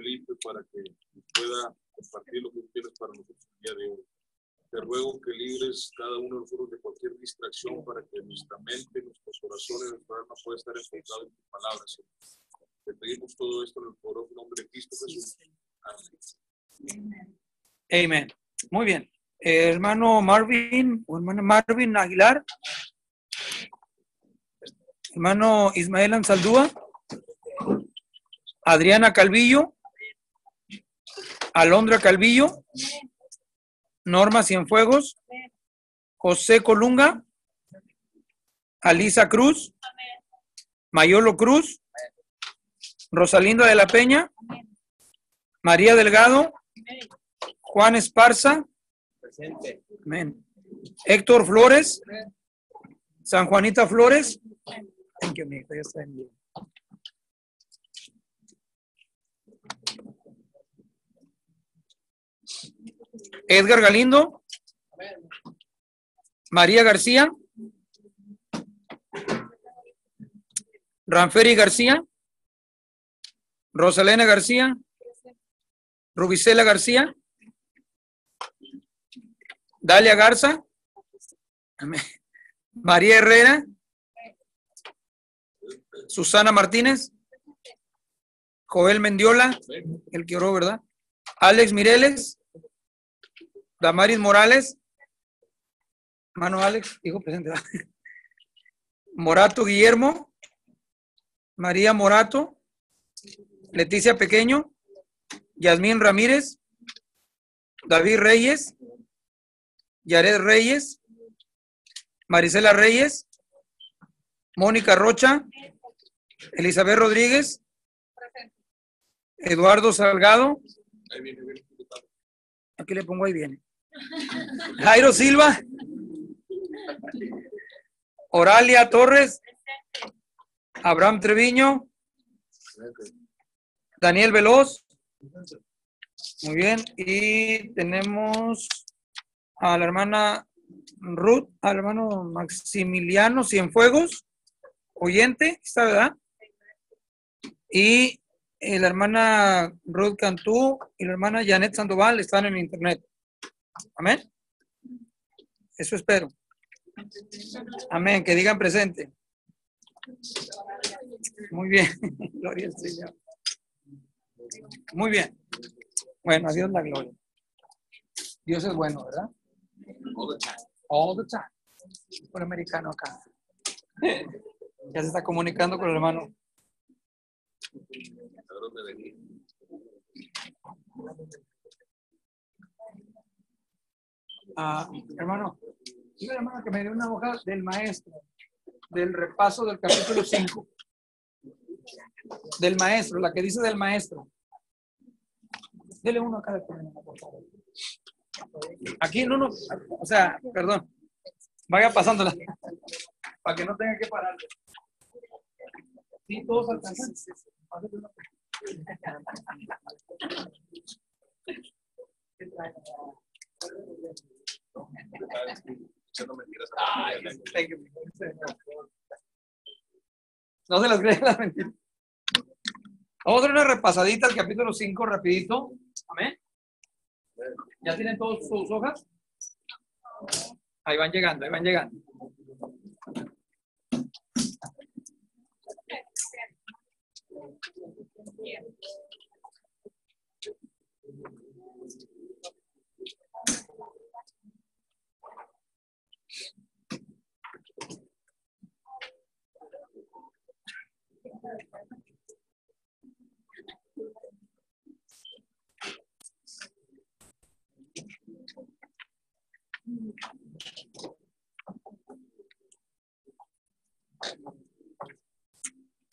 Felipe para que pueda compartir lo que tienes para nosotros el día de hoy. Te ruego que libres cada uno de nosotros de cualquier distracción para que nuestra mente, nuestros corazones, nuestra alma pueda estar enfocado en tus palabras. Te pedimos todo esto en el poderoso nombre de Cristo Jesús. Amén. Amén. Muy bien. Eh, hermano Marvin, o hermano Marvin Aguilar. Hermano Ismael Ansaldúa. Adriana Calvillo. Alondra Calvillo. Norma Cienfuegos. José Colunga. Alisa Cruz. Mayolo Cruz. Rosalinda de la Peña. María Delgado. Juan Esparza. Héctor Flores. San Juanita Flores. Thank you, mijo, ya está bien. Edgar Galindo. María García. Ranferi García. Rosalena García. Rubicela García. Dalia Garza. María Herrera. Susana Martínez. Joel Mendiola, el que oró, ¿verdad? Alex Mireles. Damaris Morales. Mano Alex, hijo presente. Morato Guillermo. María Morato. Leticia Pequeño. Yasmín Ramírez. David Reyes. Yared Reyes, Marisela Reyes, Mónica Rocha, Elizabeth Rodríguez, Eduardo Salgado, aquí le pongo ahí viene, Jairo Silva, Oralia Torres, Abraham Treviño, Daniel Veloz, muy bien, y tenemos a la hermana Ruth, al hermano Maximiliano Cienfuegos, oyente, ¿está verdad? Y eh, la hermana Ruth Cantú y la hermana Janet Sandoval están en internet. Amén. Eso espero. Amén, que digan presente. Muy bien, gloria al Señor. Muy bien. Bueno, a Dios la gloria. Dios es bueno, ¿verdad? All the time. All the time. Por americano acá. Ya se está comunicando con el hermano. ¿A dónde venía? Hermano, diga hermano que me dio una hoja del maestro, del repaso del capítulo 5. Del maestro, la que dice del maestro. Dele uno a cada. Aquí no, no, o sea, perdón. Vaya pasándola. Para que no tenga que parar. Sí, todos alcanzan. No se las creen las mentiras. Vamos a dar una repasadita al capítulo 5 rapidito. Amén. ¿Ya tienen todas sus hojas? Ahí van llegando, ahí van llegando.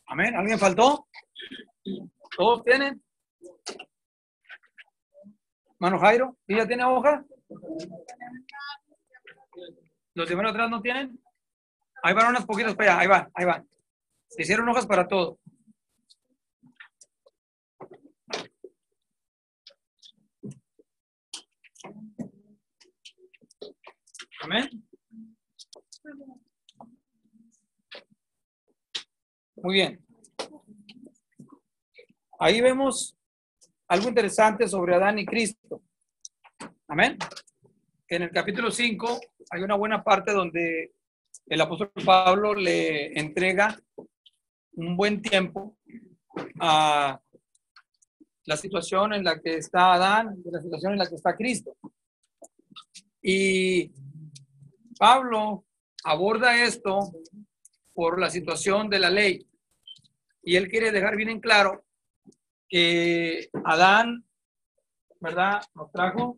Amén. ¿Alguien faltó? ¿Todos tienen? Mano Jairo, ¿y ya tiene hoja? ¿Los de atrás no tienen? Ahí van unas poquitas para allá, ahí van, ahí van. Hicieron hojas para todo. Amén. Muy bien. Ahí vemos algo interesante sobre Adán y Cristo. Amén. En el capítulo 5 hay una buena parte donde el apóstol Pablo le entrega un buen tiempo a la situación en la que está Adán, la situación en la que está Cristo. Y Pablo aborda esto por la situación de la ley. Y él quiere dejar bien en claro que Adán, ¿verdad? Nos trajo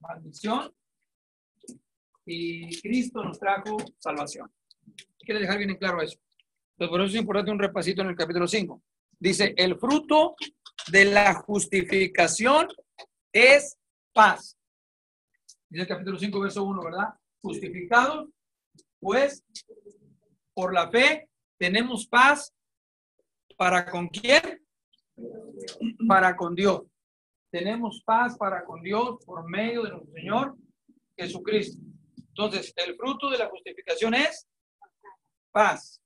maldición y Cristo nos trajo salvación. Quiere dejar bien en claro eso. Entonces, por eso es importante un repasito en el capítulo 5. Dice, el fruto de la justificación es paz. Dice el capítulo 5, verso 1, ¿verdad? Justificados, pues, por la fe tenemos paz para con quién? Para con Dios. Tenemos paz para con Dios por medio de nuestro Señor Jesucristo. Entonces, el fruto de la justificación es paz.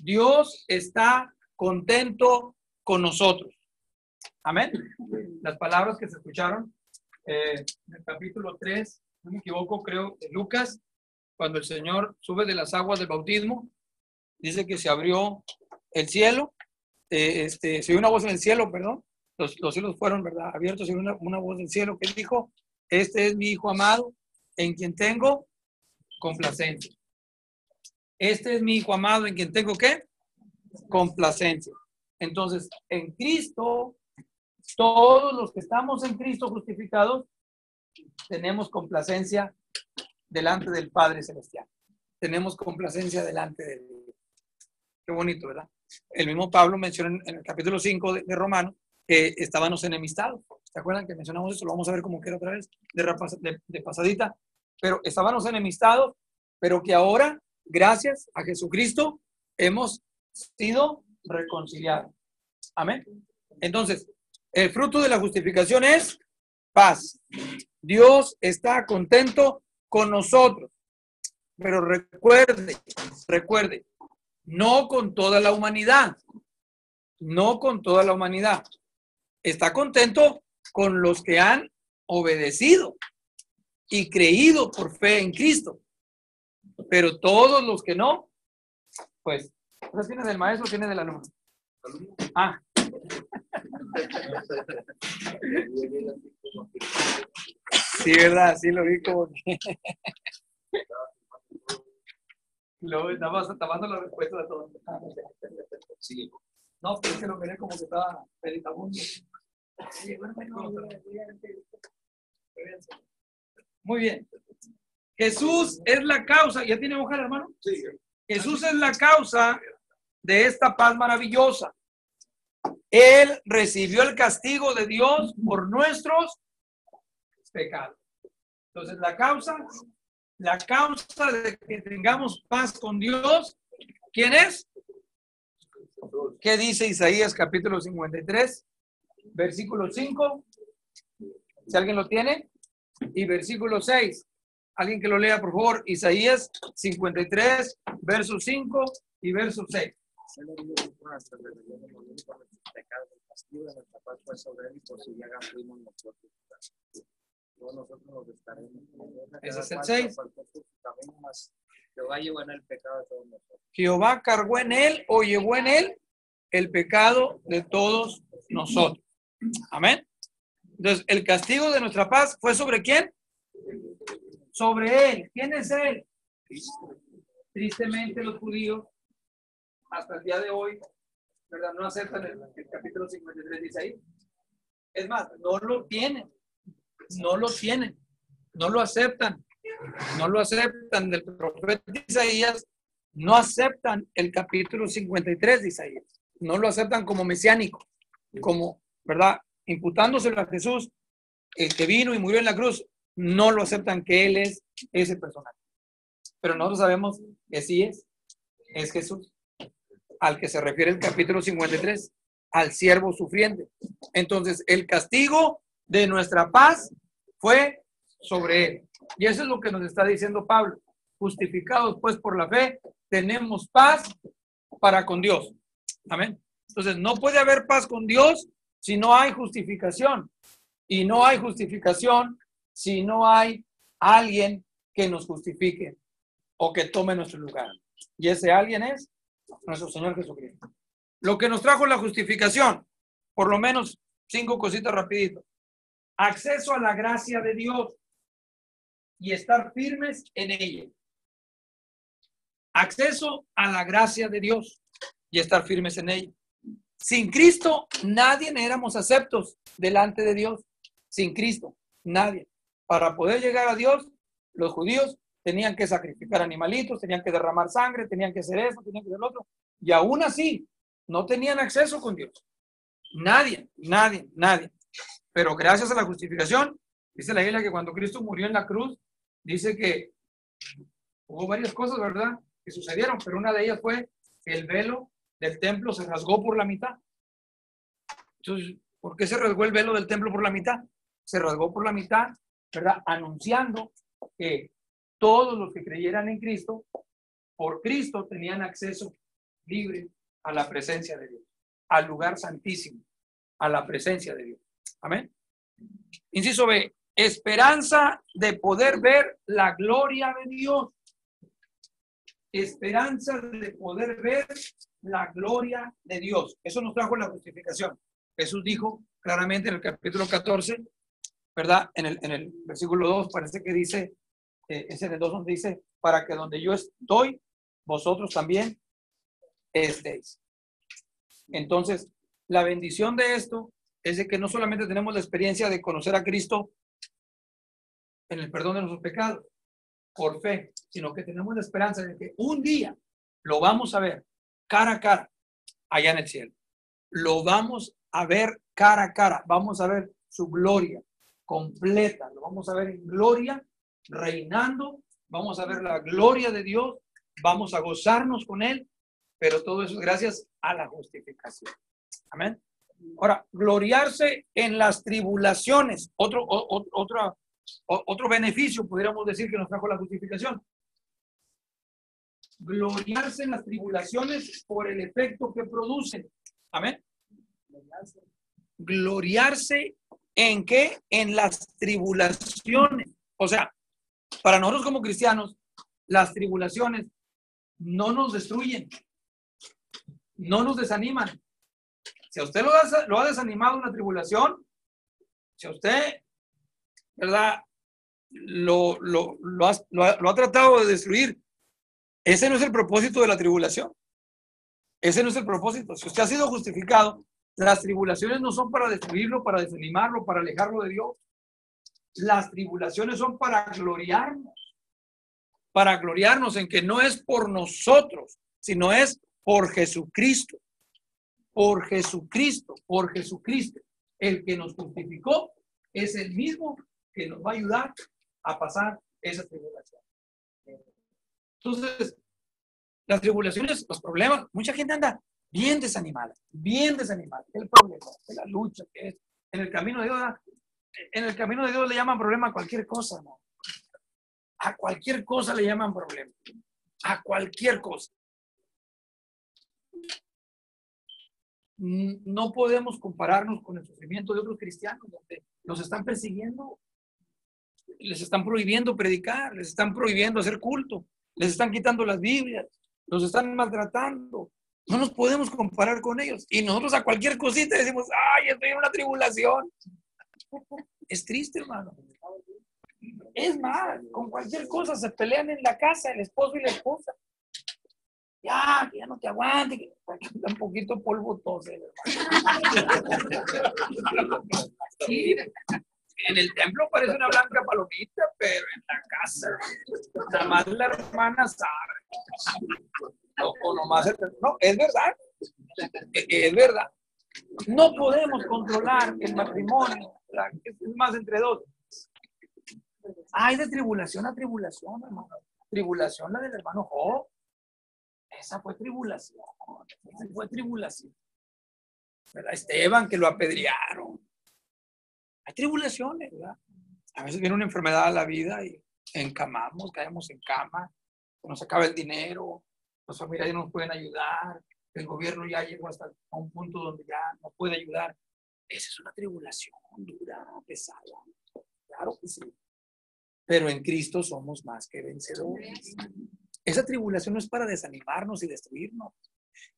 Dios está contento con nosotros. Amén. Las palabras que se escucharon eh, en el capítulo 3, no me equivoco, creo, de Lucas, cuando el Señor sube de las aguas del bautismo, dice que se abrió el cielo eh, este, se oyó una voz en el cielo, perdón, los, los cielos fueron, ¿verdad? Abiertos, se una, una voz del cielo que dijo, este es mi Hijo amado, en quien tengo complacencia. Este es mi Hijo amado, en quien tengo qué? Complacencia. Entonces, en Cristo, todos los que estamos en Cristo justificados, tenemos complacencia delante del Padre Celestial. Tenemos complacencia delante de Dios. Qué bonito, ¿verdad? el mismo Pablo menciona en, el capítulo 5 de, de Romano que estábamos enemistados. ¿Se acuerdan que mencionamos eso? Lo vamos a ver como quiera otra vez, de pasadita. Pero estábamos enemistados, pero que ahora, gracias a Jesucristo, hemos sido reconciliados. Amén. Entonces, el fruto de la justificación es paz. Dios está contento con nosotros. Pero recuerde, recuerde, no con toda la humanidad, no con toda la humanidad. Está contento con los que han obedecido y creído por fe en Cristo. Pero todos los que no, pues, ¿eso tiene del maestro o tiene del alumno? Ah. Sí, verdad, sí lo vi como luego estaba tapando la respuesta de todos. Sí. No, pero es que lo miré como que estaba meditabundo. Muy bien. Jesús es la causa. ¿Ya tiene hoja, hermano? Sí. Jesús es la causa de esta paz maravillosa. Él recibió el castigo de Dios por nuestros pecados. Entonces, la causa la causa de que tengamos paz con Dios, ¿quién es? ¿Qué dice Isaías capítulo 53, versículo 5? Si alguien lo tiene. Y versículo 6. Alguien que lo lea, por favor. Isaías 53, verso 5 y verso 6 nosotros estaremos. Ese es el 6. Jehová llevó en el pecado de todos nosotros. Jehová cargó en él o llevó en él el pecado de todos nosotros. Amén. Entonces, el castigo de nuestra paz fue sobre quién? Sobre él. ¿Quién es él? Tristemente los judíos, hasta el día de hoy, ¿verdad? No aceptan el, el capítulo 53 dice ahí. Es más, no lo tienen no lo tienen, no lo aceptan, no lo aceptan del profeta Isaías, no aceptan el capítulo 53 de Isaías, no lo aceptan como mesiánico, como, ¿verdad? Imputándoselo a Jesús, el que vino y murió en la cruz, no lo aceptan que Él es ese personaje. Pero nosotros sabemos que sí es, es Jesús, al que se refiere el capítulo 53, al siervo sufriente. Entonces, el castigo de nuestra paz fue sobre él. Y eso es lo que nos está diciendo Pablo. Justificados pues por la fe, tenemos paz para con Dios. Amén. Entonces, no puede haber paz con Dios si no hay justificación. Y no hay justificación si no hay alguien que nos justifique o que tome nuestro lugar. Y ese alguien es nuestro Señor Jesucristo. Lo que nos trajo la justificación, por lo menos cinco cositas rapidito. Acceso a la gracia de Dios y estar firmes en ella. Acceso a la gracia de Dios y estar firmes en ella. Sin Cristo, nadie éramos aceptos delante de Dios. Sin Cristo, nadie. Para poder llegar a Dios, los judíos tenían que sacrificar animalitos, tenían que derramar sangre, tenían que hacer eso, tenían que hacer lo otro. Y aún así, no tenían acceso con Dios. Nadie, nadie, nadie. Pero gracias a la justificación, dice la Biblia que cuando Cristo murió en la cruz, dice que hubo varias cosas, ¿verdad? Que sucedieron, pero una de ellas fue que el velo del templo se rasgó por la mitad. Entonces, ¿por qué se rasgó el velo del templo por la mitad? Se rasgó por la mitad, Anunciando que todos los que creyeran en Cristo, por Cristo tenían acceso libre a la presencia de Dios, al lugar santísimo, a la presencia de Dios. Amén. Inciso B, esperanza de poder ver la gloria de Dios. Esperanza de poder ver la gloria de Dios. Eso nos trajo la justificación. Jesús dijo claramente en el capítulo 14, ¿verdad? En el, en el versículo 2 parece que dice, eh, es en el 2 donde dice, para que donde yo estoy, vosotros también estéis. Entonces, la bendición de esto es de que no solamente tenemos la experiencia de conocer a Cristo en el perdón de nuestros pecados por fe, sino que tenemos la esperanza de que un día lo vamos a ver cara a cara allá en el cielo. Lo vamos a ver cara a cara, vamos a ver su gloria completa, lo vamos a ver en gloria, reinando, vamos a ver la gloria de Dios, vamos a gozarnos con Él, pero todo eso es gracias a la justificación. Amén. Ahora, gloriarse en las tribulaciones, otro, otro, beneficio, podríamos decir, que nos trajo la justificación gloriarse en las tribulaciones por el efecto que producen. Amén. Gloriarse en qué? En las tribulaciones. O sea, para nosotros como cristianos, las tribulaciones no nos destruyen, no nos desaniman. Si a usted lo ha, lo ha desanimado una tribulación, si a usted, ¿verdad? Lo, lo, lo, lo ha tratado de destruir, ese no es el propósito de la tribulación. Ese no es el propósito. Si usted ha sido justificado, las tribulaciones no son para destruirlo, para desanimarlo, para alejarlo de Dios. Las tribulaciones son para gloriarnos. Para gloriarnos en que no es por nosotros, sino es por Jesucristo. Por Jesucristo, por Jesucristo. El que nos justificó es el mismo que nos va a ayudar a pasar esa tribulación. Entonces, las tribulaciones, los problemas, mucha gente anda bien desanimada, bien desanimada. El problema, la lucha, que es en el camino de Dios, en el camino de Dios le llaman problema a cualquier cosa, ¿no? A cualquier cosa le llaman problema. A cualquier cosa. No podemos compararnos con el sufrimiento de otros cristianos, donde los están persiguiendo, les están prohibiendo predicar, les están prohibiendo hacer culto, les están quitando las Biblias, los están maltratando. No nos podemos comparar con ellos. Y nosotros a cualquier cosita decimos, ay, estoy en una tribulación. Es triste, hermano. Es más, con cualquier cosa se pelean en la casa el esposo y la esposa. Ya, que ya no te aguante, que un poquito polvo tose. En el templo parece una blanca palomita, pero en la casa, nada más la hermana sabe. O, nomás no, es verdad. Es verdad. No podemos controlar el matrimonio, es más entre dos. Hay de tribulación a tribulación, hermano. Tribulación la del hermano Job. Esa fue tribulación. Esa fue tribulación. ¿Verdad? Esteban, que lo apedrearon. Hay tribulaciones, ¿verdad? A veces viene una enfermedad a la vida y encamamos, caemos en cama, nos acaba el dinero, los familiares no nos pueden ayudar, el gobierno ya llegó hasta un punto donde ya no puede ayudar. Esa es una tribulación dura, pesada. Claro que sí. Pero en Cristo somos más que vencedores. Esa tribulación no es para desanimarnos y destruirnos.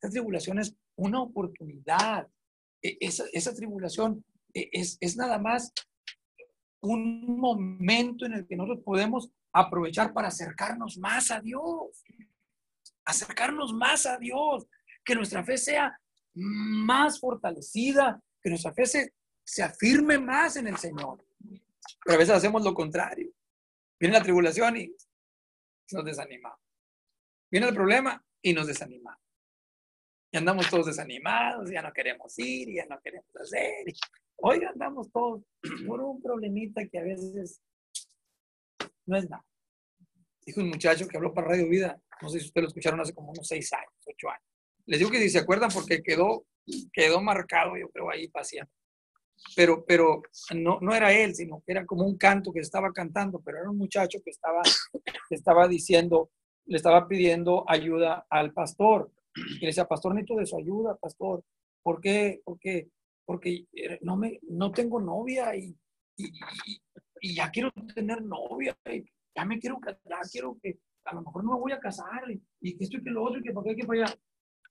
Esa tribulación es una oportunidad. E, esa, esa tribulación e, es, es nada más un momento en el que nosotros podemos aprovechar para acercarnos más a Dios. Acercarnos más a Dios. Que nuestra fe sea más fortalecida, que nuestra fe se, se afirme más en el Señor. Pero a veces hacemos lo contrario. Viene la tribulación y nos desanimamos. Viene el problema y nos desanimamos. Y andamos todos desanimados, ya no queremos ir, ya no queremos hacer. Hoy andamos todos por un problemita que a veces no es nada. Dijo un muchacho que habló para Radio Vida, no sé si ustedes lo escucharon hace como unos seis años, ocho años. Les digo que si se acuerdan porque quedó, quedó marcado, yo creo, ahí paseando. Pero, pero no, no era él, sino que era como un canto que estaba cantando, pero era un muchacho que estaba, que estaba diciendo, le estaba pidiendo ayuda al pastor. Y le decía, pastor, necesito de su ayuda, pastor. ¿Por qué? Porque, porque no, me, no tengo novia y, y, y, ya quiero tener novia. Y ya me quiero casar, quiero que a lo mejor no me voy a casar. Y, que esto y que lo otro, y que para qué, que para allá.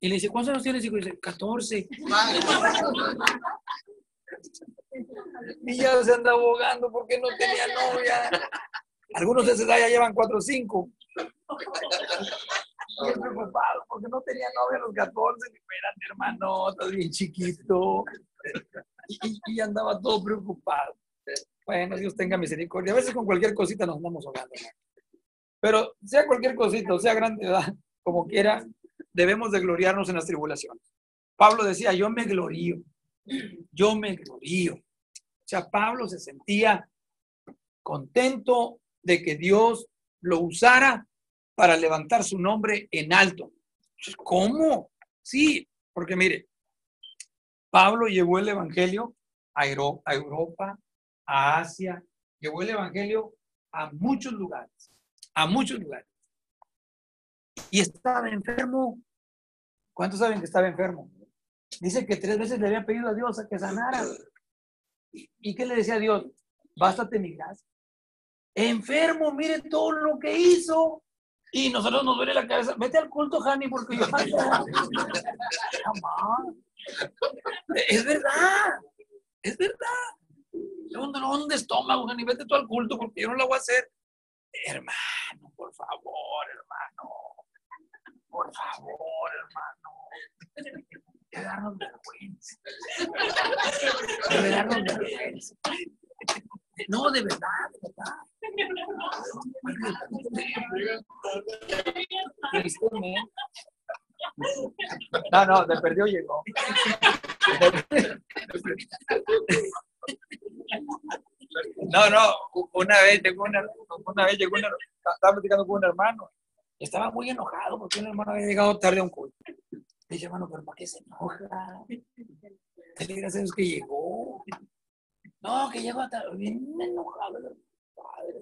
Y le dice, ¿cuántos años tienes? Y dice, 14. y ya se anda abogando porque no tenía novia. Algunos de esa edad ya llevan 4 o 5. Bien preocupado porque no tenía novia a los 14. Espérate, hermano, estás bien chiquito. Y, y, andaba todo preocupado. Bueno, Dios tenga misericordia. A veces con cualquier cosita nos andamos ahogando. Pero sea cualquier cosita, sea grande edad, como quiera, debemos de gloriarnos en las tribulaciones. Pablo decía, yo me glorío, yo me glorío. O sea, Pablo se sentía contento de que Dios lo usara para levantar su nombre en alto. ¿Cómo? Sí, porque mire, Pablo llevó el Evangelio a Europa, a Asia, llevó el Evangelio a muchos lugares, a muchos lugares. Y estaba enfermo. ¿Cuántos saben que estaba enfermo? Dice que tres veces le había pedido a Dios a que sanara. ¿Y qué le decía a Dios? Bástate mi gracia. Enfermo, mire todo lo que hizo. Y nosotros nos duele la cabeza. Vete al culto, Jani, porque yo. es verdad. Es verdad. Tengo un dolor de estómago, Jani. Vete tú al culto porque yo no lo voy a hacer. Hermano, por favor, hermano. Por favor, hermano. De darnos vergüenza. De darnos vergüenza. No, de verdad, de verdad. No, no, de perdió llegó. No, no, una vez llegó una, una vez llegó una, estaba platicando con un hermano, estaba muy enojado porque un hermano había llegado tarde a un culto. Dije, hermano, pero ¿para qué se enoja? ¿Qué le es que llegó? No, que llegó tarde, bien enojado. Padre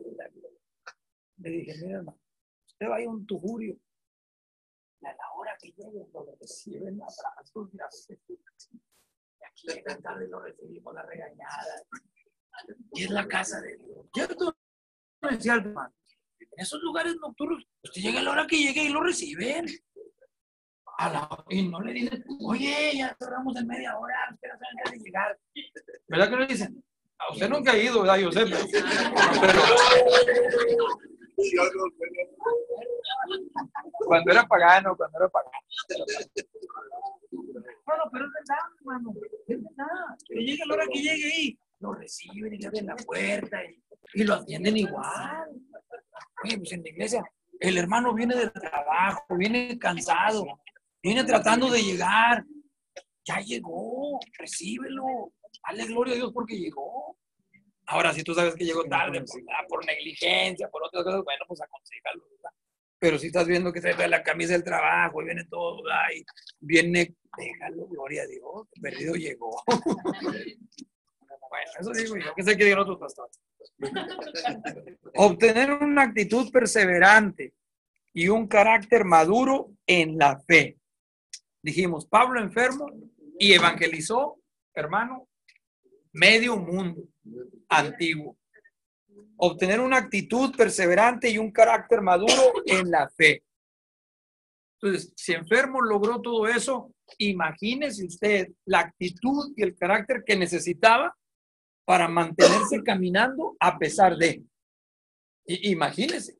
Le dije, mira, hermano, usted va a ir a un tujurio. a la hora que llegue, lo reciben abrazos, y aquí llega tarde lo recibimos la regañada. Y es la casa de Dios. ¿Cierto? En esos lugares nocturnos, usted llega a la hora que llegue y lo reciben. A la, y no le dicen, oye, ya cerramos en media hora, espera antes de llegar. ¿Verdad que le dicen? A usted nunca ha ido, ¿verdad, José? Pero, cuando era pagano, cuando era pagano. Bueno, pero es verdad, hermano. Es verdad. Que llegue a la hora que llegue ahí lo reciben y le abren la puerta y, lo atienden igual. Oye, pues en la iglesia, el hermano viene del trabajo, viene cansado, viene tratando de llegar. Ya llegó, recíbelo. Dale gloria a Dios porque llegó. Ahora, si tú sabes que llegó tarde por, ah, por negligencia, por otras cosas, bueno, pues aconsejalo. Pero si estás viendo que trae la camisa del trabajo y viene todo, y viene, déjalo, gloria a Dios, perdido llegó. Bueno, eso digo yo, que sé que otros pastores. Obtener una actitud perseverante y un carácter maduro en la fe. Dijimos, Pablo enfermo y evangelizó, hermano, medio mundo antiguo. Obtener una actitud perseverante y un carácter maduro en la fe. Entonces, si enfermo logró todo eso, imagínese usted la actitud y el carácter que necesitaba para mantenerse caminando a pesar de. imagínese,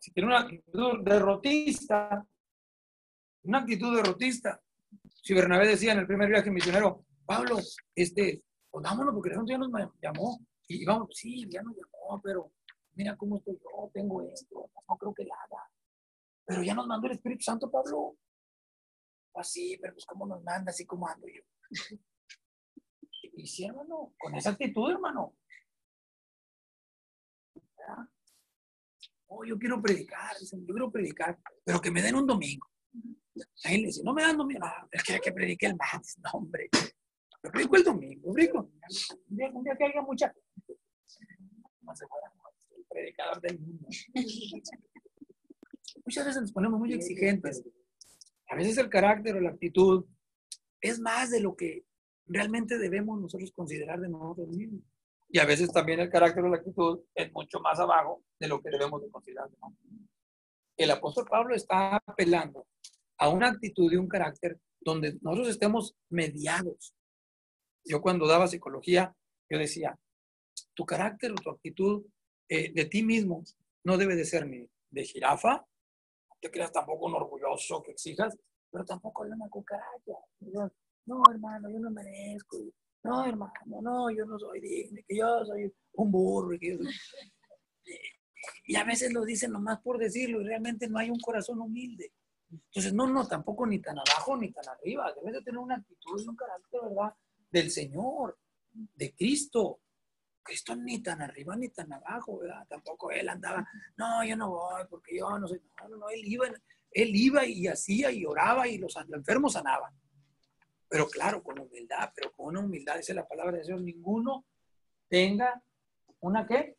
si tiene una actitud derrotista, una actitud derrotista. Si Bernabé decía en el primer viaje misionero, Pablo, este, pues vámonos porque ya nos llamó. Y vamos, sí, ya nos llamó, pero mira cómo estoy yo, tengo esto, no creo que la haga. Pero ya nos mandó el Espíritu Santo, Pablo. Así, pero pues cómo nos manda, así como ando yo. Y sí, hermano, con esa actitud, hermano. Oh, yo quiero predicar, yo quiero predicar, pero que me den un domingo. Ahí le dice, no me dan domingo, no, es que, que predique el martes, no, hombre. Yo predico el domingo, predico. Un día, un día que haya mucha no se el predicador del mundo. Muchas veces nos ponemos muy exigentes. A veces el carácter o la actitud es más de lo que realmente debemos nosotros considerar de nosotros mismos. Y a veces también el carácter o la actitud es mucho más abajo de lo que debemos de considerar. El apóstol Pablo está apelando a una actitud y un carácter donde nosotros estemos mediados. Yo cuando daba psicología, yo decía, tu carácter o tu actitud eh, de ti mismo no debe de ser ni de jirafa, no te creas tampoco un orgulloso que exijas, pero tampoco de una cucaracha. No, hermano, yo no merezco. No, hermano, no, yo no soy digno, que yo soy un burro. Que Y a veces lo dicen nomás por decirlo y realmente no hay un corazón humilde. Entonces, no, no, tampoco ni tan abajo ni tan arriba. Debes de tener una actitud y un carácter, ¿verdad? Del Señor, de Cristo. Cristo ni tan arriba ni tan abajo, ¿verdad? Tampoco él andaba, no, yo no voy porque yo no soy, no, no, no, él iba, él iba y hacía y oraba y los enfermos sanaban. Pero claro, con humildad, pero con una humildad, dice la palabra de Dios, ninguno tenga una qué?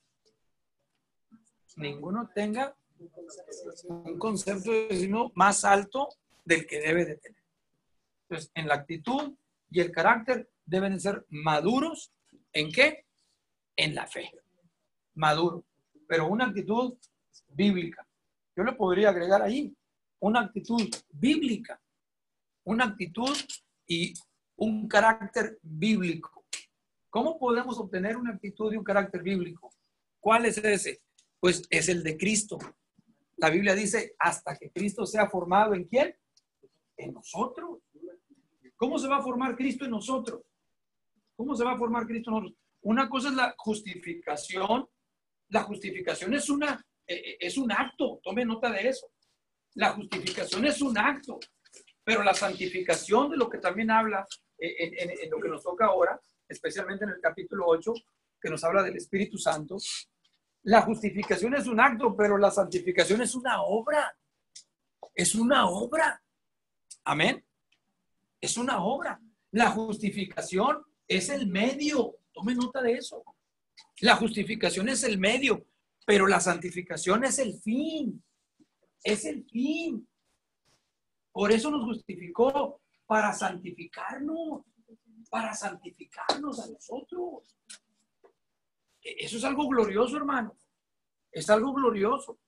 Ninguno tenga un concepto de sino más alto del que debe de tener. Entonces, en la actitud y el carácter deben ser maduros. ¿En qué? En la fe. Maduro. Pero una actitud bíblica. Yo le podría agregar ahí una actitud bíblica. Una actitud y un carácter bíblico. ¿Cómo podemos obtener una actitud y un carácter bíblico? ¿Cuál es ese? Pues es el de Cristo. La Biblia dice, hasta que Cristo sea formado en quién? En nosotros. ¿Cómo se va a formar Cristo en nosotros? ¿Cómo se va a formar Cristo en nosotros? Una cosa es la justificación. La justificación es, una, eh, eh, es un acto. Tome nota de eso. La justificación es un acto. Pero la santificación de lo que también habla eh, en, lo que nos toca ahora, especialmente en el capítulo 8, que nos habla del Espíritu Santo, la justificación es un acto, pero la santificación es una obra. Es una obra. Amén. Es una obra. La justificación es el medio. Tome nota de eso. La justificación es el medio, pero la santificación es el fin. Es el fin. Por eso nos justificó, para santificarnos, para santificarnos a nosotros. E, eso es algo glorioso, hermano. Es algo glorioso.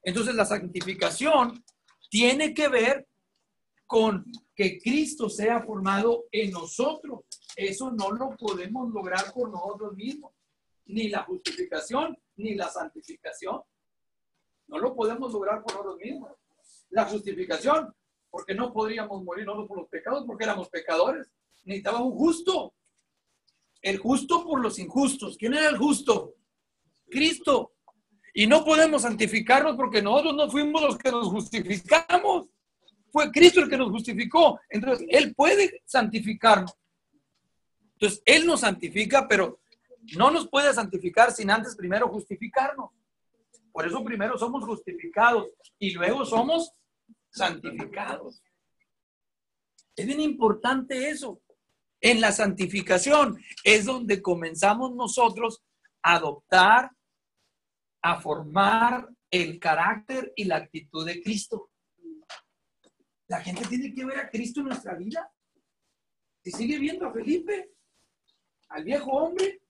Entonces la santificación tiene que ver con que Cristo sea formado en nosotros. Eso no lo podemos lograr por nosotros mismos. Ni la justificación, ni la santificación. No lo podemos lograr por nosotros mismos. La justificación porque no podríamos morir nosotros por los pecados, porque éramos pecadores. Necesitaba un justo. El justo por los injustos. ¿Quién era el justo? Cristo. Y no podemos santificarnos porque nosotros no fuimos los que nos justificamos. Fue Cristo el que nos justificó. Entonces, Él puede santificarnos. Entonces, Él nos santifica, pero no nos puede santificar sin antes primero justificarnos. Por eso primero somos justificados y luego somos santificados. Es bien importante eso. En la santificación es donde comenzamos nosotros a adoptar, a formar el carácter y la actitud de Cristo. La gente tiene que ver a Cristo en nuestra vida. Si sigue viendo a Felipe, al viejo hombre,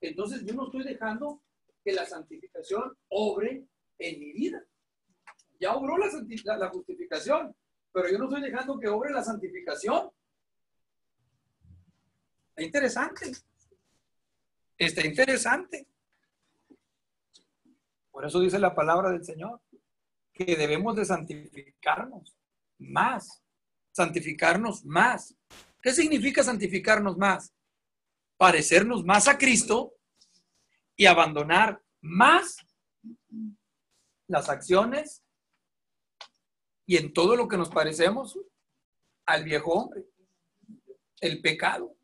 entonces yo no estoy dejando que la santificación obre en mi vida. Ya obró la, la justificación, pero yo no estoy dejando que obre la santificación. Está interesante. Está interesante. Por eso dice la palabra del Señor, que debemos de santificarnos más, santificarnos más. ¿Qué significa santificarnos más? Parecernos más a Cristo y abandonar más las acciones y en todo lo que nos parecemos al viejo hombre, el pecado,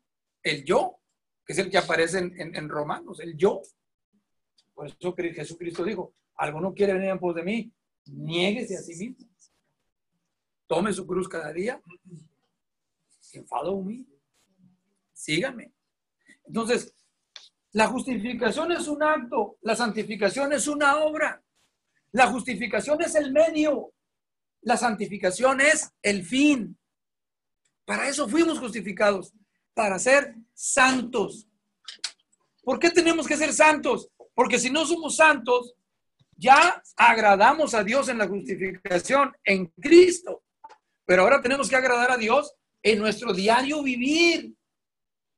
el yo, que es el que aparece en, Romanos, el yo. Por eso Jesucristo dijo, alguno quiere venir en pos de mí, niéguese a sí mismo. Tome su cruz cada día. Enfado mí. Síganme. Entonces, la justificación es un acto, la santificación es una obra. La justificación es el medio, la santificación es el fin. Para eso fuimos justificados, para ser santos. ¿Por qué tenemos que ser santos? Porque si no somos santos, ya agradamos a Dios en la justificación en Cristo. Pero ahora tenemos que agradar a Dios en nuestro diario vivir.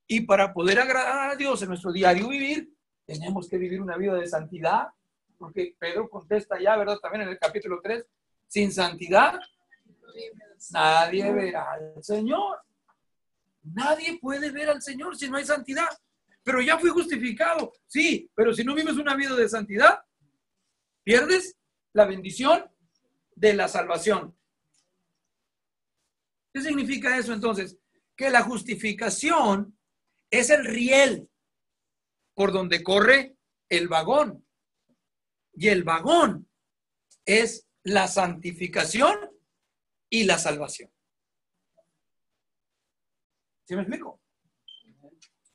Y para poder agradar a Dios en nuestro diario vivir, tenemos que vivir una vida de santidad. Porque Pedro contesta ya, ¿verdad? También en el capítulo 3, sin santidad nadie verá al Señor. Nadie puede ver al Señor si no hay santidad. Pero ya fui justificado, sí, pero si no vives una vida de santidad, pierdes la bendición de la salvación. ¿Qué significa eso entonces? Que la justificación es el riel por donde corre el vagón. Y el vagón es la santificación y la salvación. ¿Sí me explico?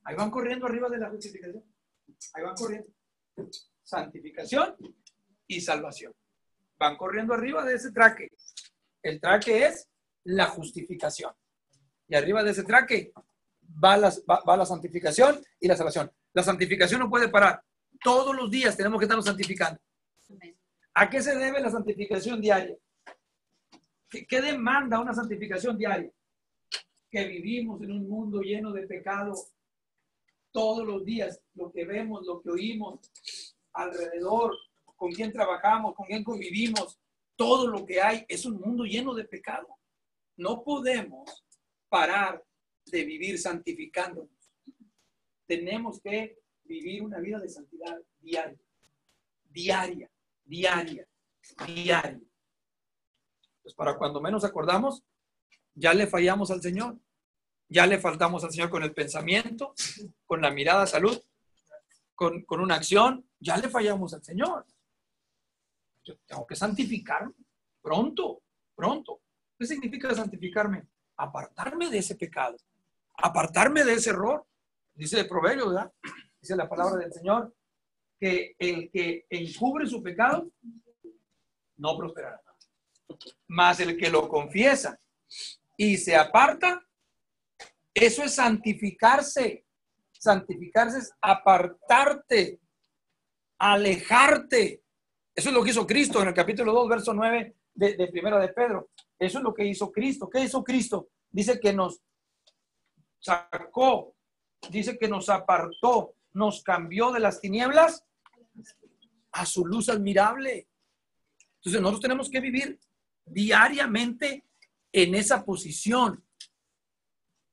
Ahí van corriendo arriba de la justificación. Ahí van corriendo. Santificación y salvación. Van corriendo arriba de ese traque. El traque es la justificación. Y arriba de ese traque va la, va, la santificación y la salvación. La santificación no puede parar. Todos los días tenemos que estarnos santificando. ¿A qué se debe la santificación diaria? ¿Qué, demanda una santificación diaria? Que vivimos en un mundo lleno de pecado todos los días, lo que vemos, lo que oímos alrededor, con quién trabajamos, con quién convivimos, todo lo que hay es un mundo lleno de pecado. No podemos parar de vivir santificándonos. Tenemos que vivir una vida de santidad diaria, diaria, diaria, diaria. Pues para cuando menos acordamos, ya le fallamos al Señor. Ya le faltamos al Señor con el pensamiento, con la mirada salud, con, con una acción. Ya le fallamos al Señor. Yo tengo que santificarme pronto, pronto. ¿Qué significa santificarme? Apartarme de ese pecado, apartarme de ese error. Dice el proverbio, ¿verdad? Dice la palabra del Señor, que el que encubre su pecado no prosperará. Más el que lo confiesa y se aparta, eso es santificarse. Santificarse es apartarte, alejarte. Eso es lo que hizo Cristo en el capítulo 2, verso 9 de, de primero de Pedro. Eso es lo que hizo Cristo. ¿Qué hizo Cristo? Dice que nos sacó, dice que nos apartó, nos cambió de las tinieblas a su luz admirable. Entonces nosotros tenemos que vivir diariamente en esa posición.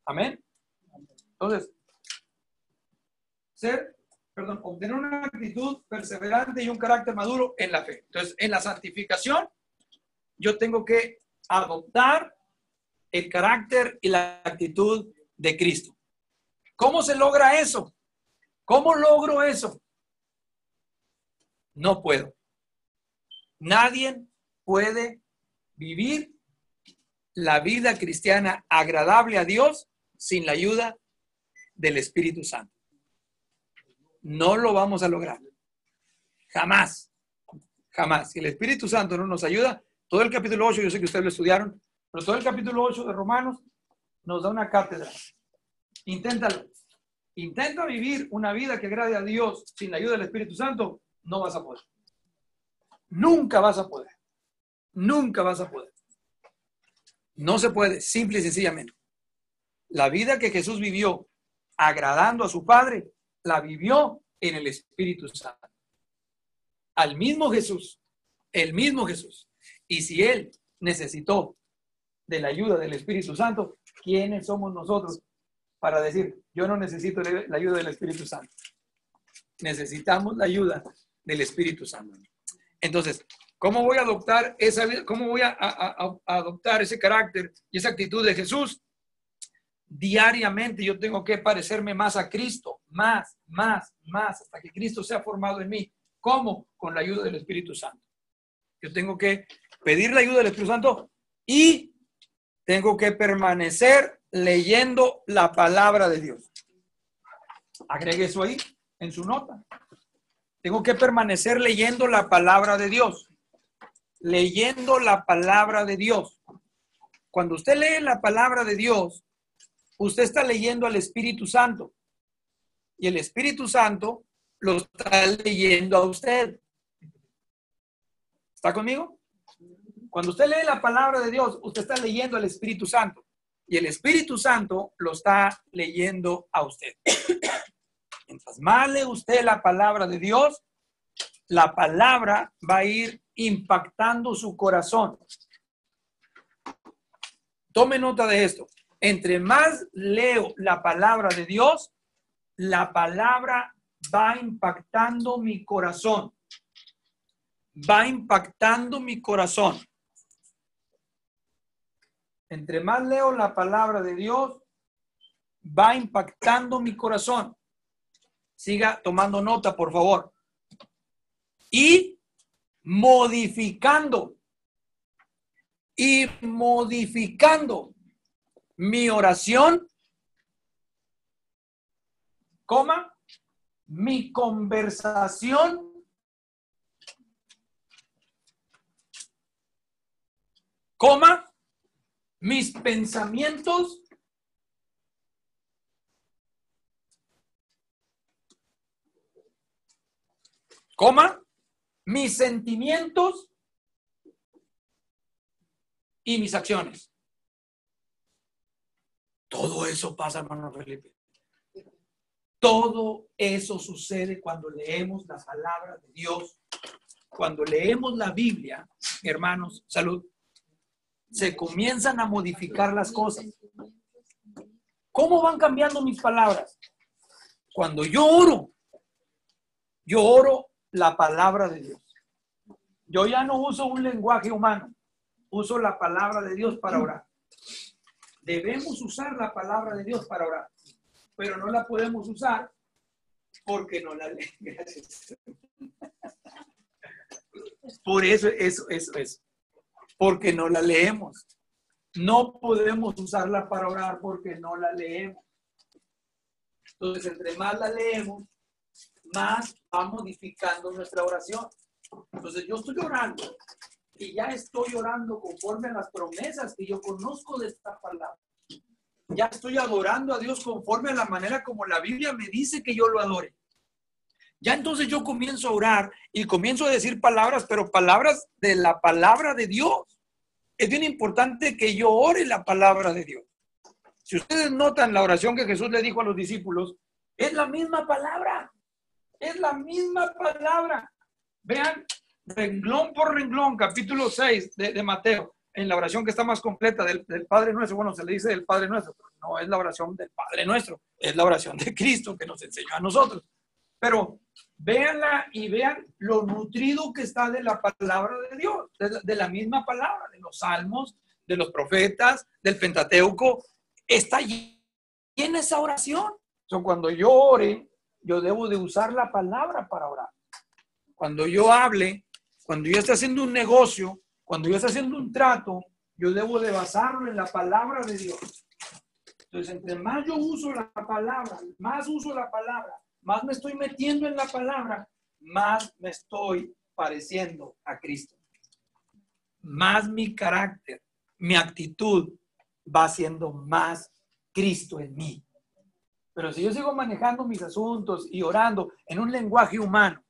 Amén. Entonces, ser, perdón, obtener una actitud perseverante y un carácter maduro en la fe. Entonces, en la santificación, yo tengo que adoptar el carácter y la actitud de Cristo. ¿Cómo se logra eso? ¿Cómo logro eso? No puedo. Nadie puede vivir la vida cristiana agradable a Dios sin la ayuda del Espíritu Santo. No lo vamos a lograr. Jamás. Jamás. Si el Espíritu Santo no nos ayuda, todo el capítulo 8, yo sé que ustedes lo estudiaron, pero todo el capítulo 8 de Romanos nos da una cátedra. Inténtalo. intenta vivir una vida que agrade a Dios sin la ayuda del Espíritu Santo, no vas a poder. Nunca vas a poder. Nunca vas a poder. No se puede, simple y sencillamente. La vida que Jesús vivió agradando a su Padre, la vivió en el Espíritu Santo. Al mismo Jesús, el mismo Jesús. Y si Él necesitó de la ayuda del Espíritu Santo, ¿quiénes somos nosotros para decir, yo no necesito la ayuda del Espíritu Santo? Necesitamos la ayuda del Espíritu Santo. Entonces, ¿cómo voy a adoptar esa cómo voy a, adoptar ese carácter y esa actitud de Jesús? Diariamente yo tengo que parecerme más a Cristo, más, más, más, hasta que Cristo sea formado en mí. ¿Cómo? Con la ayuda del Espíritu Santo. Yo tengo que pedir la ayuda del Espíritu Santo y tengo que permanecer leyendo la palabra de Dios. Agregue eso ahí en su nota. Tengo que permanecer leyendo la palabra de Dios. Leyendo la palabra de Dios. Cuando usted lee la palabra de Dios, usted está leyendo al Espíritu Santo. Y el Espíritu Santo lo está leyendo a usted. ¿Está conmigo? Cuando usted lee la palabra de Dios, usted está leyendo al Espíritu Santo. Y el Espíritu Santo lo está leyendo a usted. Mientras más usted la palabra de Dios, la palabra va a ir impactando su corazón. Tome nota de esto. Entre más leo la palabra de Dios, la palabra va impactando mi corazón. Va impactando mi corazón. Entre más leo la palabra de Dios, va impactando mi corazón. Siga tomando nota, por favor. Y modificando. Y modificando mi oración, coma, mi conversación, coma, mis pensamientos coma, mis sentimientos y mis acciones. Todo eso pasa, hermano Felipe. Todo eso sucede cuando leemos la palabra de Dios. Cuando leemos la Biblia, hermanos, salud, se comienzan a modificar las cosas. ¿Cómo van cambiando mis palabras? Cuando yo oro, yo oro la palabra de Dios. Yo ya no uso un lenguaje humano, uso la palabra de Dios para orar. Debemos usar la palabra de Dios para orar, pero no la podemos usar porque no la leemos. Por eso, eso, eso, eso porque no la leemos. No podemos usarla para orar porque no la leemos. Entonces, entre más la leemos, más va modificando nuestra oración. Entonces, yo estoy orando y ya estoy orando conforme a las promesas que yo conozco de esta palabra. Ya estoy adorando a Dios conforme a la manera como la Biblia me dice que yo lo adore. Ya entonces yo comienzo a orar y comienzo a decir palabras, pero palabras de la palabra de Dios. Es bien importante que yo ore la palabra de Dios. Si ustedes notan la oración que Jesús le dijo a los discípulos, es la misma palabra. Es la misma palabra. Vean, renglón por renglón, capítulo 6 de, Mateo, en la oración que está más completa del, del, Padre Nuestro. Bueno, se le dice del Padre Nuestro, pero no es la oración del Padre Nuestro, es la oración de Cristo que nos enseñó a nosotros. Pero véanla y vean lo nutrido que está de la palabra de Dios, de, la misma palabra, de los salmos, de los profetas, del Pentateuco. Está allí en esa oración. So, cuando yo ore, yo debo de usar la palabra para orar. Cuando yo hable, cuando yo esté haciendo un negocio, cuando yo esté haciendo un trato, yo debo de basarlo en la palabra de Dios. Entonces, entre más yo uso la palabra, más uso la palabra, más me estoy metiendo en la palabra, más me estoy pareciendo a Cristo. Más mi carácter, mi actitud va siendo más Cristo en mí. Pero si yo sigo manejando mis asuntos y orando en un lenguaje humano,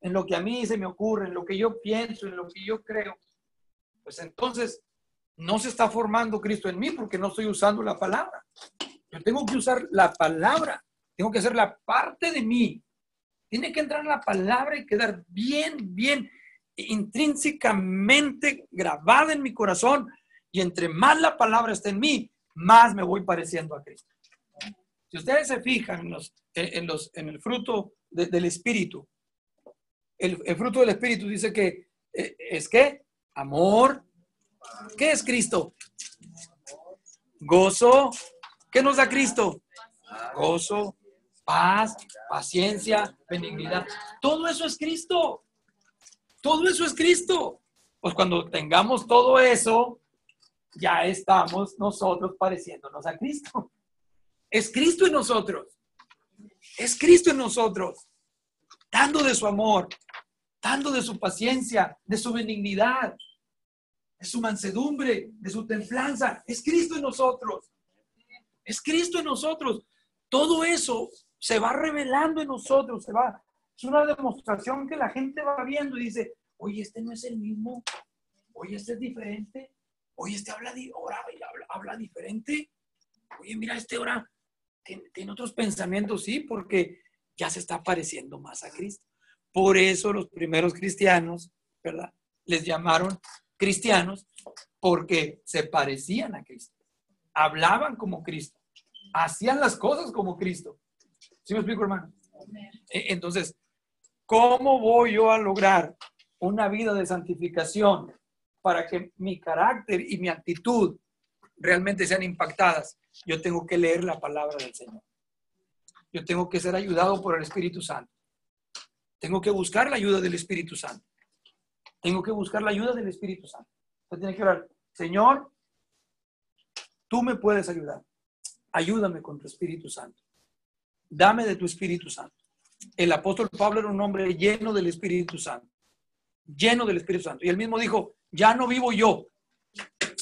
en lo que a mí se me ocurre, en lo que yo pienso, en lo que yo creo, pues entonces no se está formando Cristo en mí porque no estoy usando la palabra. Yo tengo que usar la palabra, tengo que hacer la parte de mí. Tiene que entrar la palabra y quedar bien, bien intrínsecamente grabada en mi corazón. Y entre más la palabra está en mí, más me voy pareciendo a Cristo. Si ustedes se fijan en, los, en, los, en el fruto del Espíritu, el, el, fruto del Espíritu dice que eh, es que amor. ¿Qué es Cristo? Gozo. ¿Qué nos da Cristo? Gozo, paz, paciencia, benignidad. Todo eso es Cristo. Todo eso es Cristo. Pues cuando tengamos todo eso, ya estamos nosotros pareciéndonos a Cristo. Es Cristo en nosotros. Es Cristo en nosotros, dando de su amor, dando de su paciencia, de su benignidad, de su mansedumbre, de su templanza. Es Cristo en nosotros. Es Cristo en nosotros. Todo eso se va revelando en nosotros, se va. Es una demostración que la gente va viendo y dice, oye, este no es el mismo, oye, este es diferente, oye, este habla, ahora habla, habla diferente, oye, mira, este ahora tiene, tiene otros pensamientos, sí, porque ya se está pareciendo más a Cristo. Por eso los primeros cristianos, ¿verdad? Les llamaron cristianos porque se parecían a Cristo. Hablaban como Cristo. Hacían las cosas como Cristo. ¿Sí me explico, hermano? E, entonces, ¿cómo voy yo a lograr una vida de santificación para que mi carácter y mi actitud realmente sean impactadas? Yo tengo que leer la palabra del Señor. Yo tengo que ser ayudado por el Espíritu Santo. Tengo que buscar la ayuda del Espíritu Santo. Tengo que buscar la ayuda del Espíritu Santo. Usted tiene que orar, Señor, tú me puedes ayudar. Ayúdame con tu Espíritu Santo. Dame de tu Espíritu Santo. El apóstol Pablo era un hombre lleno del Espíritu Santo. Lleno del Espíritu Santo. Y él mismo dijo, ya no vivo yo,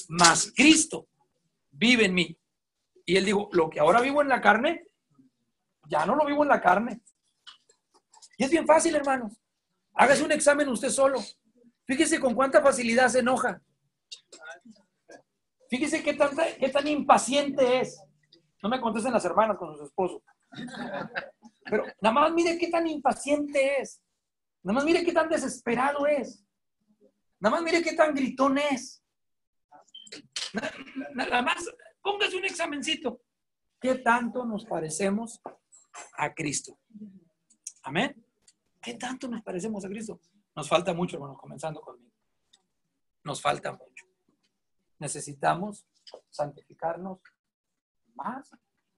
mas Cristo vive en mí. Y él dijo, lo que ahora vivo en la carne, ya no lo vivo en la carne, y es bien fácil, hermanos. Hágase un examen usted solo. Fíjese con cuánta facilidad se enoja. Fíjese qué, qué tan impaciente es. No me contesten las hermanas con sus esposos. Pero nada más mire qué tan impaciente es. Nada más mire qué tan desesperado es. Nada más mire qué tan gritón es. Nada más póngase un examencito. ¿Qué tanto nos parecemos a Cristo? Amén. ¿Qué tanto nos parecemos a Cristo? Nos falta mucho, hermanos, comenzando conmigo. Nos falta mucho. Necesitamos santificarnos más,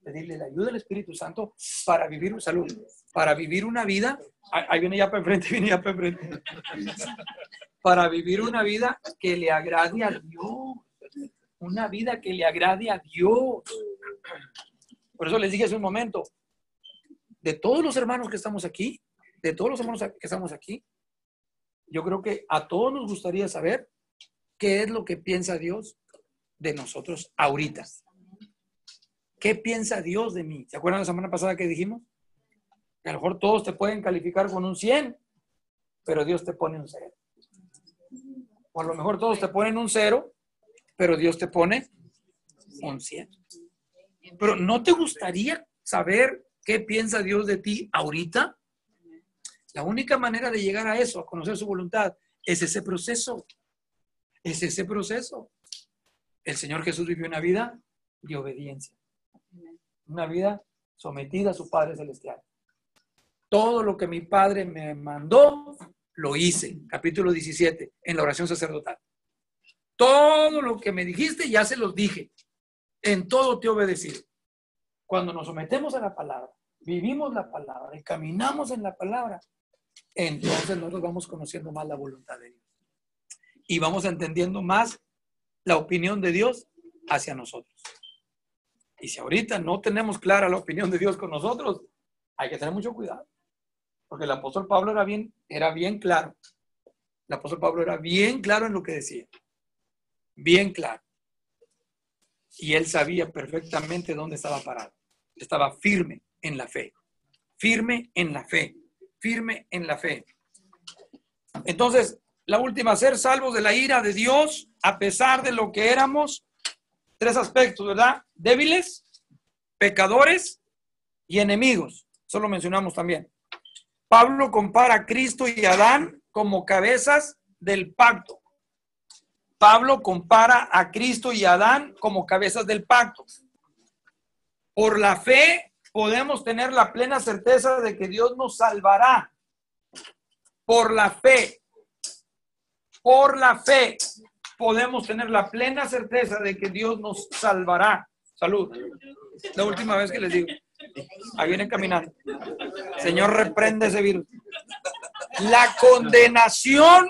pedirle la ayuda del Espíritu Santo para vivir salud, para vivir una vida. Ahí viene ya para enfrente, viene ya para enfrente. Para vivir una vida que le agrade a Dios. Una vida que le agrade a Dios. Por eso les dije hace un momento, de todos los hermanos que estamos aquí, de todos los hermanos que estamos aquí, yo creo que a todos nos gustaría saber qué es lo que piensa Dios de nosotros ahorita. ¿Qué piensa Dios de mí? ¿Se acuerdan la semana pasada que dijimos? A lo mejor todos te pueden calificar con un 100, pero Dios te pone un 0. O a lo mejor todos te ponen un 0, pero Dios te pone un 100. Pero ¿no te gustaría saber qué piensa Dios de ti ahorita? La única manera de llegar a eso, a conocer su voluntad, es ese proceso. Es ese proceso. El Señor Jesús vivió una vida de obediencia. Una vida sometida a su Padre Celestial. Todo lo que mi Padre me mandó, lo hice. Capítulo 17, en la oración sacerdotal. Todo lo que me dijiste, ya se los dije. En todo te obedecido. Cuando nos sometemos a la palabra, vivimos la palabra y caminamos en la palabra, entonces nosotros vamos conociendo más la voluntad de Dios. Y vamos entendiendo más la opinión de Dios hacia nosotros. Y si ahorita no tenemos clara la opinión de Dios con nosotros, hay que tener mucho cuidado. Porque el apóstol Pablo era bien, era bien claro. El apóstol Pablo era bien claro en lo que decía. Bien claro. Y él sabía perfectamente dónde estaba parado. Estaba firme en la fe. Firme en la fe. Firme en la fe. Entonces, la última, ser salvos de la ira de Dios a pesar de lo que éramos. Tres aspectos, ¿verdad? Débiles, pecadores y enemigos. Eso lo mencionamos también. Pablo compara a Cristo y a Adán como cabezas del pacto. Pablo compara a Cristo y a Adán como cabezas del pacto. Por la fe podemos tener la plena certeza de que Dios nos salvará. Por la fe, por la fe podemos tener la plena certeza de que Dios nos salvará. Salud. La última vez que les digo. Ahí vienen caminando. Señor, reprende ese virus. La condenación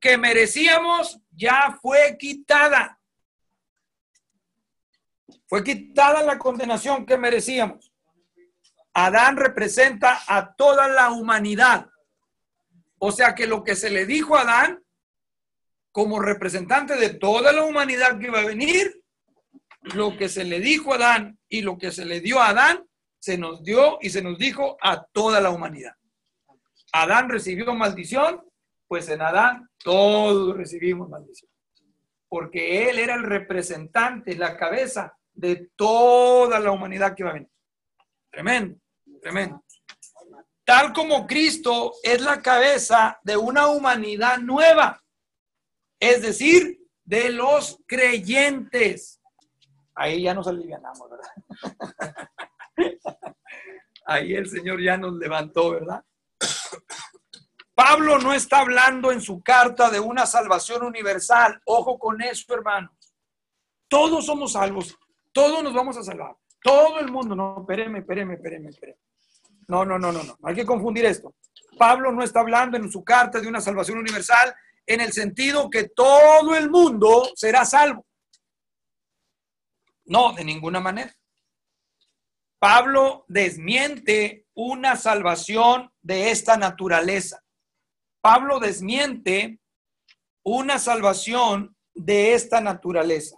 que merecíamos ya fue quitada. Fue quitada la condenación que merecíamos. Adán representa a toda la humanidad. O sea que lo que se le dijo a Adán como representante de toda la humanidad que iba a venir, lo que se le dijo a Adán y lo que se le dio a Adán, se nos dio y se nos dijo a toda la humanidad. Adán recibió maldición, pues en Adán todos recibimos maldición. Porque él era el representante, la cabeza de toda la humanidad que iba a venir. Tremendo, tremendo. Tal como Cristo es la cabeza de una humanidad nueva, es decir, de los creyentes. Ahí ya nos alivianamos, ¿verdad? Ahí el Señor ya nos levantó, ¿verdad? Pablo no está hablando en su carta de una salvación universal. Ojo con eso, hermanos. Todos somos salvos. Todos nos vamos a salvar. Todo el mundo. No, espéreme, espéreme, espéreme, espéreme. No, no, no, no, no. Hay que confundir esto. Pablo no está hablando en su carta de una salvación universal en el sentido que todo el mundo será salvo. No, de ninguna manera. Pablo desmiente una salvación de esta naturaleza. Pablo desmiente una salvación de esta naturaleza.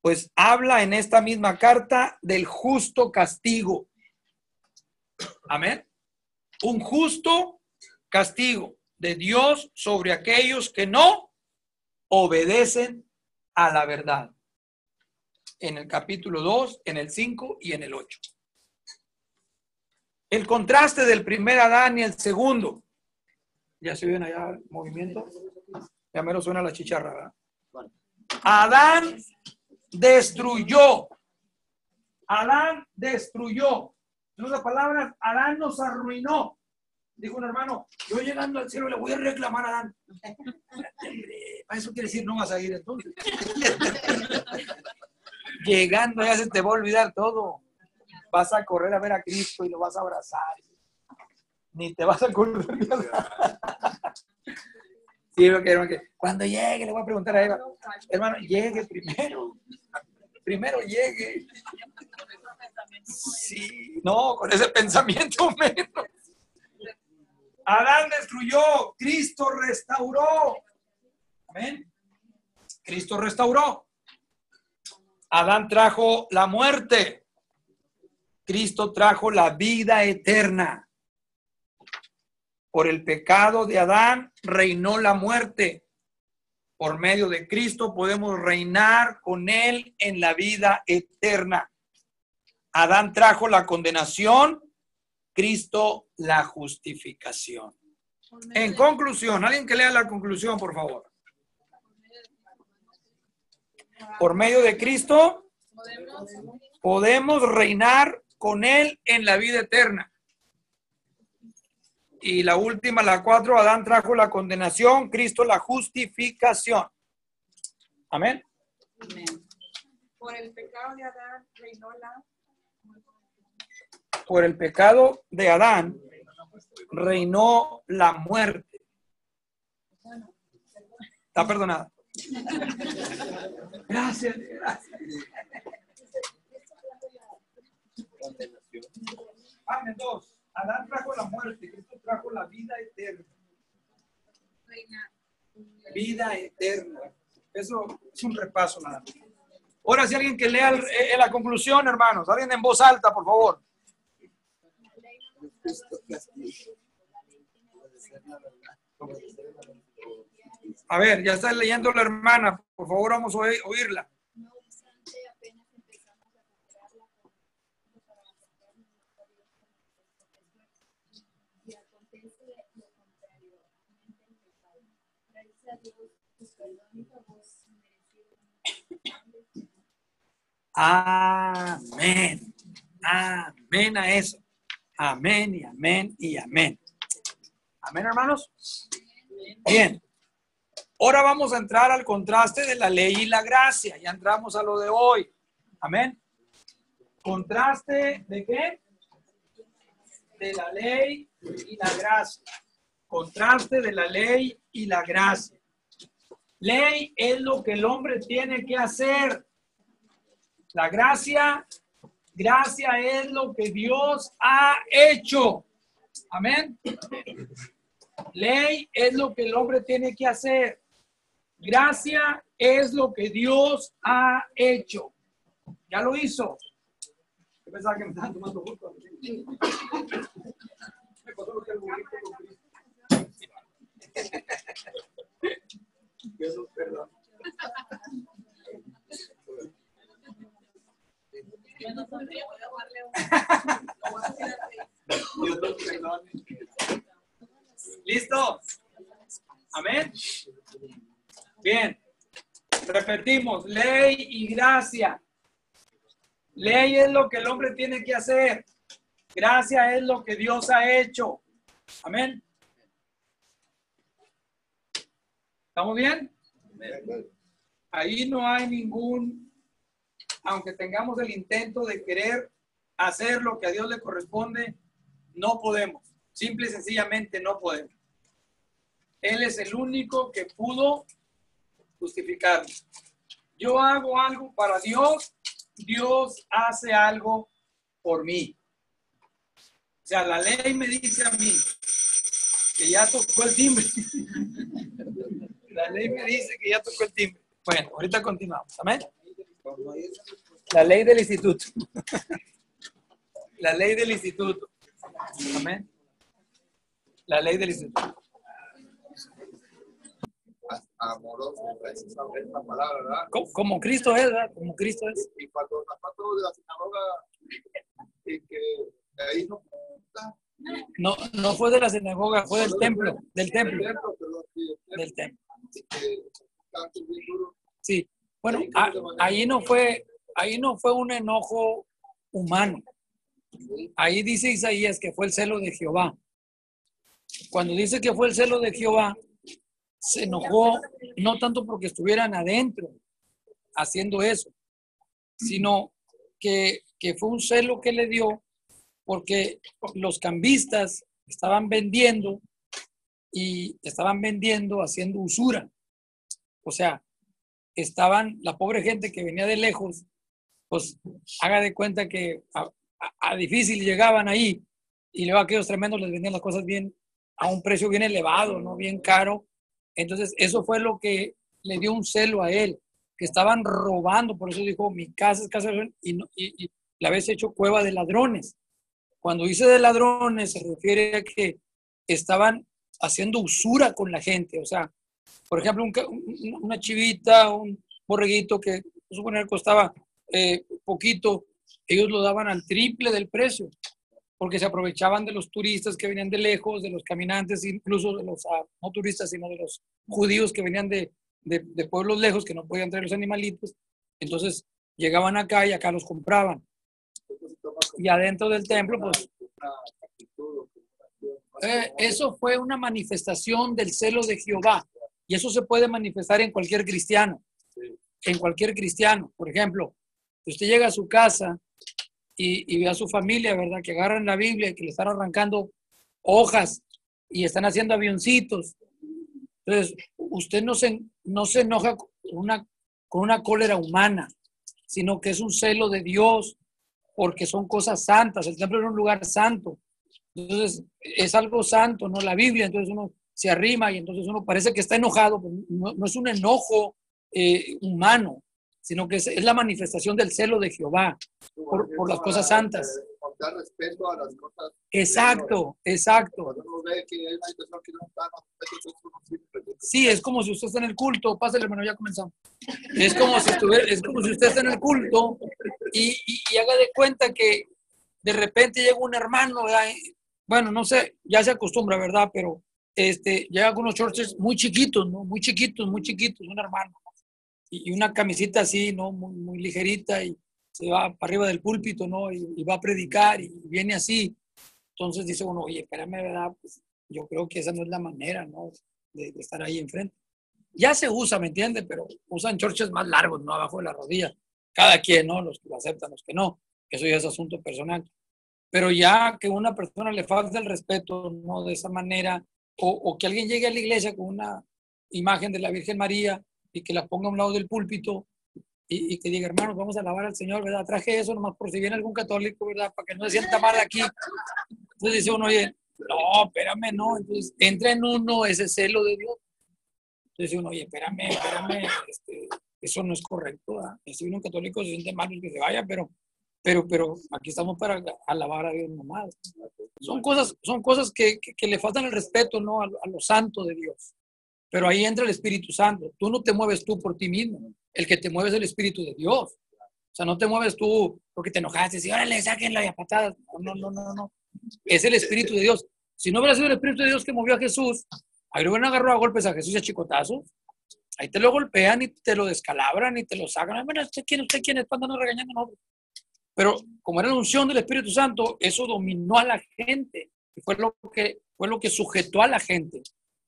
Pues habla en esta misma carta del justo castigo. Amén. Un justo castigo de Dios sobre aquellos que no obedecen a la verdad. En el capítulo 2, en el 5 y en el 8. El contraste del primer Adán y el segundo. Ya se ven allá el movimiento. Ya menos suena la chicharra, ¿verdad? Adán destruyó. Adán destruyó. En otras palabras, Adán nos arruinó. Dijo un hermano, yo llegando al cielo le voy a reclamar a Adán. Eso quiere decir no vas a ir entonces. Llegando ya se te va a olvidar todo. Vas a correr a ver a Cristo y lo vas a abrazar. Ni te vas a acordar Sí, que cuando llegue le voy a preguntar a Eva, hermano, llegue primero. Primero llegue. Sí, no, con ese pensamiento menos. Adán destruyó, Cristo restauró. Amén. Cristo restauró. Adán trajo la muerte. Cristo trajo la vida eterna. Por el pecado de Adán reinó la muerte. Por medio de Cristo podemos reinar con Él en la vida eterna. Adán trajo la condenación, Cristo la justificación. En conclusión, alguien que lea la conclusión, por favor. Por medio de Cristo podemos reinar con Él en la vida eterna. Y la última, la cuatro, Adán trajo la condenación, Cristo la justificación. Amén. Por el pecado de Adán reinó la por el pecado de Adán, reinó la muerte. Está perdonada. Gracias, gracias. Amén. Dos. Adán trajo la muerte, trajo la vida eterna. Vida eterna. Eso es un repaso nada Ahora, si alguien que lea eh, la conclusión, hermanos, alguien en voz alta, por favor. A ver, ya está leyendo la hermana. Por favor, vamos a oírla. Amén. Amén a eso. Amén y amén y amén. Amén, hermanos. Bien. Ahora vamos a entrar al contraste de la ley y la gracia. Ya entramos a lo de hoy. Amén. Contraste de qué? De la ley y la gracia. Contraste de la ley y la gracia. Ley es lo que el hombre tiene que hacer. La gracia, gracia es lo que Dios ha hecho. Amén. Ley es lo que el hombre tiene que hacer. Gracia es lo que Dios ha hecho. Ya lo hizo. Pensaba que me estaban tomando ¿Listo? Amén. Bien. Repetimos, ley y gracia. Ley es lo que el hombre tiene que hacer. Gracia es lo que Dios ha hecho. Amén. ¿Estamos bien? Ahí no hay ningún, aunque tengamos el intento de querer hacer lo que a Dios le corresponde, no podemos. Simple y sencillamente no podemos. Él es el único que pudo justificarlo. Yo hago algo para Dios, Dios hace algo por mí. O sea, la ley me dice a mí que ya tocó el timbre. La ley me dice que ya tocó el timbre. Bueno, ahorita continuamos. Amén. La ley del instituto. La ley del instituto. Amén. La ley del instituto. Amoroso, esa palabra, ¿verdad? Como, Cristo es, ¿verdad? Como Cristo es. Y cuando los de la sinagoga, y que ahí no no, no fue de la sinagoga, fue del templo, del templo. Del templo. Sí, bueno, ahí no fue, ahí no fue un enojo humano. Ahí dice Isaías que fue el celo de Jehová. Cuando dice que fue el celo de Jehová, se enojó no tanto porque estuvieran adentro haciendo eso, sino que, que fue un celo que le dio porque los cambistas estaban vendiendo y estaban vendiendo haciendo usura. O sea, estaban, la pobre gente que venía de lejos, pues haga de cuenta que a, difícil llegaban ahí y luego aquellos tremendos les vendían las cosas bien a un precio bien elevado, ¿no? Bien caro. Entonces, eso fue lo que le dio un celo a él, que estaban robando, por eso dijo, mi casa es casa de y, y, y la habéis hecho cueva de ladrones. Cuando dice de ladrones, se refiere a que estaban haciendo usura con la gente. O sea, por ejemplo, una chivita, un borreguito que suponer costaba eh, poquito, ellos lo daban al triple del precio, porque se aprovechaban de los turistas que venían de lejos, de los caminantes, incluso de los ah, no turistas, sino de los judíos que venían de, de pueblos lejos que no podían traer los animalitos. Entonces llegaban acá y acá los compraban. Y adentro del templo, pues eh, eso fue una manifestación del celo de Jehová. Y eso se puede manifestar en cualquier cristiano. En cualquier cristiano. Por ejemplo, usted llega a su casa y, ve a su familia, ¿verdad? Que agarran la Biblia y que le están arrancando hojas y están haciendo avioncitos. Entonces, usted no se, no se enoja con una, con una cólera humana, sino que es un celo de Dios, porque son cosas santas. El templo era un lugar santo. Entonces, es algo santo, ¿no? La Biblia, entonces uno se arrima y entonces uno parece que está enojado, pero no, es un enojo eh, humano, sino que es, es la manifestación del celo de Jehová por, por las cosas santas. Dar respeto a las cosas. Exacto, exacto. No no Sí, es como si usted está en el culto, pásale hermano, ya comenzamos. Es como si estuviera, es como si usted está en el culto y, y- y haga de cuenta que de repente llega un hermano, ¿verdad? Bueno, no sé, ya se acostumbra, ¿verdad? Pero este, llega con unos shorts muy chiquitos, ¿no? Muy chiquitos, muy chiquitos, un hermano. Y, y una camisita así, ¿no? Muy, muy ligerita y se va para arriba del púlpito, ¿no? Y, y va a predicar y viene así. Entonces dice uno, oye, espérame, ¿verdad? Pues yo creo que esa no es la manera, ¿no? De, de estar ahí enfrente. Ya se usa, ¿me entiende? Pero usan chorches más largos, ¿no? Abajo de la rodilla. Cada quien, ¿no? Los que lo aceptan, los que no. Eso ya es asunto personal. Pero ya que una persona le falta el respeto, ¿no? De esa manera, o, o que alguien llegue a la iglesia con una imagen de la Virgen María y que la ponga a un lado del púlpito y, y que diga, hermanos, vamos a alabar al Señor, ¿verdad? Traje eso nomás por si viene algún católico, ¿verdad? Para que no se sienta mal aquí. Entonces dice uno, oye, no, espérame, no. Entonces entra en uno ese celo de Dios. Entonces dice uno, oye, espérame, espérame, este, eso no es correcto. ¿verdad? Si uno católico se siente mal, pues que se vaya, pero, pero, pero aquí estamos para alabar a Dios nomás. Son cosas, son cosas que, que, que le faltan el respeto, ¿no? A, a lo santo de Dios. Pero ahí entra el Espíritu Santo. Tú no te mueves tú por ti mismo. El que te mueve es el Espíritu de Dios. O sea, no te mueves tú porque te enojaste y órale, sáquenla y a patadas. No, no, no, no, no. Es el Espíritu de Dios. Si no hubiera sido el Espíritu de Dios que movió a Jesús, ahí lo hubieran agarrado a golpes a Jesús y a chicotazos. Ahí te lo golpean y te lo descalabran y te lo sacan. Bueno, ¿usted quién, usted quién es? Andan regañando, no. Pero como era la unción del Espíritu Santo, eso dominó a la gente. Y fue lo que, fue lo que sujetó a la gente.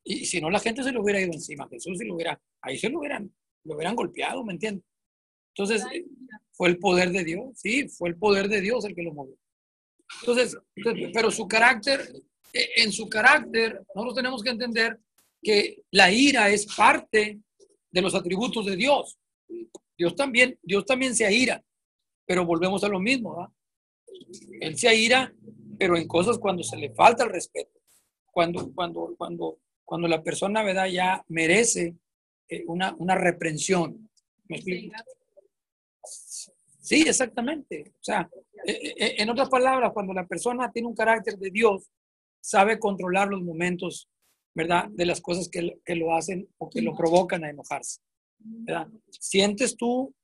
Y si no, la gente se lo hubiera ido encima. Jesús se lo hubiera, ahí se lo hubieran, lo hubieran golpeado, ¿me entiendes? Entonces, fue el poder de Dios, sí, fue el poder de Dios el que lo movió. Entonces, entonces, pero su carácter, eh, en su carácter, nosotros tenemos que entender que la ira es parte de los atributos de Dios. Dios también, Dios también se aira, pero volvemos a lo mismo, ¿verdad? Él se aira, pero en cosas cuando se le falta el respeto, cuando, cuando, cuando, cuando la persona, ¿verdad? Ya merece eh, una, una reprensión. ¿Me explico? Sí, exactamente. O sea, eh, eh, en otras palabras, cuando la persona tiene un carácter de Dios, sabe controlar los momentos, ¿verdad? De las cosas que, que lo hacen o que lo provocan a enojarse, ¿verdad? Sientes tú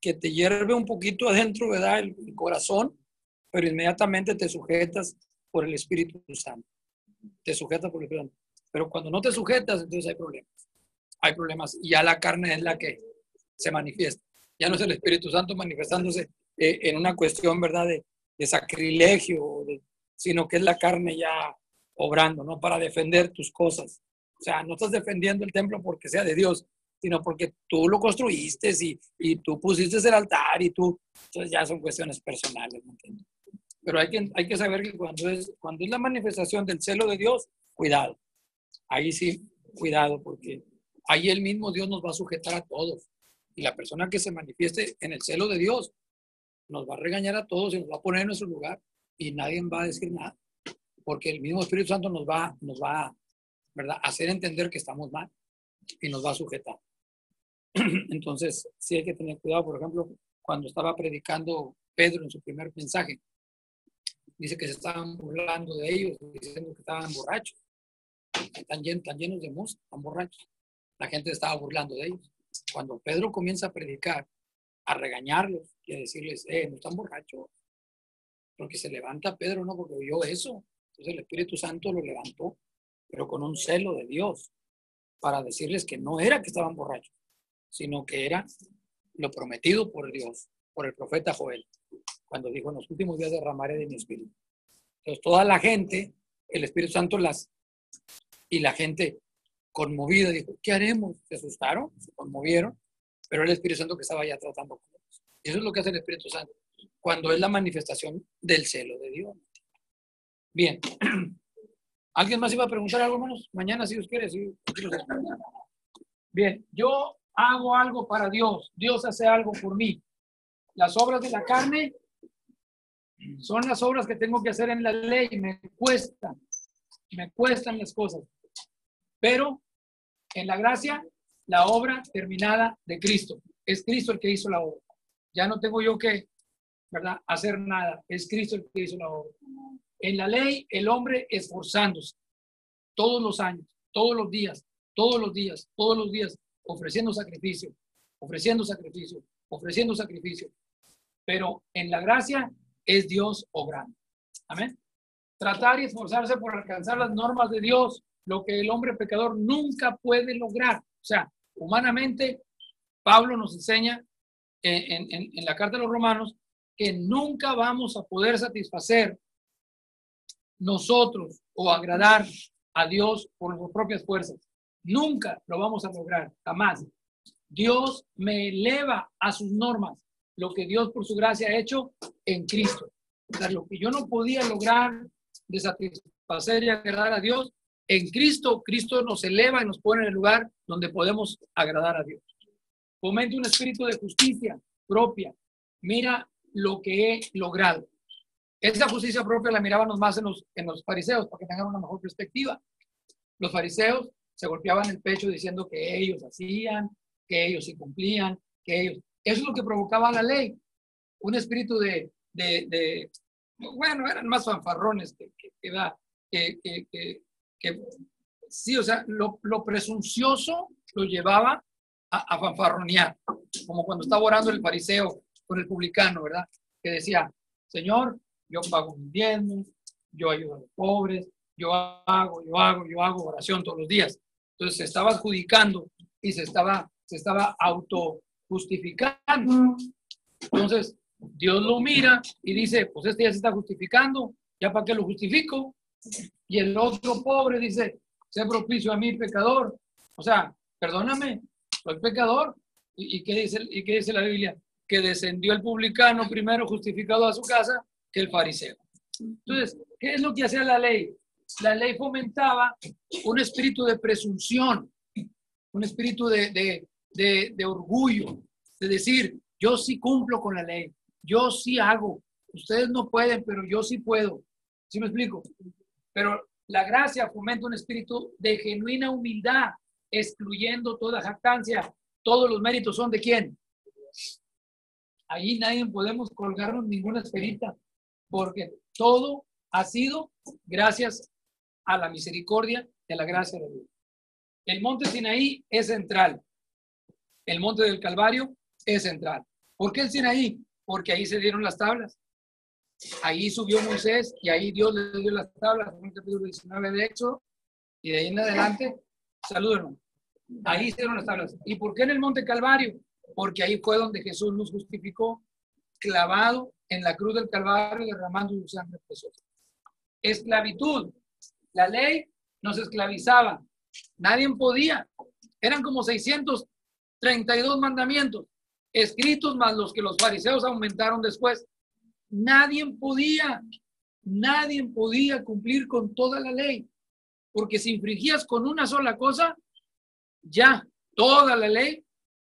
que te hierve un poquito adentro, ¿verdad? El, el corazón, pero inmediatamente te sujetas por el Espíritu Santo. Te sujetas por el Espíritu Santo. Pero cuando no te sujetas, entonces hay problemas. Hay problemas. Y ya la carne es la que se manifiesta. Ya no es el Espíritu Santo manifestándose eh, en una cuestión, ¿verdad? De, sacrilegio, sino que es la carne ya obrando, ¿no? Para defender tus cosas. O sea, no estás defendiendo el templo porque sea de Dios, sino porque tú lo construiste y, y tú pusiste el altar y tú, entonces ya son cuestiones personales, ¿me entiendes? Pero hay que, hay que saber que cuando es, cuando es la manifestación del celo de Dios, cuidado. Ahí sí, cuidado, porque ahí el mismo Dios nos va a sujetar a todos. Y la persona que se manifieste en el celo de Dios nos va a regañar a todos y nos va a poner en nuestro lugar y nadie va a decir nada. Porque el mismo Espíritu Santo nos va, nos va ¿verdad? a hacer entender que estamos mal y nos va a sujetar. Entonces, sí hay que tener cuidado. Por ejemplo, cuando estaba predicando Pedro en su primer mensaje, dice que se estaban burlando de ellos, diciendo que estaban borrachos. Están llenos, de música, están borrachos. La gente estaba burlando de ellos. Cuando Pedro comienza a predicar, a regañarlos y a decirles, eh, no están borrachos. Porque se levanta Pedro, no porque oyó eso. Entonces el Espíritu Santo lo levantó, pero con un celo de Dios, para decirles que no era que estaban borrachos, sino que era lo prometido por Dios, por el profeta Joel, cuando dijo, en los últimos días derramaré de mi espíritu. Entonces toda la gente, el Espíritu Santo las... Y la gente conmovida dijo, ¿qué haremos? Se asustaron, se conmovieron, pero el Espíritu Santo que estaba ya tratando con ellos. Eso es lo que hace el Espíritu Santo, cuando es la manifestación del celo de Dios. Bien. ¿Alguien más iba a preguntar algo, hermanos? Mañana, si Dios quiere. sí. Bien, yo hago algo para Dios. Dios hace algo por mí. Las obras de la carne son las obras que tengo que hacer en la ley. Me cuestan. Me cuestan las cosas. Pero en la gracia, la obra terminada de Cristo. es Cristo el que hizo la obra. Ya no tengo yo que, ¿verdad?, hacer nada. Es Cristo el que hizo la obra. En la ley, el hombre esforzándose todos los años, todos los días, todos los días, todos los días, ofreciendo sacrificio, ofreciendo sacrificio, ofreciendo sacrificio. Pero en la gracia es Dios obrando. Amén. Tratar y esforzarse por alcanzar las normas de Dios, lo que el hombre pecador nunca puede lograr. O sea, humanamente, Pablo nos enseña en, en la carta de los romanos que nunca vamos a poder satisfacer nosotros o agradar a Dios por nuestras propias fuerzas. Nunca lo vamos a lograr, jamás. Dios me eleva a sus normas, lo que Dios por su gracia ha hecho en Cristo. O lo que yo no podía lograr de satisfacer y agradar a Dios, en Cristo, Cristo nos eleva y nos pone en el lugar donde podemos agradar a Dios. Fomente un espíritu de justicia propia. Mira lo que he logrado. Esa justicia propia la mirábamos más en los, en los fariseos para que tengan una mejor perspectiva. Los fariseos se golpeaban el pecho diciendo que ellos hacían, que ellos se cumplían, que ellos... Eso es lo que provocaba la ley. Un espíritu de, de, bueno, eran más fanfarrones que, que, que, que, sí, o sea, lo, lo presuncioso lo llevaba a, a, fanfarronear, como cuando estaba orando el fariseo con el publicano, ¿verdad? Que decía, Señor, yo pago mis diezmos, yo ayudo a los pobres, yo hago, yo hago, yo hago oración todos los días. Entonces se estaba adjudicando y se estaba, se estaba auto justificando. Entonces Dios lo mira y dice, pues este ya se está justificando, ya para qué lo justifico. Y el otro pobre dice, sé propicio a mí, pecador. O sea, perdóname, soy pecador. ¿Y, y, qué dice, ¿Y qué dice la Biblia? Que descendió el publicano primero justificado a su casa que el fariseo. Entonces, ¿qué es lo que hacía la ley? La ley fomentaba un espíritu de presunción, un espíritu de, de, orgullo, de decir, yo sí cumplo con la ley, yo sí hago, ustedes no pueden, pero yo sí puedo. ¿Sí me explico? Pero la gracia fomenta un espíritu de genuina humildad, excluyendo toda jactancia. Todos los méritos son de quién? Ahí nadie podemos colgarnos ninguna esperita porque todo ha sido gracias a la misericordia de la gracia de Dios. El monte Sinaí es central. El monte del Calvario es central. ¿Por qué el Sinaí? Porque ahí se dieron las tablas. Ahí subió Moisés y ahí Dios le dio las tablas, en el capítulo 19 de Éxodo, y de ahí en adelante, salud Ahí se dieron las tablas. ¿Y por qué en el monte Calvario? Porque ahí fue donde Jesús nos justificó, clavado en la cruz del Calvario derramando su sangre preciosa. Esclavitud. La ley nos esclavizaba. Nadie podía. Eran como 632 mandamientos escritos más los que los fariseos aumentaron después. Nadie podía, nadie podía cumplir con toda la ley. Porque si infringías con una sola cosa, ya toda la ley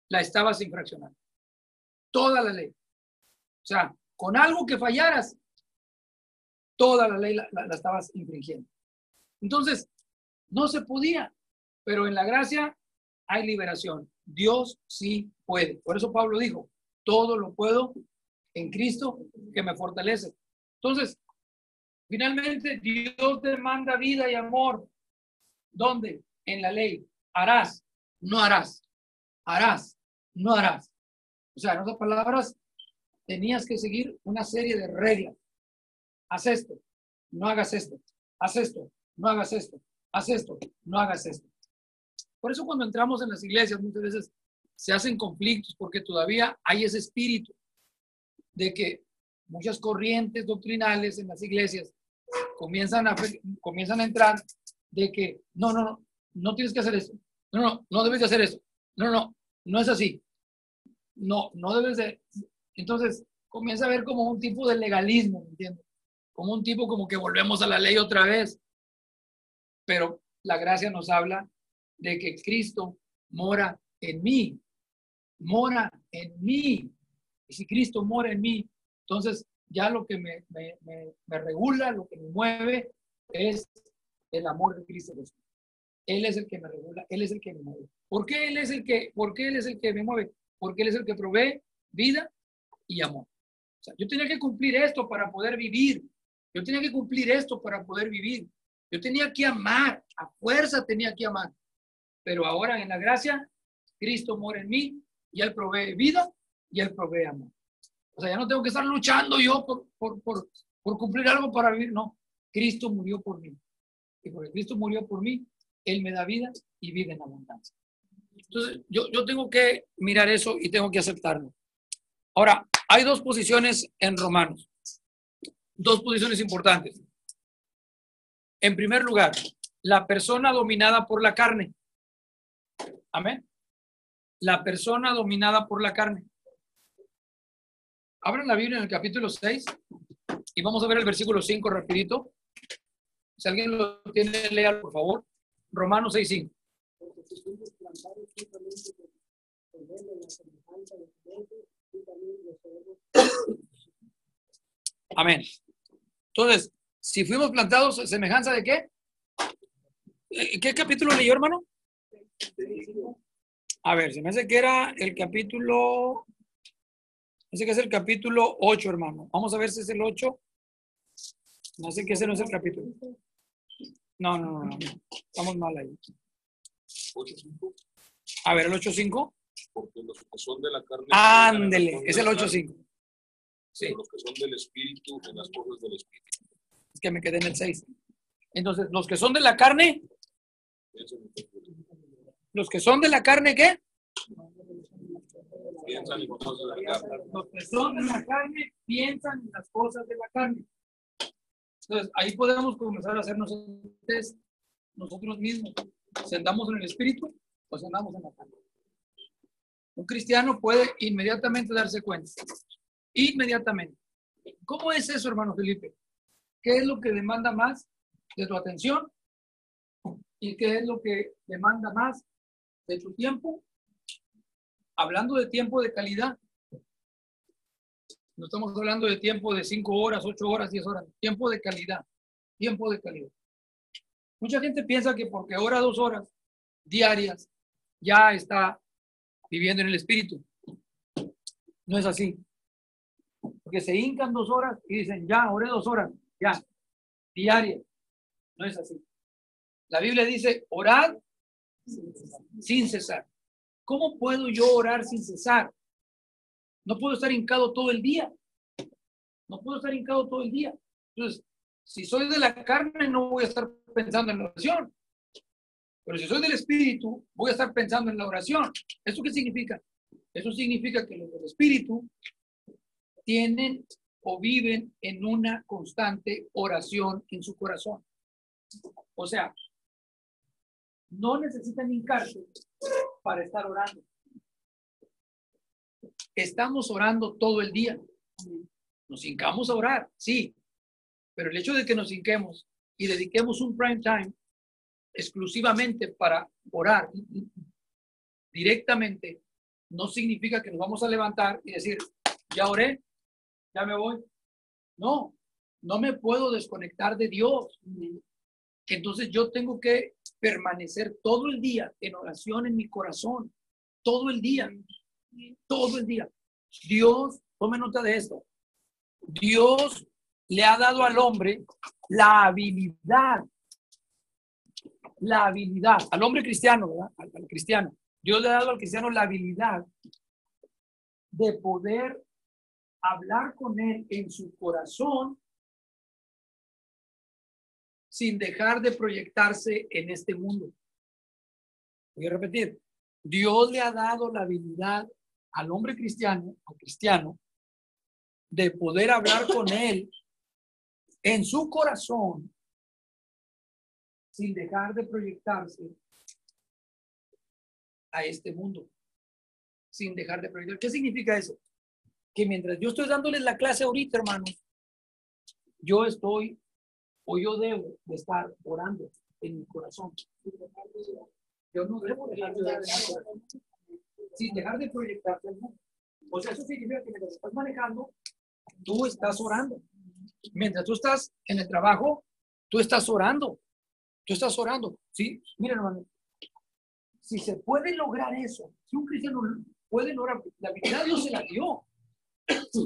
la estabas infraccionando. Toda la ley. O sea, con algo que fallaras, toda la ley la, estabas infringiendo. Entonces, no se podía, pero en la gracia hay liberación. Dios sí puede. Por eso Pablo dijo, todo lo puedo en Cristo que me fortalece. Entonces, finalmente Dios demanda vida y amor. ¿Dónde? En la ley. Harás, no harás. Harás, no harás. O sea, en otras palabras, tenías que seguir una serie de reglas. Haz esto, no hagas esto. Haz esto, no hagas esto. Haz esto, no hagas esto. Por eso cuando entramos en las iglesias muchas veces se hacen conflictos porque todavía hay ese espíritu de que muchas corrientes doctrinales en las iglesias comienzan a, comienzan a entrar de que no, no, no, no tienes que hacer eso. No, no, no debes de hacer eso. No, no, no es así. No, no debes de, entonces comienza a ver como un tipo de legalismo, ¿me entiendes? Como un tipo como que volvemos a la ley otra vez. Pero la gracia nos habla de que Cristo mora en mí, mora en mí. Y si Cristo mora en mí, entonces ya lo que me, regula, lo que me mueve es el amor de Cristo Jesús. Él es el que me regula, Él es el que me mueve. ¿Por qué Él es el que, por qué Él es el que me mueve? porque Él es el que provee vida y amor. O yo tenía que cumplir esto para poder vivir. Yo tenía que cumplir esto para poder vivir. Yo tenía que amar, a fuerza tenía que amar. Pero ahora en la gracia, Cristo mora en mí y Él provee vida y Él provee amor. O sea, ya no tengo que estar luchando yo por, cumplir algo para vivir. No, Cristo murió por mí. Y porque Cristo murió por mí, Él me da vida y vida en abundancia. Entonces, yo, yo tengo que mirar eso y tengo que aceptarlo. Ahora, hay dos posiciones en Romanos. Dos posiciones importantes. En primer lugar, la persona dominada por la carne. Amén. La persona dominada por la carne. Abran la Biblia en el capítulo 6 y vamos a ver el versículo 5 rapidito. Si alguien lo tiene, lea por favor. Romanos 6, 5. Amén. Entonces, si fuimos plantados, ¿semejanza de qué? ¿Qué capítulo leyó, hermano? A ver, se me hace que era el capítulo. Me hace que es el capítulo 8, hermano. Vamos a ver si es el 8. No sé que ese no es el capítulo. No, no, no, no. Estamos mal ahí. A ver, el 8.5. Porque los que son de la carne. Ándele, es el 8.5. Sí. Pero los que son del espíritu, en las cosas del espíritu. Que me quedé en el 6. Entonces, los que son de la carne, los que son de la carne, ¿qué? piensan en cosas de la carne. Los que son de la carne piensan en las cosas de la carne. Entonces, ahí podemos comenzar a hacernos un test nosotros mismos. Si andamos en el espíritu o si andamos en la carne. Un cristiano puede inmediatamente darse cuenta. Inmediatamente. ¿Cómo es eso, hermano Felipe? ¿Qué es lo que demanda más de tu atención? ¿Y qué es lo que demanda más de tu tiempo? Hablando de tiempo de calidad, no estamos hablando de tiempo de 5 horas, 8 horas, 10 horas. Tiempo de calidad. Tiempo de calidad. Mucha gente piensa que porque ora dos horas diarias ya está viviendo en el espíritu. No es así. Porque se hincan dos horas y dicen, ya, oré dos horas, ya, diarias. No es así. La Biblia dice, orad sin cesar. ¿Cómo puedo yo orar sin cesar? No puedo estar hincado todo el día. No puedo estar hincado todo el día. Entonces, si soy de la carne, no voy a estar pensando en la oración. Pero si soy del espíritu, voy a estar pensando en la oración. ¿Eso qué significa? Eso significa que los del espíritu tienen o viven en una constante oración en su corazón. O sea, no necesitan hincarse para estar orando. Estamos orando todo el día. Nos hincamos a orar, sí, pero el hecho de que nos hinquemos y dediquemos un prime time exclusivamente para orar directamente no significa que nos vamos a levantar y decir, ya oré, ya me voy. No, no me puedo desconectar de Dios. Entonces yo tengo que permanecer todo el día en oración en mi corazón, todo el día, todo el día. Dios, tome nota de esto, Dios le ha dado al hombre la habilidad, la habilidad, al hombre cristiano, ¿verdad? Al, al cristiano. Dios le ha dado al cristiano la habilidad de poder hablar con él en su corazón sin dejar de proyectarse en este mundo. Voy a repetir, Dios le ha dado la habilidad al hombre cristiano, al cristiano, de poder hablar con él en su corazón sin dejar de proyectarse a este mundo, sin dejar de proyectar. ¿Qué significa eso? Que mientras yo estoy dándoles la clase ahorita, hermanos, yo estoy o yo debo de estar orando en mi corazón. Yo no debo dejar de orar sin dejar de proyectarte al mundo. O sea, eso significa que mientras estás manejando, tú estás orando. Mientras tú estás en el trabajo, tú estás orando. Tú estás orando. Sí, miren, hermano. Si se puede lograr eso, si un cristiano pueden orar. La habilidad Dios se la dio.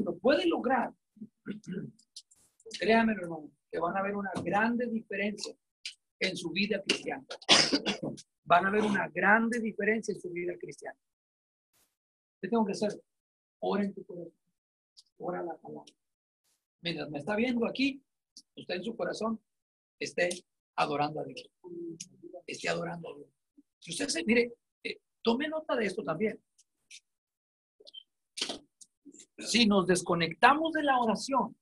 Lo pueden lograr, créanme, hermano, que van a ver una grande diferencia en su vida cristiana. Van a ver una grande diferencia en su vida cristiana. ¿Qué tengo que hacer? Ora en tu corazón. Ora la palabra. Mientras me está viendo aquí, usted en su corazón esté adorando a Dios. Esté adorando a Dios. Si usted se, mire, eh, tome nota de esto también. Si nos desconectamos de la oración,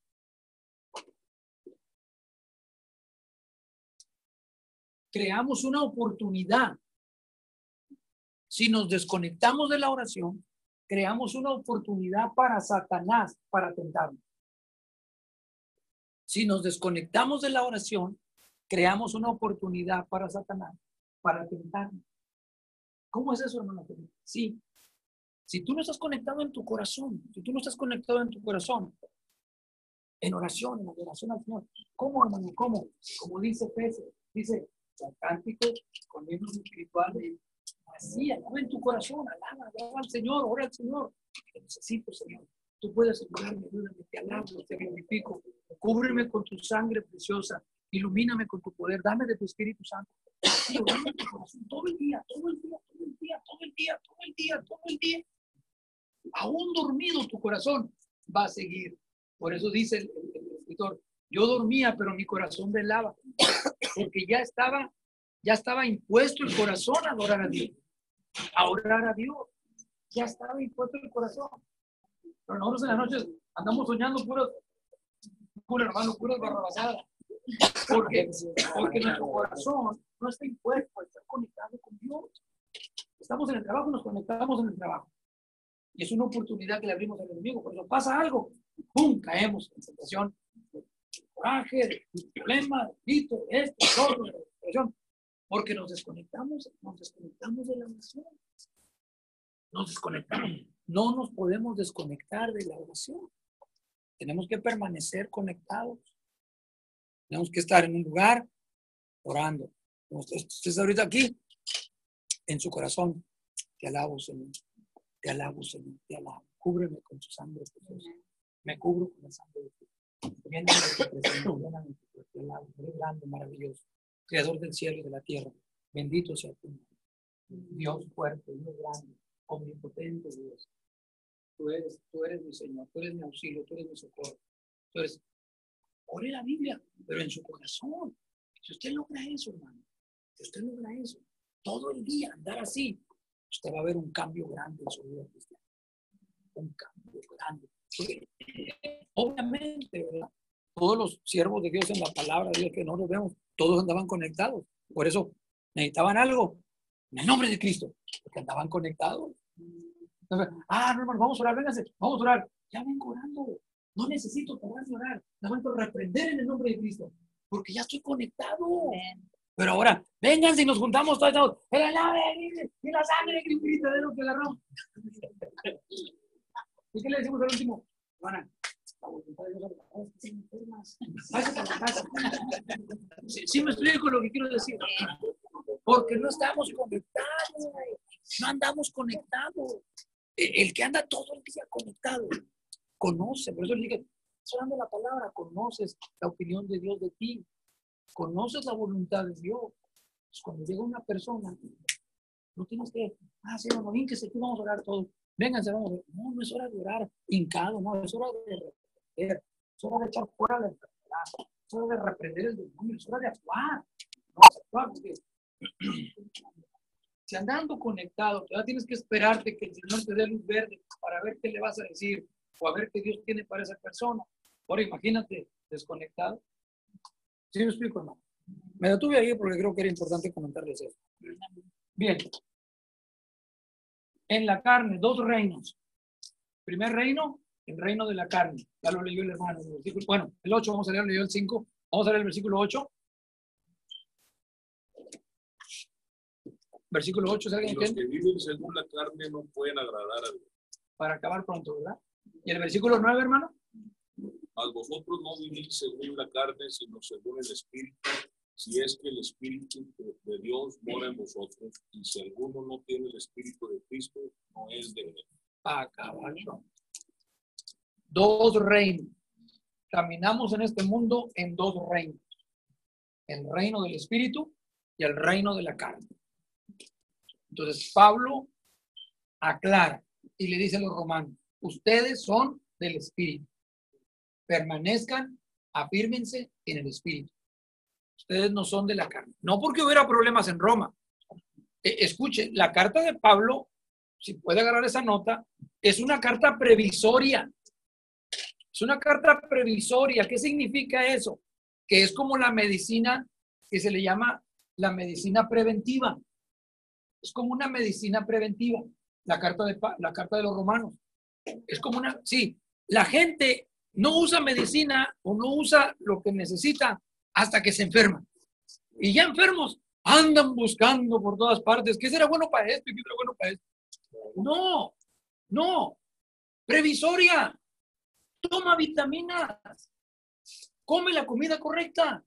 creamos una oportunidad. Si nos desconectamos de la oración, creamos una oportunidad para Satanás para tentarnos. Si nos desconectamos de la oración, creamos una oportunidad para Satanás para tentarnos. ¿Cómo es eso, hermano? Sí. Si tú no estás conectado en tu corazón, si tú no estás conectado en tu corazón, en oración, en adoración al Señor, ¿cómo, hermano? ¿Cómo? Como dice Pedro, dice, cántico con himnos espirituales, así, alaba en tu corazón, alaba, alaba al Señor, ora al Señor. Te necesito, Señor. Tú puedes ayudarme, ayúdame, te alabo, te glorifico. Cúbreme con tu sangre preciosa. Ilumíname con tu poder. Dame de tu Espíritu Santo. Todo el día, todo el día, todo el día, todo el día, todo el día, todo el día. Aún dormido tu corazón va a seguir. Por eso dice el, escritor, yo dormía, pero mi corazón velaba, porque ya estaba, ya estaba impuesto el corazón a adorar a Dios, a orar a Dios. Ya estaba impuesto el corazón. Pero nosotros en las noches andamos soñando puros, puro hermano, puras barrabasadas. Porque, porque nuestro corazón no está impuesto a estar conectado con Dios. Estamos en el trabajo, nos conectamos en el trabajo. Y es una oportunidad que le abrimos al enemigo. Eso pasa algo, ¡pum! Caemos en tentación coraje, de problema, de esto, todo, de porque nos desconectamos, nos desconectamos de la oración. Nos desconectamos. No nos podemos desconectar de la oración. Tenemos que permanecer conectados. Tenemos que estar en un lugar orando. Usted, está ahorita aquí, en su corazón. Te alabo, Señor. Te alabo, Señor. Te alabo. Cúbreme con tu sangre. Me cubro con la sangre de Jesús grande, maravilloso, creador del cielo y de la tierra. Bendito sea tu nombre. Dios fuerte, Dios grande, omnipotente Dios. Tú eres, tú eres mi Señor, tú eres mi auxilio, tú eres mi socorro. Eres, ore la Biblia, pero en su corazón. Si usted logra eso, hermano, si usted logra eso, todo el día andar así, usted va a ver un cambio grande en su vida cristiana. Un cambio grande. Obviamente, ¿verdad? Todos los siervos de Dios en la palabra de Dios que no los vemos, todos andaban conectados. Por eso necesitaban algo en el nombre de Cristo, porque andaban conectados. ah, no, hermano, vamos a orar, vénganse, vamos a orar. Ya vengo orando. No necesito parar de orar. Necesito reprender en el nombre de Cristo, porque ya estoy conectado. Pero ahora, vénganse y nos juntamos todos. todos. El alave y la sangre que de lo que agarramos. ¿Y qué le decimos al último? Hermana, la voluntad de Sí, sí me explico lo que quiero decir. Porque no estamos conectados, no andamos conectados. El que anda todo el día conectado, conoce, por eso le dije, hablando la palabra, conoces la opinión de Dios de ti, conoces la voluntad de Dios. Pues cuando llega una persona, no tienes que, ah, sí, vamos, que se vamos a orar todos. Vénganse, vamos a ver. No, no es hora de orar hincado, no, es hora de reprender, es hora de echar fuera la enfermedad, es hora de reprender el demonio, es hora de actuar. No actuar porque si andando conectado, todavía tienes que esperarte que el Señor te dé luz verde para ver qué le vas a decir o a ver qué Dios tiene para esa persona. Ahora imagínate desconectado. ¿Sí me explico, hermano? Me detuve ahí porque creo que era importante comentarles eso. Bien, en la carne, dos reinos. Primer reino, el reino de la carne. Ya lo leyó el hermano. bueno, el 8, vamos a leer, leyó el 5. Vamos a leer el versículo 8. Versículo 8, ¿es alguien Los que viven según la carne no pueden agradar a Dios. Para acabar pronto, ¿verdad? Y el versículo 9, hermano. Mas vosotros no vivís según la carne, sino según el Espíritu, si es que el Espíritu de Dios mora en vosotros, y si alguno no tiene el Espíritu de Cristo, no es de él. a caballo. Dos reinos. Caminamos en este mundo en dos reinos. El reino del espíritu y el reino de la carne. Entonces Pablo aclara y le dice a los romanos, ustedes son del espíritu. Permanezcan, afírmense en el espíritu. Ustedes no son de la carne. No porque hubiera problemas en Roma. E, escuche, la carta de Pablo, si puede agarrar esa nota, es una carta previsoria. Es una carta previsoria. ¿Qué significa eso? Que es como la medicina que se le llama la medicina preventiva. Es como una medicina preventiva, la carta de, la carta de los romanos. Es como una, sí, la gente no usa medicina o no usa lo que necesita hasta que se enferma. Y ya enfermos andan buscando por todas partes, ¿qué será bueno para esto y qué será bueno para esto? No, no, previsoria, toma vitaminas, come la comida correcta,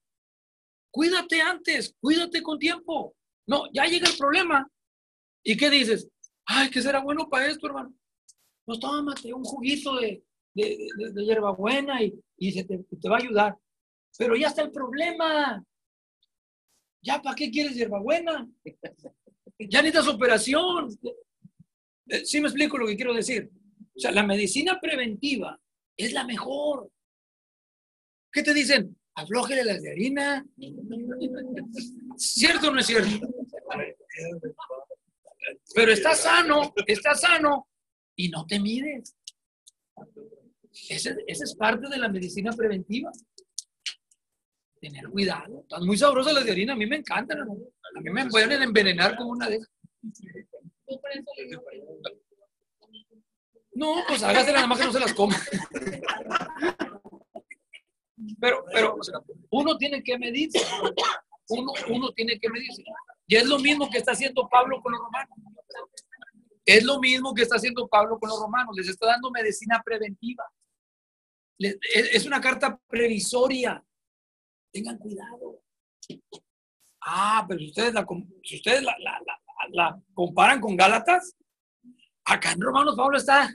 cuídate antes, cuídate con tiempo. No, ya llega el problema ¿Y qué dices? Ay, ¿qué será bueno para esto, hermano? Pues tómate un juguito de, de, de, hierbabuena y, y se te, te, va a ayudar. Pero ya está el problema. ¿Ya para qué quieres hierbabuena? Ya necesitas operación. Eh, sí me explico lo que quiero decir. O sea, la medicina preventiva es la mejor. ¿Qué te dicen? Aflójele las de harina. ¿Cierto o no es cierto? Pero está sano, está sano y no te mides. Esa es parte de la medicina preventiva. Tener cuidado. Están muy sabrosas las de harina, a mí me encantan. A mí me pueden envenenar con una de esas. No, pues hágase nada más que no se las coma. Pero, pero uno tiene que medirse. Uno, uno tiene que medirse. Y es lo mismo que está haciendo Pablo con los romanos. Es lo mismo que está haciendo Pablo con los romanos. Les está dando medicina preventiva. Es una carta previsoria. Tengan cuidado. Ah, pero si ustedes la, si ustedes la, la, la comparan con Gálatas, acá en Romanos Pablo está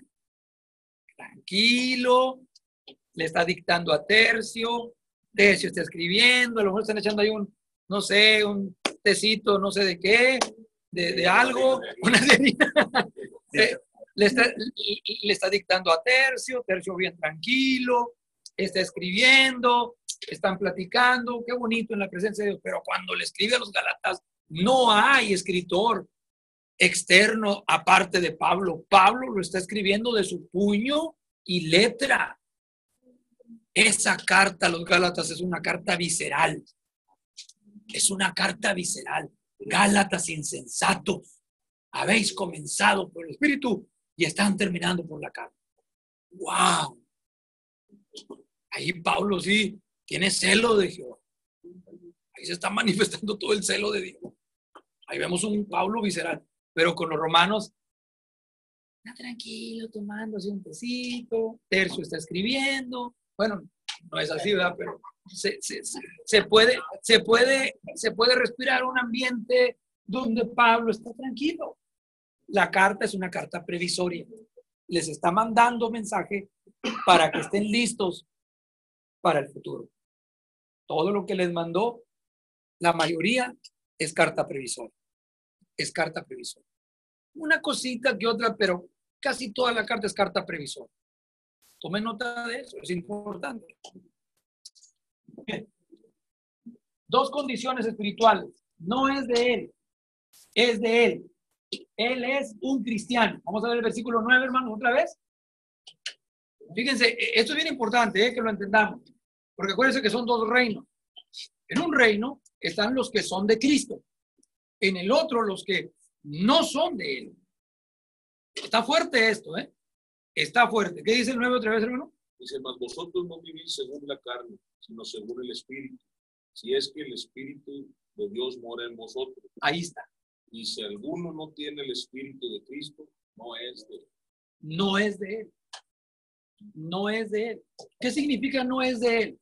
tranquilo, le está dictando a Tercio, Tercio está escribiendo, a lo mejor están echando ahí un, no sé, un tecito, no sé de qué, de, algo, una le, está, le está dictando a Tercio, Tercio bien tranquilo, está escribiendo, están platicando, qué bonito en la presencia de Dios, pero cuando le escribe a los Galatas, no hay escritor externo aparte de Pablo. Pablo lo está escribiendo de su puño y letra. Esa carta a los Gálatas es una carta visceral. Es una carta visceral. Gálatas insensatos. Habéis comenzado por el Espíritu y están terminando por la carne. ¡Wow! Ahí Pablo sí tiene celo de Jehová. Ahí se está manifestando todo el celo de Dios. Ahí vemos un Pablo visceral. Pero con los romanos, está tranquilo, tomándose un tecito. Tercio está escribiendo. Bueno, no es así, ¿verdad? Pero se, puede, se, puede, se puede respirar un ambiente donde Pablo está tranquilo. La carta es una carta previsoria. Les está mandando mensaje para que estén listos para el futuro. Todo lo que les mandó, la mayoría es carta previsoria. Es carta previsoria. Una cosita que otra, pero casi toda la carta es carta previsoria. Tome nota de eso, es importante. Dos condiciones espirituales. No es de él, es de él. Él es un cristiano. Vamos a ver el versículo 9, hermanos, otra vez. Fíjense, e, esto es bien importante, eh, que lo entendamos. Porque acuérdense que son dos reinos. En un reino están los que son de Cristo. En el otro, los que no son de Él. Está fuerte esto, ¿eh? Está fuerte. ¿Qué dice el 9 otra vez, hermano? Dice, mas vosotros no vivís según la carne, sino según el Espíritu. Si es que el Espíritu de Dios mora en vosotros. Ahí está. Y si alguno no tiene el Espíritu de Cristo, no es de él. No es de él. No es de él. ¿Qué significa no es de él?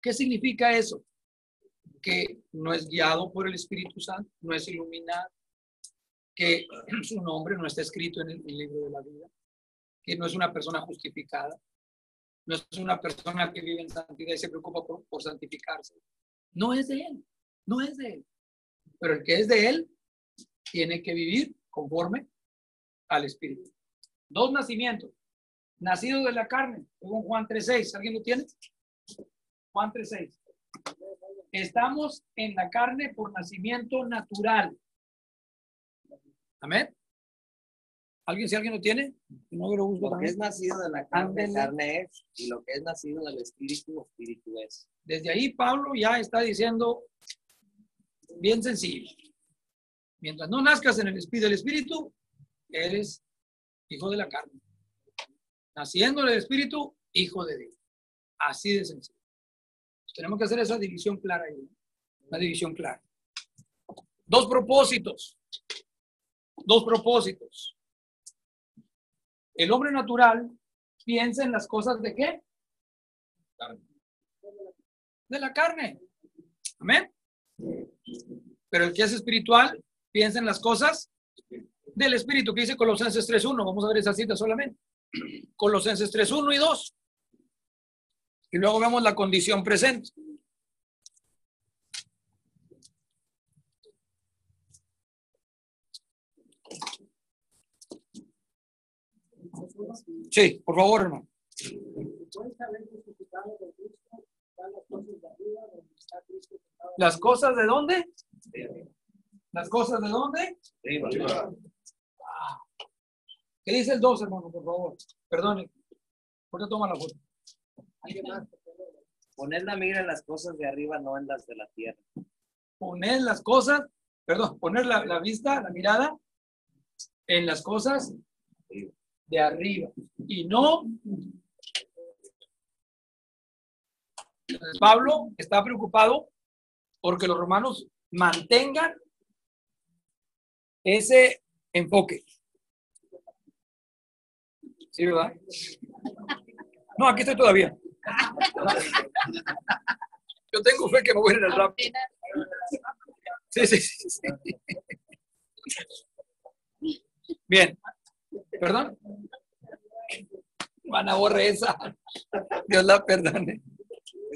¿Qué significa eso? Que no es guiado por el Espíritu Santo, no es iluminado, que su nombre no está escrito en el libro de la vida, que no es una persona justificada, no es una persona que vive en santidad y se preocupa por, por santificarse. No es de él, no es de él. Pero el que es de él tiene que vivir conforme al Espíritu. Dos nacimientos. Nacido de la carne, según Juan 3.6. ¿Alguien lo tiene? Juan 3.6. Estamos en la carne por nacimiento natural. Amén. ¿Alguien, si alguien lo tiene? No lo busco Lo que es nacido de la carne es, y lo que es nacido del espíritu, espíritu es. Desde ahí Pablo ya está diciendo bien sencillo. Mientras no nazcas en el espíritu del espíritu, eres hijo de la carne. Naciendo del espíritu, hijo de Dios. Así de sencillo. Tenemos que hacer esa división clara ahí. Una división clara. Dos propósitos. Dos propósitos. El hombre natural piensa en las cosas de qué? de la carne. Amén. Pero el que es espiritual piensa en las cosas del espíritu, que dice Colosenses 3.1. Vamos a ver esa cita solamente. Colosenses 3.1 y 2. Y luego vemos la condición presente. Sí, por favor, hermano. ¿Las cosas de dónde? ¿Las cosas de dónde? Arriba. ¿Qué dice el 2, hermano, por favor? Perdone. ¿Por qué toma la foto? Poner la mira en las cosas de arriba, no en las de la tierra. Poner las cosas, perdón, poner la, la vista, la mirada en las cosas de arriba y no. Pablo está preocupado porque los romanos mantengan ese enfoque. ¿Sí, verdad? No, aquí estoy todavía. Yo tengo fe que me voy a ir al. Sí, sí, sí. Bien. ¿Perdón? Hermana, borre esa. Dios la perdone.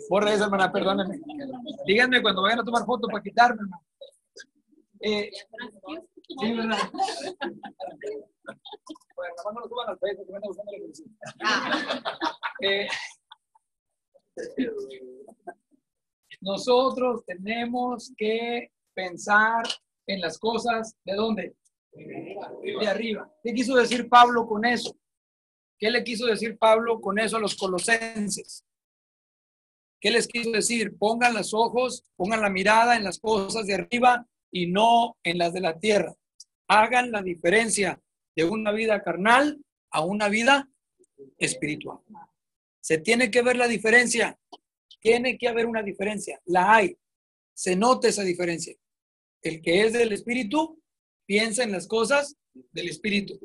Borre esa, hermana, perdónenme. Díganme cuando vayan a tomar fotos para quitarme, hermano. Eh, sí, ¿verdad? Bueno, nada más no lo suban al Facebook, que me la publicidad. Eh, nosotros tenemos que pensar en las cosas de dónde? De arriba. ¿Qué quiso decir Pablo con eso? ¿Qué le quiso decir Pablo con eso a los colosenses? ¿Qué les quiso decir? Pongan los ojos, pongan la mirada en las cosas de arriba y no en las de la tierra. Hagan la diferencia de una vida carnal a una vida espiritual. Se tiene que ver la diferencia. Tiene que haber una diferencia. La hay. Se nota esa diferencia. El que es del espíritu piensa en las cosas del espíritu.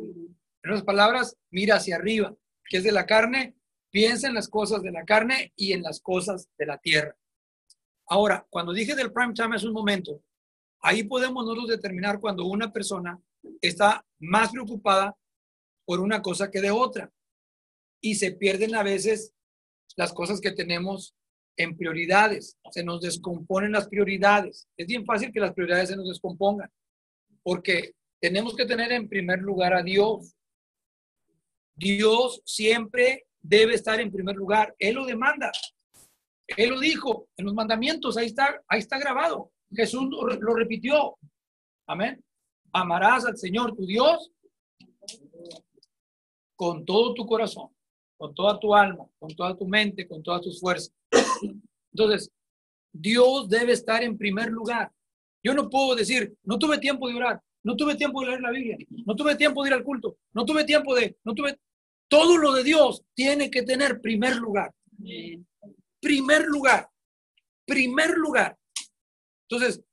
En otras palabras, mira hacia arriba. Que es de la carne piensa en las cosas de la carne y en las cosas de la tierra. Ahora, cuando dije del prime time hace un momento, ahí podemos nosotros determinar cuando una persona está más preocupada por una cosa que de otra. Y se pierden a veces las cosas que tenemos en prioridades. Se nos descomponen las prioridades. Es bien fácil que las prioridades se nos descompongan, porque tenemos que tener en primer lugar a Dios. Dios siempre debe estar en primer lugar. Él lo demanda. Él lo dijo en los mandamientos. Ahí está, ahí está grabado. Jesús lo, repitió. Amén. Amarás al Señor tu Dios con todo tu corazón, con toda tu alma, con toda tu mente, con todas tus fuerzas. Entonces, Dios debe estar en primer lugar. Yo no puedo decir, no tuve tiempo de orar, no tuve tiempo de leer la Biblia, no tuve tiempo de ir al culto, no tuve tiempo de, no tuve, todo lo de Dios tiene que tener primer lugar. Primer lugar. Primer lugar. Entonces,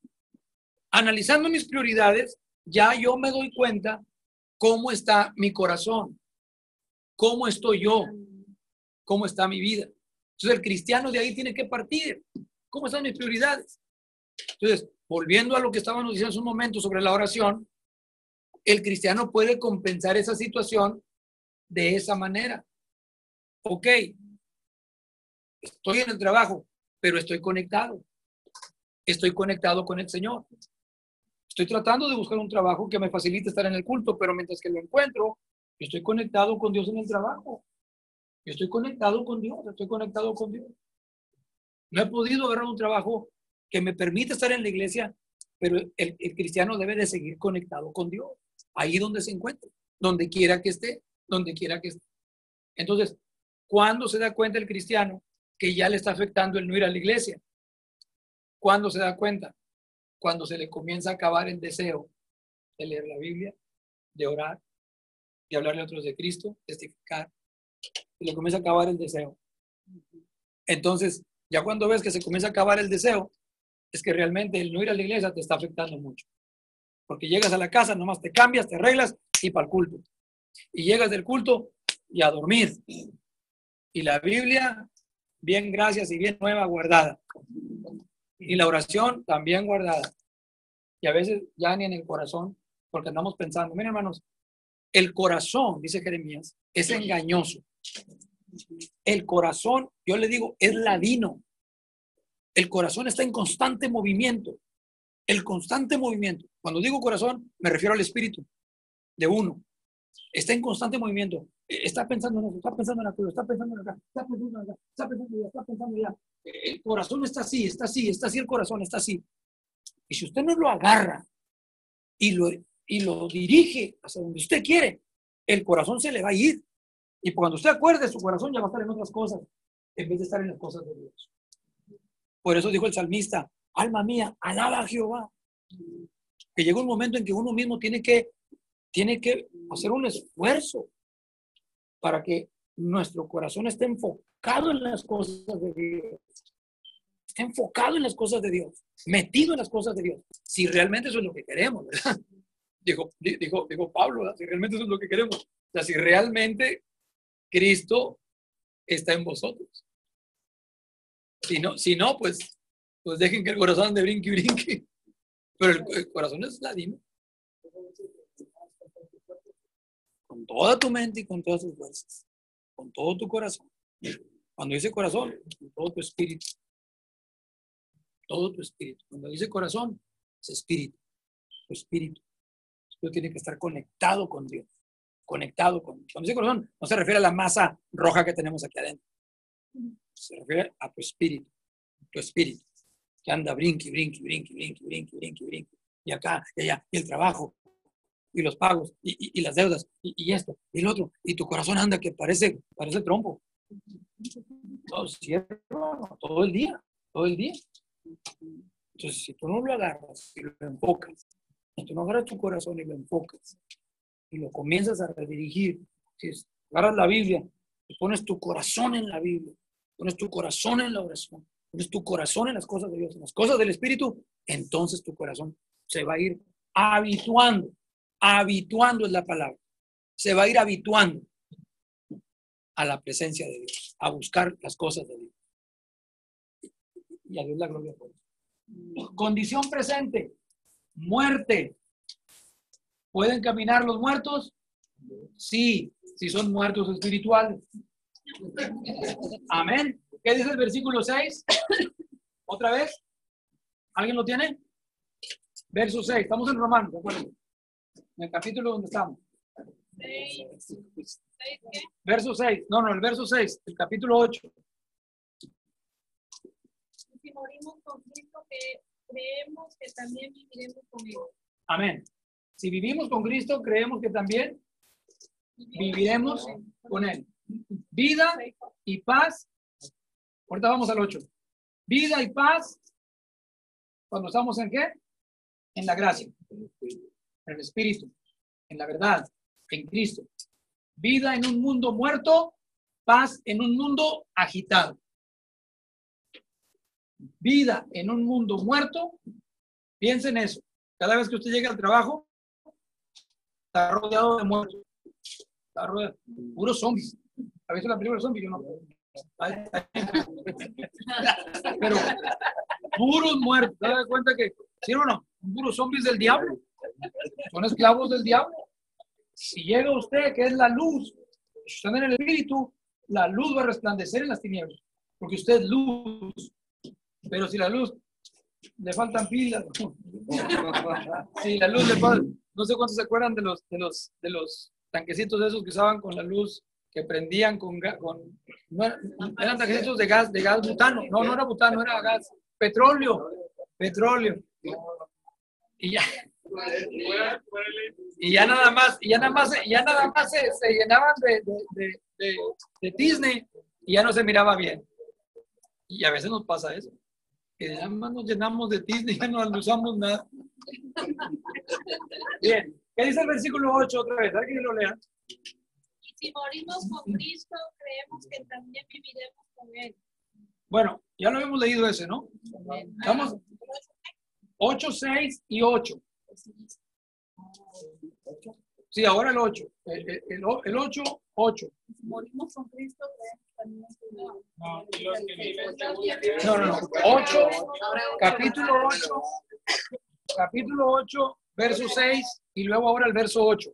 analizando mis prioridades, ya yo me doy cuenta cómo está mi corazón, cómo estoy yo, cómo está mi vida. Entonces, el cristiano de ahí tiene que partir. ¿Cómo están mis prioridades? Entonces, volviendo a lo que estábamos diciendo hace un momento sobre la oración, el cristiano puede compensar esa situación de esa manera. Ok, estoy en el trabajo, pero estoy conectado. Estoy conectado con el Señor. Estoy tratando de buscar un trabajo que me facilite estar en el culto, pero mientras que lo encuentro, estoy conectado con Dios en el trabajo. Estoy conectado con Dios, estoy conectado con Dios. No he podido agarrar un trabajo que me permita estar en la iglesia, pero el, el cristiano debe de seguir conectado con Dios, ahí donde se encuentre, donde quiera que esté, donde quiera que esté. Entonces, ¿cuándo se da cuenta el cristiano que ya le está afectando el no ir a la iglesia? ¿Cuándo se da cuenta? Cuando se le comienza a acabar el deseo de leer la Biblia, de orar, de hablarle a otros de Cristo, testificar, y le comienza a acabar el deseo. Entonces, ya cuando ves que se comienza a acabar el deseo, es que realmente el no ir a la iglesia te está afectando mucho. Porque llegas a la casa, nomás te cambias, te arreglas y para el culto. Y llegas del culto y a dormir. Y la Biblia, bien gracias y bien nueva, guardada. Y la oración también guardada. Y a veces ya ni en el corazón, porque andamos pensando, miren hermanos, el corazón, dice Jeremías, es engañoso. El corazón, yo le digo, es ladino. El corazón está en constante movimiento. El constante movimiento. Cuando digo corazón, me refiero al espíritu de uno. Está en constante movimiento. Está pensando en eso, está pensando en aquello, está pensando en acá, está pensando en acá, está pensando allá, está pensando allá. El corazón está así, está así, está así el corazón, está así. Y si usted no lo agarra y lo, y lo dirige hacia donde usted quiere, el corazón se le va a ir. Y cuando usted acuerde, su corazón ya va a estar en otras cosas, en vez de estar en las cosas de Dios. Por eso dijo el salmista, alma mía, alaba a Jehová. Que llega un momento en que uno mismo tiene que, tiene que hacer un esfuerzo para que nuestro corazón esté enfocado en las cosas de Dios. Esté enfocado en las cosas de Dios, metido en las cosas de Dios. Si realmente eso es lo que queremos, ¿verdad? Dijo, dijo, dijo Pablo, si realmente eso es lo que queremos. O sea, si realmente Cristo está en vosotros. Si no, si no pues, pues dejen que el corazón de brinque y brinque. Pero el, corazón es ladino. Con toda tu mente y con todas tus fuerzas. Con todo tu corazón. Cuando dice corazón, con todo tu espíritu. Todo tu espíritu. Cuando dice corazón, es espíritu. Tu espíritu tiene que estar conectado con Dios, conectado con Dios. Cuando dice corazón, no se refiere a la masa roja que tenemos aquí adentro. Se refiere a tu espíritu, tu espíritu, que anda brinque, brinque, brinque, brinque, brinque, brinque, brinque. Y acá, y allá, y el trabajo, y los pagos, y, las deudas, y, esto, y el otro. Y tu corazón anda que parece, parece trompo. Todo, todo el día, todo el día. Entonces, si tú no lo agarras y lo enfocas y tú no agarras tu corazón y lo enfocas y lo comienzas a redirigir, si agarras la Biblia y pones tu corazón en la Biblia, pones tu corazón en la oración, pones tu corazón en las cosas de Dios, en las cosas del Espíritu, entonces tu corazón se va a ir habituando. Habituando es la palabra. Se va a ir habituando a la presencia de Dios, a buscar las cosas de Dios. Y a Dios la gloria por eso. Condición presente muerte. ¿Pueden caminar los muertos? Sí, si son muertos espirituales. Amén. ¿Qué dice el versículo 6? ¿Otra vez? ¿Alguien lo tiene? Verso 6. Estamos en Romanos, En el capítulo donde estamos. Verso 6. No, no, el verso 6, el capítulo 8. Morimos con Cristo, que creemos que también viviremos con Él. Amén. Si vivimos con Cristo, creemos que también viviremos con Él. Vida y paz. Ahorita vamos al 8. Vida y paz. Cuando estamos en qué? En la gracia, en el Espíritu, en la verdad, en Cristo. Vida en un mundo muerto, paz en un mundo agitado vida en un mundo muerto, piensen eso. Cada vez que usted llega al trabajo, está rodeado de muertos. Está rodeado de puros zombies. ¿Ha visto la película zombies? Yo no. Pero puros muertos. ¿Te das cuenta que, sí o no? Puros zombies del diablo. Son esclavos del diablo. Si llega usted, que es la luz, están en el espíritu, la luz va a resplandecer en las tinieblas, porque usted es luz. Pero si la luz le faltan pilas, si la luz le falta, no sé cuántos se acuerdan de los, de los, de los tanquecitos esos que usaban con la luz, que prendían con, con no eran, tanquecitos de gas, de gas butano, no, no era butano, era gas, petróleo, petróleo. Y ya, y ya nada más, y ya nada más, ya nada más se, se llenaban de, de, de, de- de Disney y ya no se miraba bien. Y a veces nos pasa eso. Que nada más nos llenamos de Disney, ya no usamos nada. Bien, ¿qué dice el versículo 8 otra vez? ¿Alguien lo lea? Y si morimos con Cristo, creemos que también viviremos con Él. Bueno, ya lo habíamos leído ese, ¿no? Vamos, 8, 6 y 8. Sí, ahora el 8. El, el, el 8, 8. Morimos con Cristo, creemos que también No, no, no. 8, capítulo 8, capítulo 8, verso 6 y luego ahora el verso 8.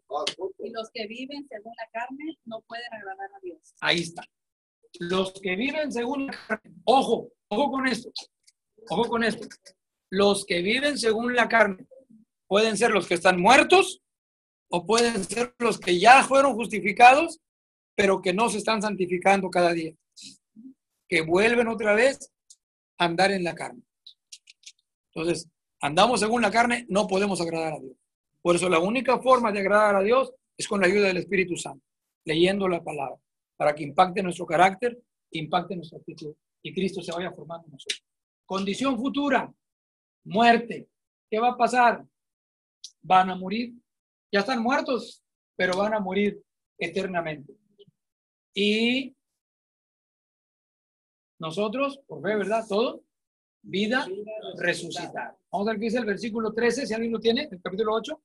Y los que viven según la carne no pueden agradar a Dios. Ahí está. Los que viven según la carne. Ojo, ojo con esto. Ojo con esto. Los que viven según la carne pueden ser los que están muertos o pueden ser los que ya fueron justificados, pero que no se están santificando cada día. Que vuelven otra vez a andar en la carne. Entonces, andamos según la carne, no podemos agradar a Dios. Por eso la única forma de agradar a Dios es con la ayuda del Espíritu Santo, leyendo la palabra para que impacte nuestro carácter, impacte nuestra actitud y Cristo se vaya formando en nosotros. Condición futura, muerte. ¿Qué va a pasar? Van a morir. Ya están muertos, pero van a morir eternamente. Y nosotros, por fe, ¿verdad? Todo, vida, resucitar. Vamos a ver qué dice el versículo 13, si alguien lo tiene, el capítulo 8.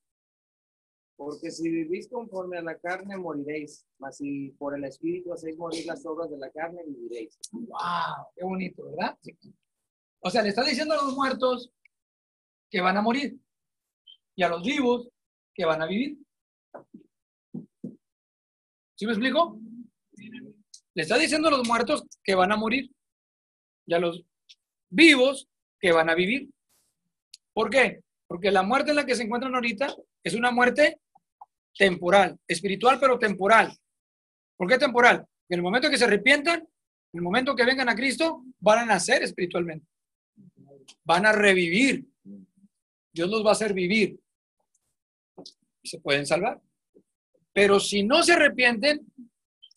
Porque si vivís conforme a la carne, moriréis. Mas si por el Espíritu hacéis morir las obras de la carne, viviréis. ¡Wow! Qué bonito, ¿verdad? O sea, le está diciendo a los muertos que van a morir y a los vivos que van a vivir. ¿Sí me explico? Le está diciendo a los muertos que van a morir y a los vivos que van a vivir. ¿Por qué? Porque la muerte en la que se encuentran ahorita es una muerte temporal, espiritual, pero temporal. ¿Por qué temporal? En el momento que se arrepientan, en el momento que vengan a Cristo, van a nacer espiritualmente. Van a revivir. Dios los va a hacer vivir. Se pueden salvar. Pero si no se arrepienten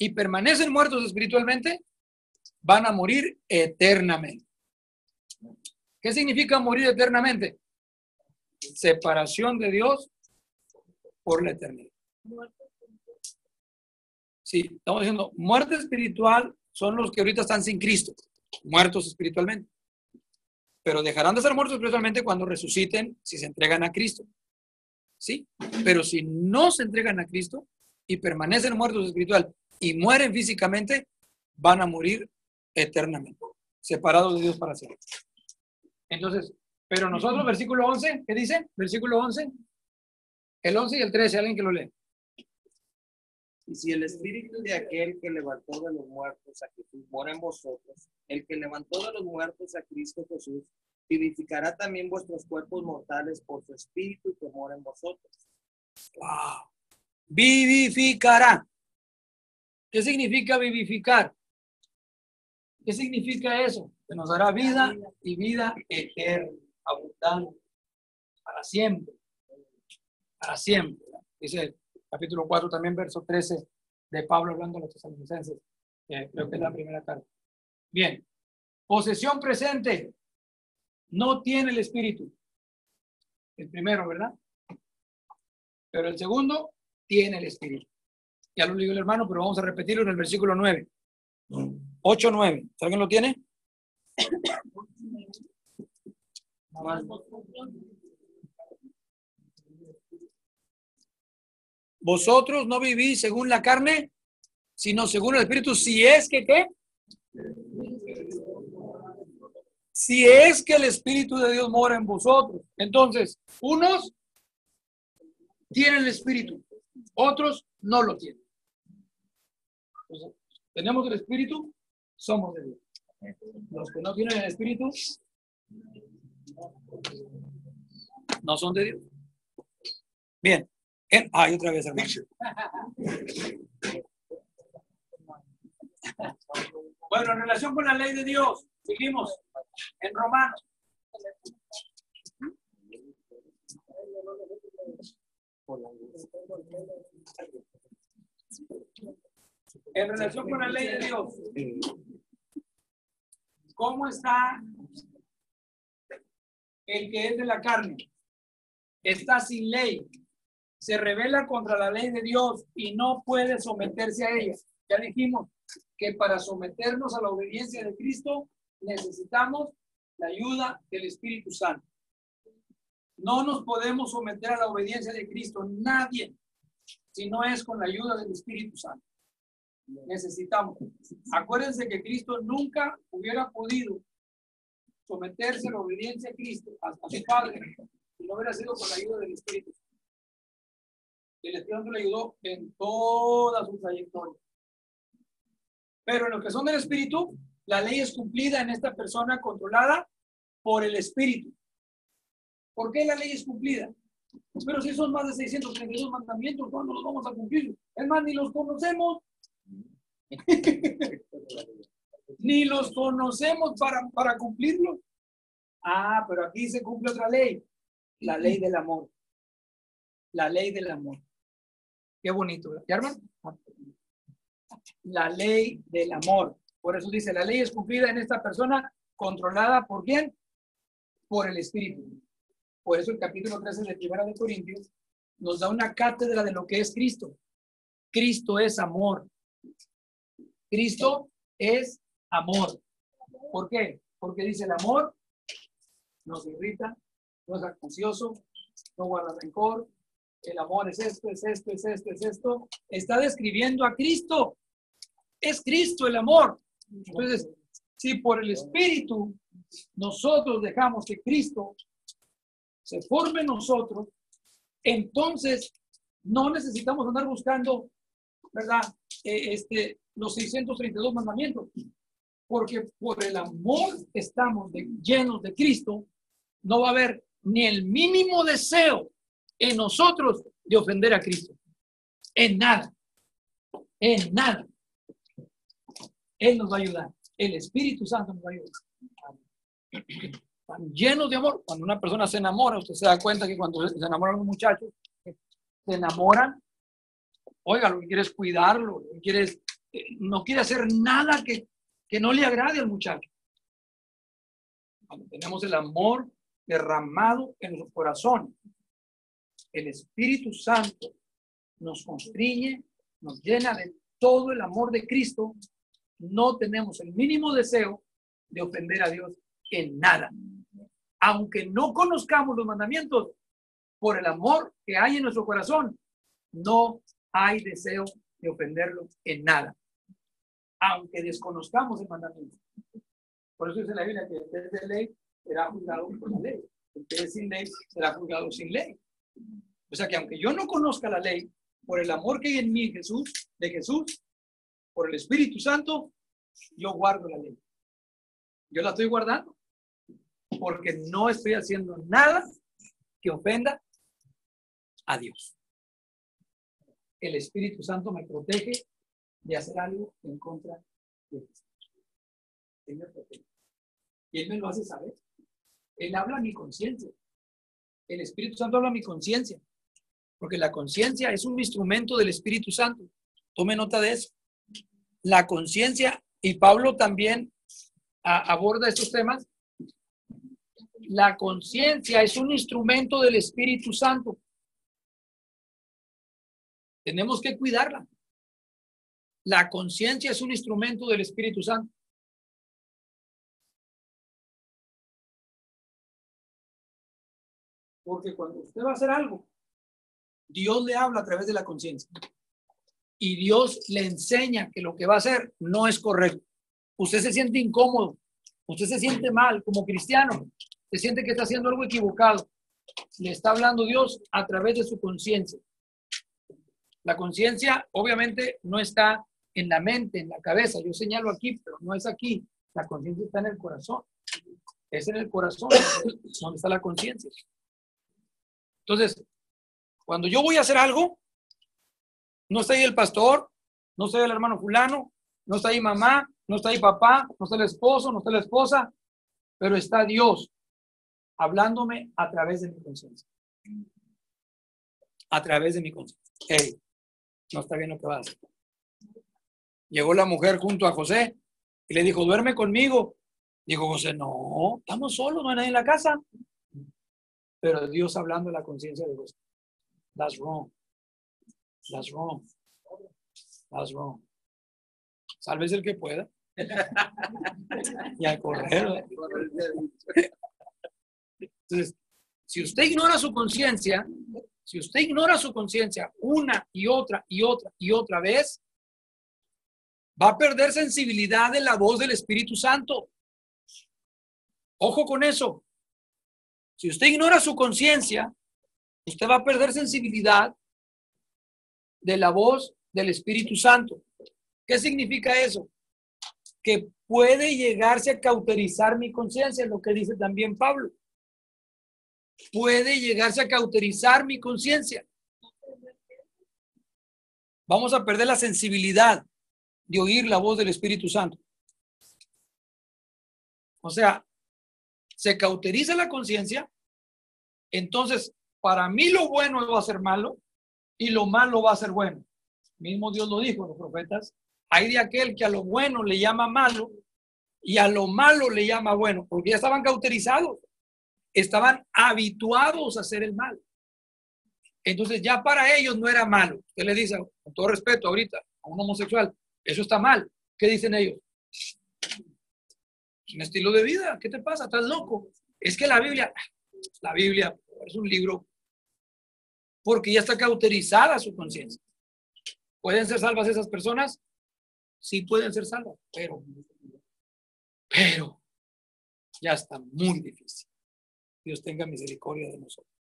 y permanecen muertos espiritualmente, van a morir eternamente. ¿Qué significa morir eternamente? Separación de Dios por la eternidad. Sí, estamos diciendo, muerte espiritual son los que ahorita están sin Cristo, muertos espiritualmente. Pero dejarán de ser muertos espiritualmente cuando resuciten si se entregan a Cristo. ¿Sí? Pero si no se entregan a Cristo y permanecen muertos espiritual y mueren físicamente, van a morir eternamente, separados de Dios para siempre. Entonces, pero nosotros, versículo 11, ¿qué dice? Versículo 11, el 11 y el 13, alguien que lo lee. Y si el espíritu de aquel que levantó de los muertos a Jesús mora en vosotros, el que levantó de los muertos a Cristo Jesús, vivificará también vuestros cuerpos mortales por su espíritu que mora en vosotros. Wow. Vivificará. ¿Qué significa vivificar? ¿Qué significa eso? Que nos dará vida y vida eterna, abundante, para siempre. Para siempre. Dice capítulo 4, también verso 13 de Pablo hablando a los tesalonicenses. creo que es la primera carta. Bien. Posesión presente. No tiene el espíritu. El primero, ¿verdad? Pero el segundo tiene el espíritu. Ya lo dijo el hermano, pero vamos a repetirlo en el versículo 9. 8, 9. ¿Alguien lo tiene? Vosotros no vivís según la carne, sino según el espíritu. Si es que, ¿qué? Si es que el espíritu de Dios mora en vosotros. Entonces, unos tienen el espíritu, otros no lo tienen. Entonces, tenemos el Espíritu, somos de Dios. Los que no tienen el Espíritu no son de Dios. Bien. Eh, Ay, otra vez, hermano. Bueno, en relación con la ley de Dios, seguimos en Romanos. En relación con la ley de Dios, ¿cómo está el que es de la carne? Está sin ley, se revela contra la ley de Dios y no puede someterse a ella. Ya dijimos que para someternos a la obediencia de Cristo necesitamos la ayuda del Espíritu Santo. No nos podemos someter a la obediencia de Cristo, nadie, si no es con la ayuda del Espíritu Santo. Necesitamos. Acuérdense que Cristo nunca hubiera podido someterse a la obediencia a Cristo, a, a su Padre, si no hubiera sido con la ayuda del Espíritu. El Espíritu le ayudó en toda su trayectoria. Pero en lo que son del Espíritu, la ley es cumplida en esta persona controlada por el Espíritu. ¿Por qué la ley es cumplida? Pero si son más de 632 mandamientos, ¿cuándo los vamos a cumplir? Es más, ni los conocemos. ni los conocemos para, para. Ah, pero aquí se cumple otra ley, la ley del amor. La ley del amor. Qué bonito, ¿ya, hermano? La ley del amor. Por eso dice, la ley es cumplida en esta persona, controlada por quién? Por el Espíritu. Por eso el capítulo 13 de Primera de Corintios nos da una cátedra de lo que es Cristo. Cristo es amor. Cristo es amor. ¿Por qué? Porque dice el amor no se irrita, no es ansioso, no guarda rencor. El amor es esto, es esto, es esto, es esto. Está describiendo a Cristo. Es Cristo el amor. Entonces, si por el Espíritu nosotros dejamos que Cristo se forme en nosotros, entonces no necesitamos andar buscando, ¿verdad? Eh, este, los 632 mandamientos, porque por el amor estamos llenos de Cristo, no va a haber ni el mínimo deseo en nosotros de ofender a Cristo. En nada. En nada. Él nos va a ayudar. El Espíritu Santo nos va a ayudar. Llenos de amor. Cuando una persona se enamora, usted se da cuenta que cuando se enamoran los muchachos, se enamoran. Oiga, lo que quiere cuidarlo, lo que quiere eh, no quiere hacer nada que, que no le agrade al muchacho. Cuando tenemos el amor derramado en nuestro corazón, el Espíritu Santo nos constriñe, nos llena de todo el amor de Cristo, no tenemos el mínimo deseo de ofender a Dios en nada. Aunque no conozcamos los mandamientos, por el amor que hay en nuestro corazón, no hay deseo de ofenderlo en nada. Aunque desconozcamos el mandamiento. Por eso dice la Biblia que el que de ley será juzgado por la ley. El que sin ley será juzgado sin ley. O sea que aunque yo no conozca la ley, por el amor que hay en mí, Jesús, de Jesús, por el Espíritu Santo, yo guardo la ley. Yo la estoy guardando porque no estoy haciendo nada que ofenda a Dios. El Espíritu Santo me protege de hacer algo en contra de. Él me protege. Y Él me lo hace saber. Él habla a mi conciencia. El Espíritu Santo habla a mi conciencia. Porque la conciencia es un instrumento del Espíritu Santo. Tome nota de eso. La conciencia, y Pablo también aborda estos temas. La conciencia es un instrumento del Espíritu Santo. Tenemos que cuidarla. La conciencia es un instrumento del Espíritu Santo. Porque cuando usted va a hacer algo, Dios le habla a través de la conciencia. Y Dios le enseña que lo que va a hacer no es correcto. Usted se siente incómodo, usted se siente mal como cristiano, se siente que está haciendo algo equivocado. Le está hablando Dios a través de su conciencia. La conciencia obviamente no está en la mente, en la cabeza. Yo señalo aquí, pero no es aquí. La conciencia está en el corazón. Es en el corazón donde está la conciencia. Entonces, cuando yo voy a hacer algo, no está ahí el pastor, no está ahí el hermano fulano, no está ahí mamá, no está ahí papá, no está el esposo, no está la esposa, pero está Dios hablándome a través de mi conciencia. A través de mi conciencia. No está bien lo que va a hacer. Llegó la mujer junto a José y le dijo, duerme conmigo. Dijo José, no, estamos solos, no hay nadie en la casa. Pero Dios hablando de la conciencia de José. That's wrong. That's wrong. That's wrong. Salves el que pueda. y al correr. Entonces, si usted ignora su conciencia, si usted ignora su conciencia una y otra y otra y otra vez, va a perder sensibilidad de la voz del Espíritu Santo. Ojo con eso. Si usted ignora su conciencia, usted va a perder sensibilidad de la voz del Espíritu Santo. ¿Qué significa eso? Que puede llegarse a cauterizar mi conciencia, lo que dice también Pablo. Puede llegarse a cauterizar mi conciencia. Vamos a perder la sensibilidad de oír la voz del Espíritu Santo. O sea, se cauteriza la conciencia, entonces para mí lo bueno va a ser malo y lo malo va a ser bueno. Mismo Dios lo dijo, los profetas. Hay de aquel que a lo bueno le llama malo y a lo malo le llama bueno, porque ya estaban cauterizados, estaban habituados a hacer el mal. Entonces ya para ellos no era malo. Usted le dice, con todo respeto ahorita, a un homosexual, eso está mal. ¿Qué dicen ellos? Es un estilo de vida. ¿Qué te pasa? ¿Estás loco? Es que la Biblia, la Biblia es un libro porque ya está cauterizada su conciencia. ¿Pueden ser salvas esas personas? Sí pueden ser salvas, pero, pero ya está muy difícil. Dios tenga misericordia de nosotros.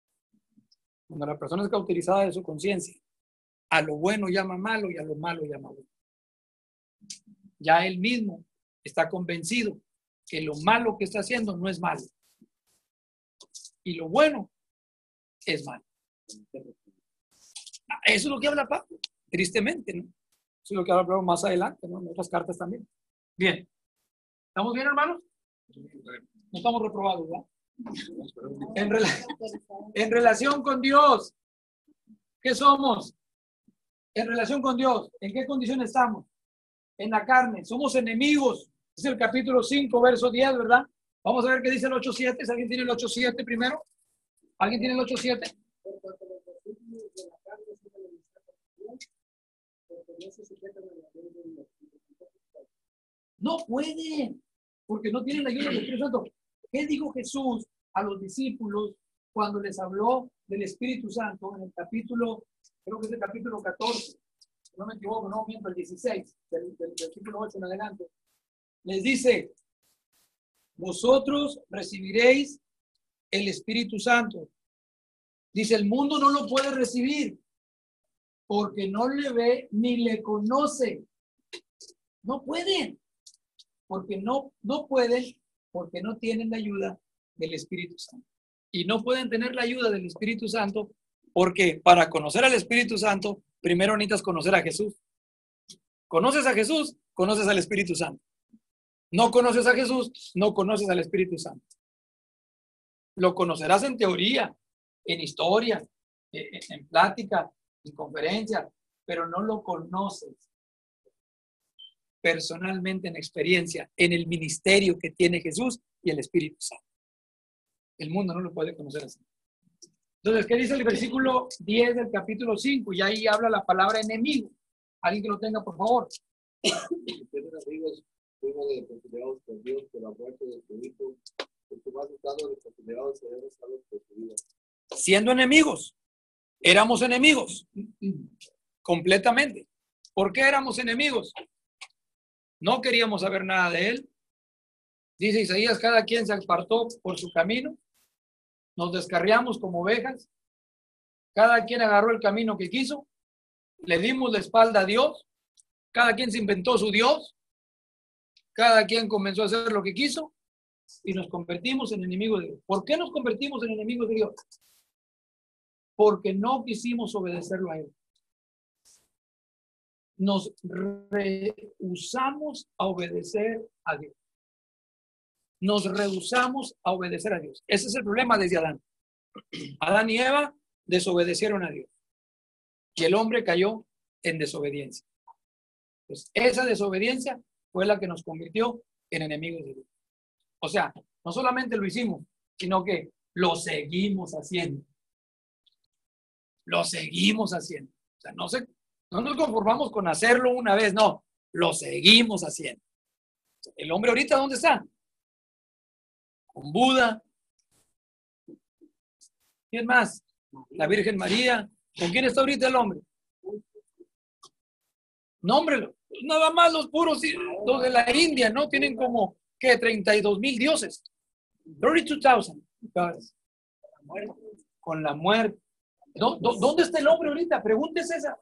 Cuando la persona es cauterizada de su conciencia, a lo bueno llama malo y a lo malo llama bueno. Ya él mismo está convencido que lo malo que está haciendo no es malo. Y lo bueno es malo. Eso es lo que habla Pablo, tristemente, ¿no? Eso es lo que habla más adelante, ¿no? En otras cartas también. Bien. ¿Estamos bien, hermanos? No estamos reprobados, ¿verdad? En, en relación con Dios, ¿qué somos? En relación con Dios, ¿en qué condición estamos? En la carne, somos enemigos. Es el capítulo 5, verso 10, ¿verdad? Vamos a ver qué dice el 8.7. ¿Alguien tiene el 8.7 primero? ¿Alguien tiene el 8.7? No pueden, porque no tienen la ayuda del Espíritu Santo. ¿Qué dijo Jesús a los discípulos cuando les habló del Espíritu Santo en el capítulo, creo que es el capítulo 14, no me equivoco, no miento, el 16, del, del versículo 8 en adelante? Les dice, vosotros recibiréis el Espíritu Santo. Dice, el mundo no lo puede recibir porque no le ve ni le conoce. No pueden, porque no, no pueden, porque no tienen la ayuda del Espíritu Santo. Y no pueden tener la ayuda del Espíritu Santo porque para conocer al Espíritu Santo, primero necesitas conocer a Jesús. Conoces a Jesús, conoces al Espíritu Santo. No conoces a Jesús, no conoces al Espíritu Santo. Lo conocerás en teoría, en historia, en, plática, en conferencia, pero no lo conoces personalmente en experiencia, en el ministerio que tiene Jesús y el Espíritu Santo. El mundo no lo puede conocer así. Entonces, ¿qué dice el versículo 10 del capítulo 5? Y ahí habla la palabra enemigo. Alguien que lo tenga, por favor. Siendo enemigos, éramos enemigos, completamente. ¿Por qué éramos enemigos? No queríamos saber nada de él. Dice Isaías, cada quien se apartó por su camino. Nos descarriamos como ovejas. Cada quien agarró el camino que quiso. Le dimos la espalda a Dios. Cada quien se inventó su Dios. Cada quien comenzó a hacer lo que quiso y nos convertimos en enemigos de Dios. ¿Por qué nos convertimos en enemigos de Dios? Porque no quisimos obedecerlo a Él. Nos rehusamos a obedecer a Dios. Nos rehusamos a obedecer a Dios. Ese es el problema desde Adán. Adán y Eva desobedecieron a Dios. Y el hombre cayó en desobediencia. Pues esa desobediencia fue la que nos convirtió en enemigos de Dios. O sea, no solamente lo hicimos, sino que lo seguimos haciendo. Lo seguimos haciendo. O sea, no, se, no nos conformamos con hacerlo una vez, no, lo seguimos haciendo. El hombre ahorita, ¿dónde está? Con Buda. ¿Quién más? La Virgen María. ¿Con quién está ahorita el hombre? Nómbrelo. Nada más los puros, los de la India, ¿no? Tienen como, ¿qué? 32 mil dioses. 32,000. Con la muerte. ¿Dónde está el hombre ahorita? Pregúntese esa.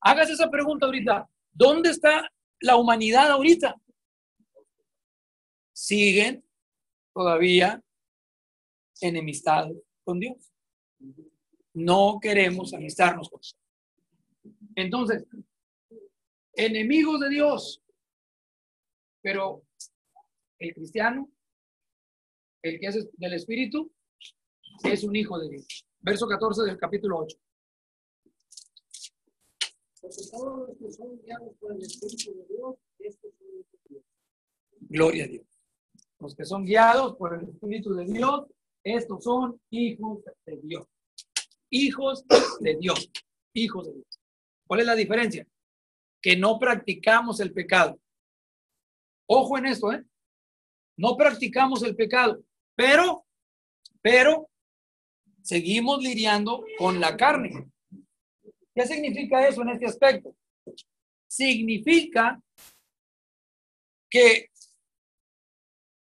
Hágase esa pregunta ahorita. ¿Dónde está la humanidad ahorita? Siguen todavía enemistados con Dios. No queremos amistarnos con Dios. Entonces, enemigos de Dios. Pero el cristiano, el que es del Espíritu, es un hijo de Dios. Verso 14 del capítulo 8. Gloria a Dios. Los que son guiados por el Espíritu de Dios, estos son hijos de Dios. Hijos de Dios. Hijos de Dios. ¿Cuál es la diferencia? que no practicamos el pecado. Ojo en esto, ¿eh? No practicamos el pecado, pero, pero seguimos lidiando con la carne. ¿Qué significa eso en este aspecto? Significa que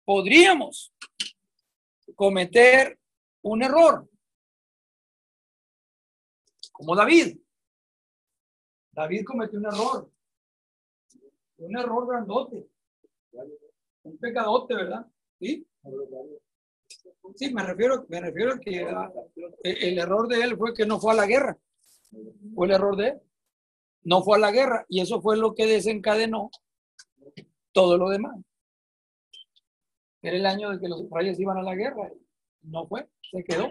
podríamos cometer un error, como David. David cometió un error. Un error grandote. Un pecadote, ¿verdad? Sí. Sí, me refiero, me refiero a que el error de él fue que no fue a la guerra. Fue el error de él. No fue a la guerra. Y eso fue lo que desencadenó todo lo demás. Era el año de que los reyes iban a la guerra. No fue, se quedó.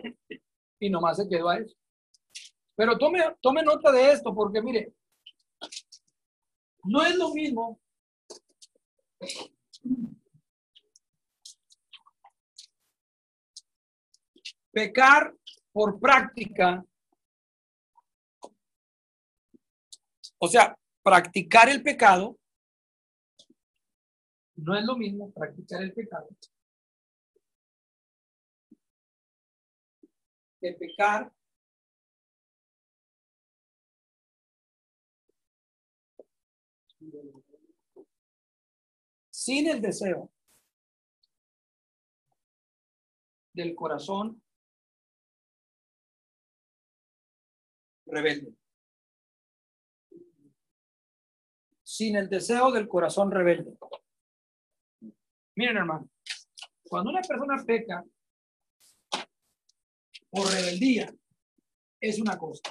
Y nomás se quedó a eso. Pero tome, tome nota de esto, porque mire, no es lo mismo pecar por práctica, o sea, practicar el pecado, no es lo mismo practicar el pecado que pecar sin el deseo del corazón rebelde. Sin el deseo del corazón rebelde. Miren, hermano, cuando una persona peca por rebeldía, es una cosa.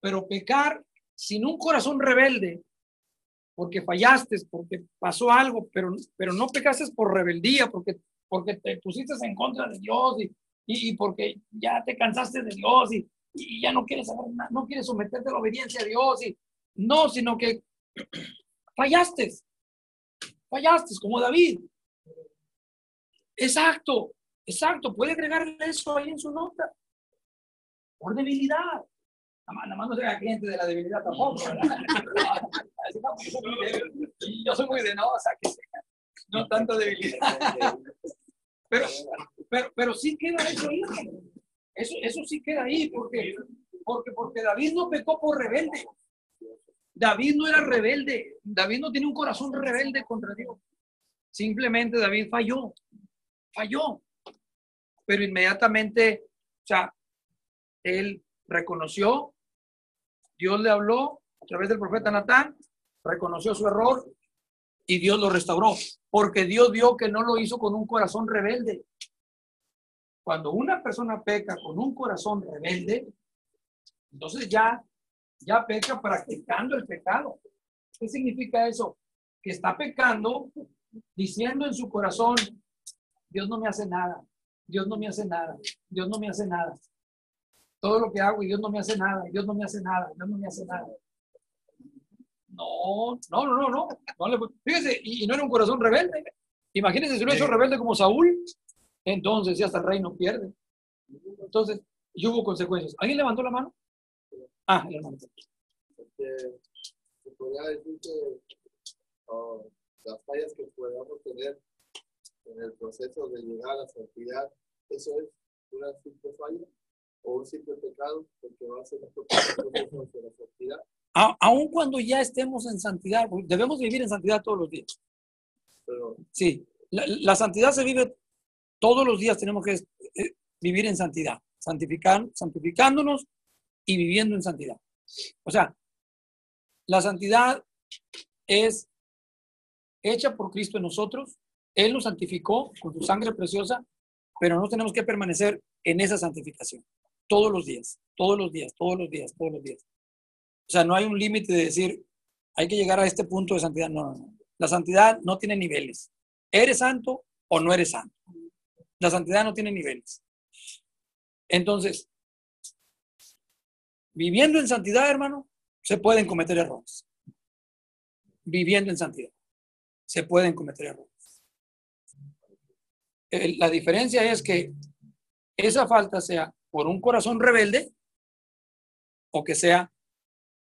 Pero pecar sin un corazón rebelde, porque fallaste, porque pasó algo, pero, pero no pecaste por rebeldía, porque, porque te pusiste en contra de Dios y, y, porque ya te cansaste de Dios y, y ya no quieres saber nada, no quieres someterte a la obediencia a Dios y no, sino que fallaste, fallaste como David. Exacto, exacto, puede agregarle eso ahí en su nota. Por debilidad. Nada más no sea cliente de la debilidad tampoco. Yo soy muy de no, o sea, que no tanto debilidad. Pero, pero, pero sí queda eso ahí. Eso, eso sí queda ahí, porque, porque, porque David no pecó por rebelde. David no era rebelde. David no tiene un corazón rebelde contra Dios. Simplemente David falló. Falló. Pero inmediatamente, o sea, él reconoció Dios le habló, a través del profeta Natán, reconoció su error y Dios lo restauró, porque Dios vio que no lo hizo con un corazón rebelde. Cuando una persona peca con un corazón rebelde, entonces ya, ya peca practicando el pecado. ¿Qué significa eso? Que está pecando diciendo en su corazón, Dios no me hace nada, Dios no me hace nada, Dios no me hace nada. Todo lo que hago y Dios no me hace nada, Dios no me hace nada, Dios no me hace nada. No, no, no, no, no. no le- fíjese, y, y no era un corazón rebelde. Imagínense si lo hizo rebelde como Saúl, entonces ya hasta el reino pierde. Entonces, y hubo consecuencias. ¿Alguien levantó la mano? Ah, el hermano. Porque se podría decir que oh, las fallas que podamos tener en el proceso de llegar a la santidad, eso es una simple falla o un simple pecado, porque va a ser nuestro proceso hacia la santidad. A- aun cuando ya estemos en santidad, debemos vivir en santidad todos los días. Pero Sí, la, la santidad se vive todos los días, tenemos que eh, vivir en santidad, santificar, santificándonos y viviendo en santidad. O sea, la santidad es hecha por Cristo en nosotros, Él nos santificó con su sangre preciosa, pero no tenemos que permanecer en esa santificación todos los días, todos los días, todos los días, todos los días. O sea, no hay un límite de decir, hay que llegar a este punto de santidad. No, no, no. La santidad no tiene niveles. ¿Eres santo o no eres santo? La santidad no tiene niveles. Entonces, viviendo en santidad, hermano, se pueden cometer errores. Viviendo en santidad, se pueden cometer errores. El- La diferencia es que esa falta sea por un corazón rebelde o que sea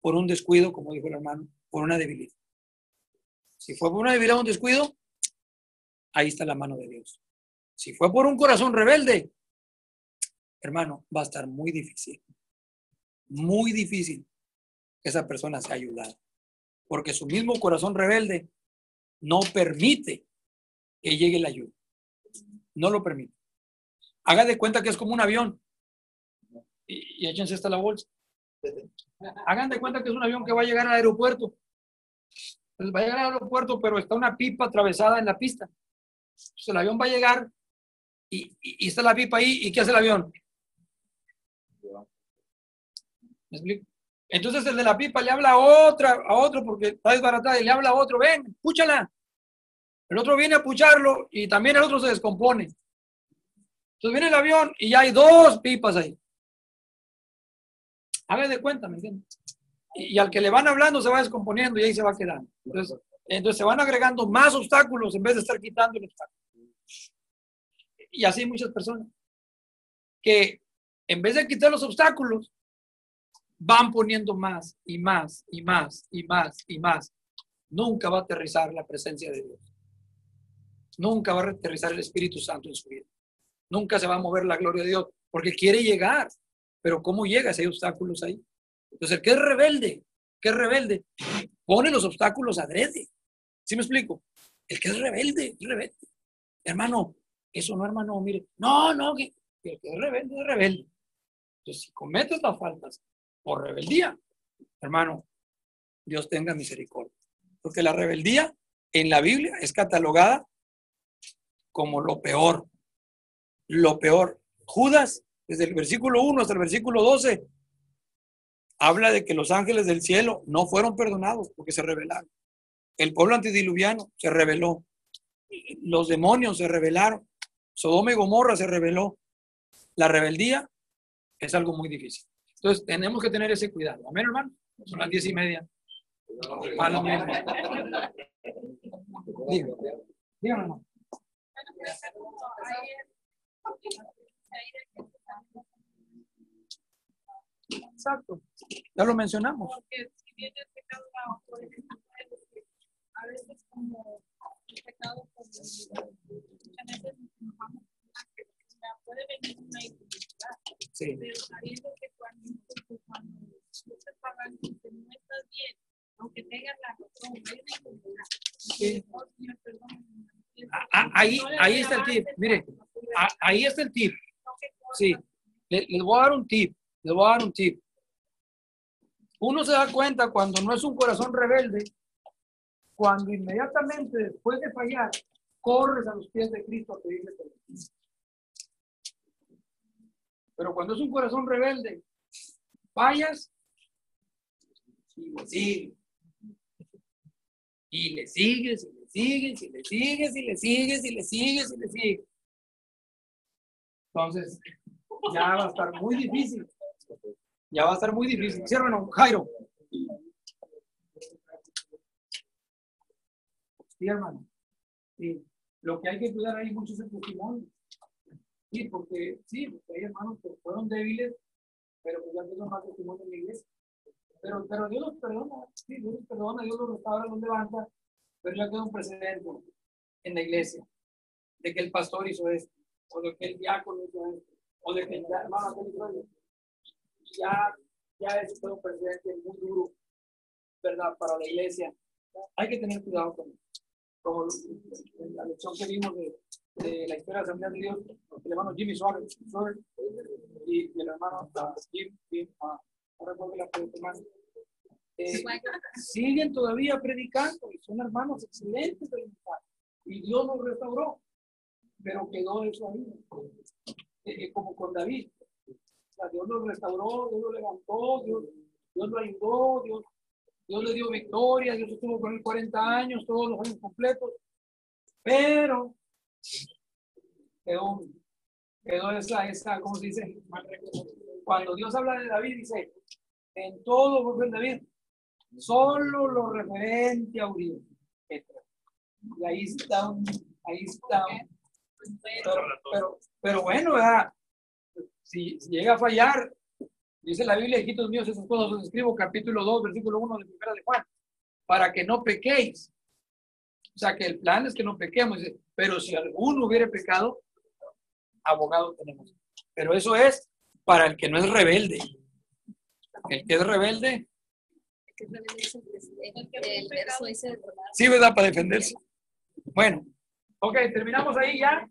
por un descuido, como dijo el hermano, por una debilidad. Si fue por una debilidad o un descuido, ahí está la mano de Dios. Si fue por un corazón rebelde, hermano, va a estar muy difícil. Muy difícil que esa persona sea ayudada. Porque su mismo corazón rebelde no permite que llegue la ayuda. No lo permite. Haga de cuenta que es como un avión. Y, échense esta la bolsa. Hagan de cuenta que es un avión que va a llegar al aeropuerto. Entonces va a llegar al aeropuerto, pero está una pipa atravesada en la pista. Entonces el avión va a llegar y, está la pipa ahí. ¿Y qué hace el avión? ¿Me explico? Entonces el de la pipa le habla a otra, a otro, porque está desbaratada, y le habla a otro, ven, púchala. El otro viene a pucharlo y también el otro se descompone. Entonces viene el avión y ya hay dos pipas ahí. Haga de cuenta, ¿me entiendes? Y, y al que le van hablando se va descomponiendo y ahí se va quedando. Entonces, entonces se van agregando más obstáculos en vez de estar quitando el obstáculo. Y así muchas personas que en vez de quitar los obstáculos, van poniendo más y más y más y más y más. Nunca va a aterrizar la presencia de Dios. Nunca va a aterrizar el Espíritu Santo en su vida. Nunca se va a mover la gloria de Dios porque quiere llegar. Pero ¿cómo llega si hay obstáculos ahí? Entonces, el que es rebelde, que es rebelde, pone los obstáculos adrede. ¿Sí me explico? El que es rebelde, rebelde. Hermano, eso no, hermano, mire. No, no, que que el que es rebelde es rebelde. Entonces, si cometes las faltas por rebeldía, hermano, Dios tenga misericordia. Porque la rebeldía en la Biblia es catalogada como lo peor. Lo peor. Judas, desde el versículo 1 hasta el versículo 12, habla de que los ángeles del cielo no fueron perdonados porque se rebelaron. El pueblo antediluviano se rebeló. Los demonios se rebelaron. Sodoma y Gomorra se rebeló. La rebeldía es algo muy difícil. Entonces, tenemos que tener ese cuidado. Amén, hermano. Son las diez y media. Misma. Dígame, dígame, hermano. Exacto. Ya lo mencionamos. porque si bien a veces como pecado por ahí- ahí está el tip. Mire, Ah, Ahí está el tip. Sí. Le- Les voy a dar un tip. Les voy a dar un tip. Uno se da cuenta cuando no es un corazón rebelde, cuando inmediatamente después de fallar, corres a los pies de Cristo a pedirle perdón. Pero cuando es un corazón rebelde, fallas y le sigues. Y le sigues, y le sigues, y le sigues, y le sigues, y le sigues, y le sigues. Entonces, ya va a estar muy difícil. Ya va a estar muy difícil. Hermano, Jairo. Sí, hermano. Sí. Lo que hay que cuidar ahí mucho es el testimonio. Sí, porque sí, porque hay hermanos que fueron débiles, pero que ya tienen más testimonio en la iglesia. Pero, pero Dios los perdona, sí, Dios los perdona, Dios los restaura, los levanta, pero ya queda un precedente en la iglesia de que el pastor hizo esto, o de que el diácono hizo esto, o de que el hermano hizo esto. Ya, ya es un precedente muy duro, ¿verdad? Para la iglesia. Hay que tener cuidado con eso. Como la lección que vimos de, de la historia de la Asamblea de Dios, el hermano Jimmy Suárez, Suárez y, y el hermano Jim, Jim uh, no recuerdo la hermano, eh, siguen todavía predicando y son hermanos excelentes predicando. Y Dios los restauró, pero quedó eso ahí, eh, eh, como con David. O sea, Dios los restauró, Dios lo levantó, Dios, Dios lo ayudó, Dios, Dios le dio victoria, Dios estuvo con él 40 años, todos los años completos, pero quedó, quedó esa, esa, ¿cómo se dice? Cuando Dios habla de David, dice, en todo vuelve David, solo lo referente a Uribe. Y ahí está, un, ahí está. un- pero, pero, pero bueno, ¿verdad? Si, si llega a fallar, dice la Biblia, hijitos míos, esas cosas os escribo, capítulo 2, versículo 1 de primera de Juan, para que no pequéis. O sea, que el plan es que no pequemos. Pero si alguno hubiere pecado, abogado tenemos. Pero eso es para el que no es rebelde. El que es rebelde, sí, ¿verdad? Para defenderse. Bueno, ok, terminamos ahí ya.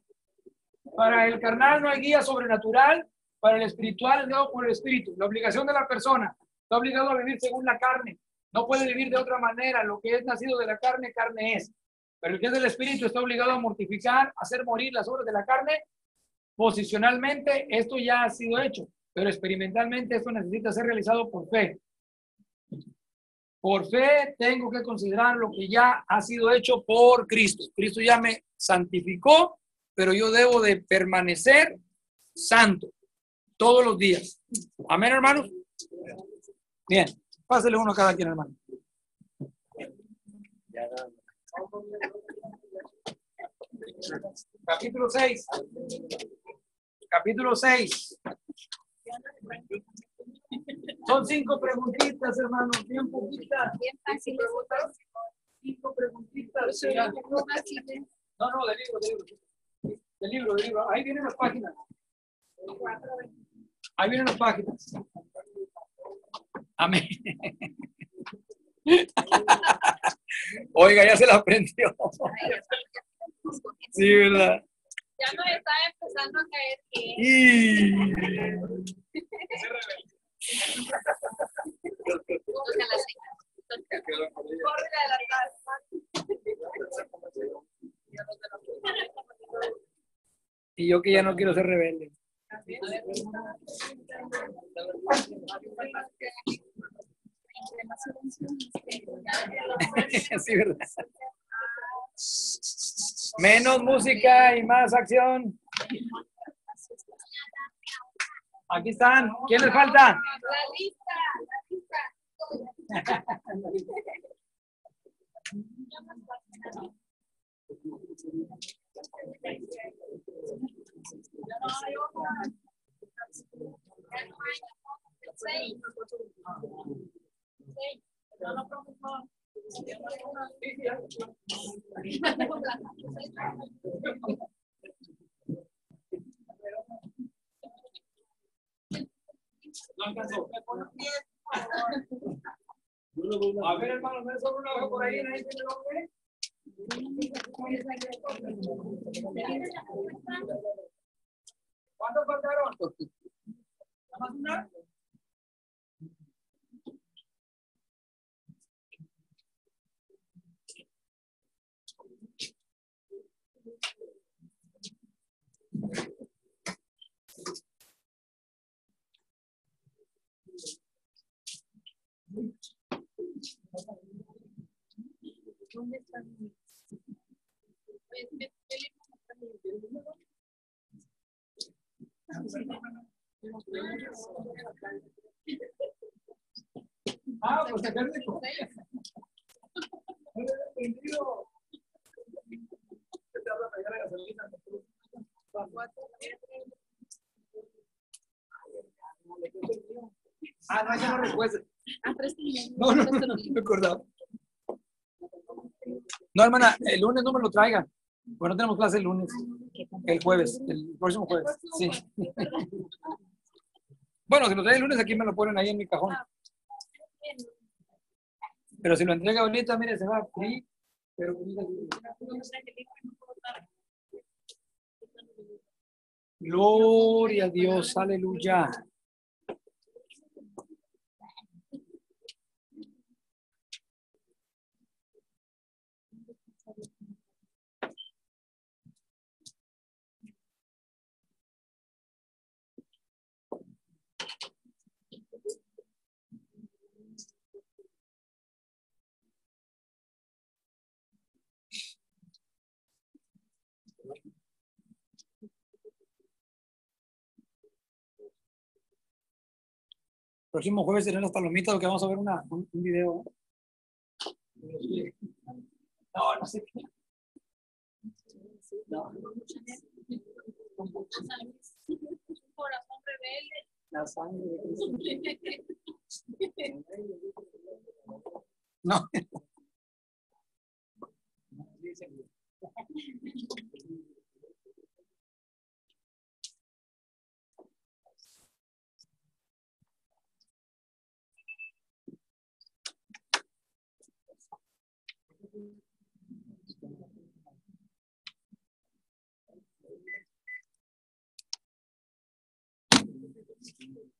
Para el carnal no hay guía sobrenatural, para el espiritual es dado por el espíritu. La obligación de la persona está obligado a vivir según la carne. No puede vivir de otra manera. Lo que es nacido de la carne, carne es. Pero el que es del espíritu está obligado a mortificar, hacer morir las obras de la carne. Posicionalmente, esto ya ha sido hecho, pero experimentalmente esto necesita ser realizado por fe. Por fe tengo que considerar lo que ya ha sido hecho por Cristo. Cristo ya me santificó, pero yo debo de permanecer santo todos los días. Amén, hermanos. Bien, pásale uno a cada quien, hermano. Capítulo 6. Capítulo 6. Son cinco preguntitas, hermanos, bien poquitas. bien fácil. Cinco preguntitas. No, no, del libro, del libro. Del libro, del libro. Ahí vienen las páginas. Ahí vienen las páginas. Amén. Oiga, ya se la aprendió. Sí, ¿verdad? Ya nos está empezando a caer que Y... Y yo que ya no quiero ser rebelde. Menos música y más acción. Aquí están. ¿Quién les falta? La lista. No, alcanzó. A ver, hermano, ¿me sobra una por ahí? ¿Cuántos faltaron? ¿Nada una? Ah, pues acá de Ah, no, ya no respuesta. Ah, pero es que mi- No, no, no, no me acordaba. No, hermana, el lunes no me lo traigan. Bueno, tenemos clase el lunes. El jueves, el próximo jueves. Sí. Bueno, si lo trae el lunes, aquí me lo ponen ahí en mi cajón. Pero si lo entrega ahorita, mire, se va free. Pero pues, Gloria a Dios, aleluya. Próximo jueves serán las palomitas, lo que vamos a ver una, un, video. No, no sé. No, corazón rebelde. la sangre de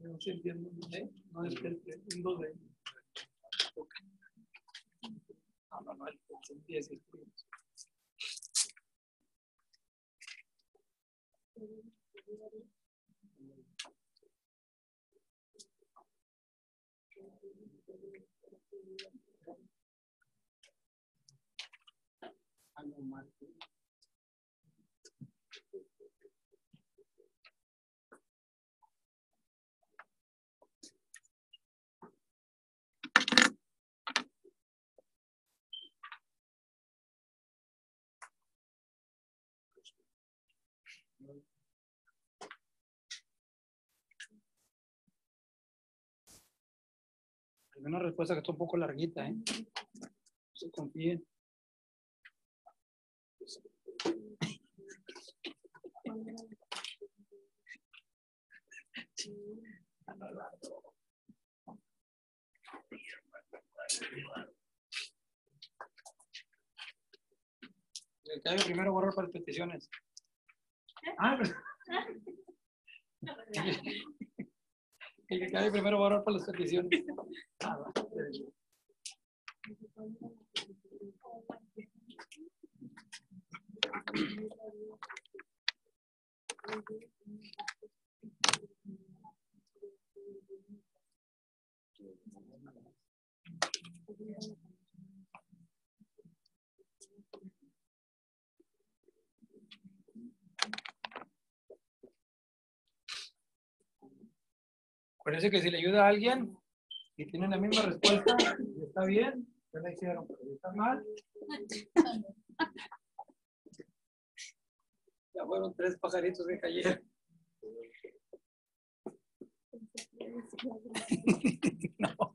No se entiende, ¿eh? No es el 2020. No, no, no, el 10 es una respuesta que está un poco larguita, ¿eh? No se confíen. El que primero borrar para peticiones. Ah, pero- El que cae primero borrar para las peticiones. Acuérdense que si le ayuda a alguien y tienen la misma respuesta, y está bien, ya la hicieron, pero si está mal. Ya fueron tres pajaritos que cayeron. No.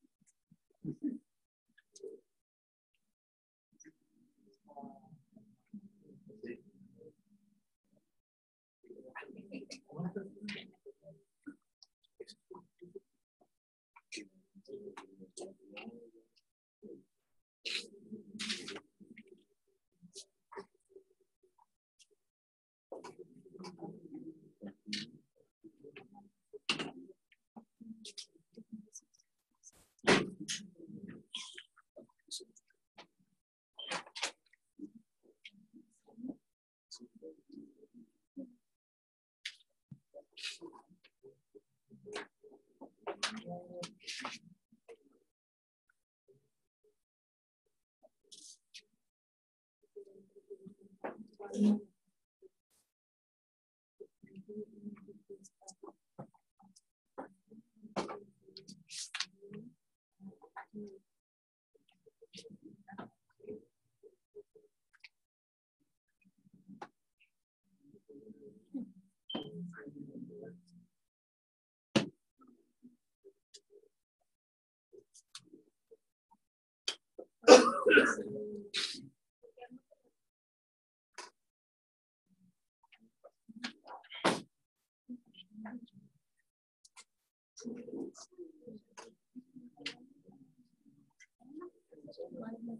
Yo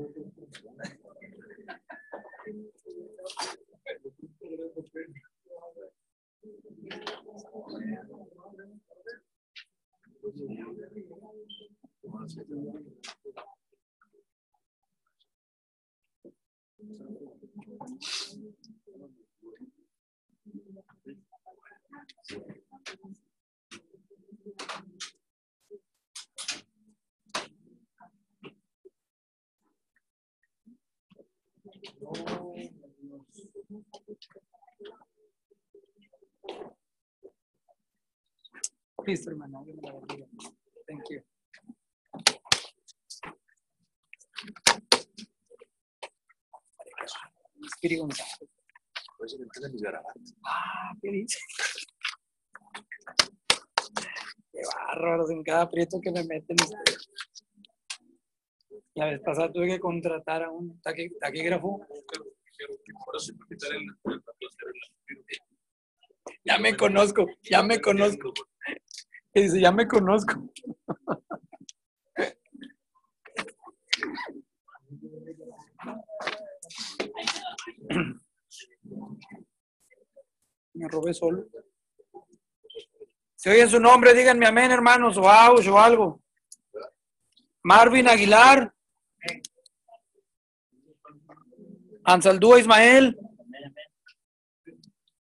哎 Listo, bendiga. Thank you. González. Ah, ¿qué dice? Qué bárbaros en cada aprieto que me meten. ustedes. La vez pasada tuve que contratar a un taqui- taquígrafo. Ya me conozco, ya me conozco. Y dice, ya me conozco. Me robé solo. Si oyen su nombre, díganme amén, hermanos, o aus o algo. Marvin Aguilar. Ansaldúa Ismael.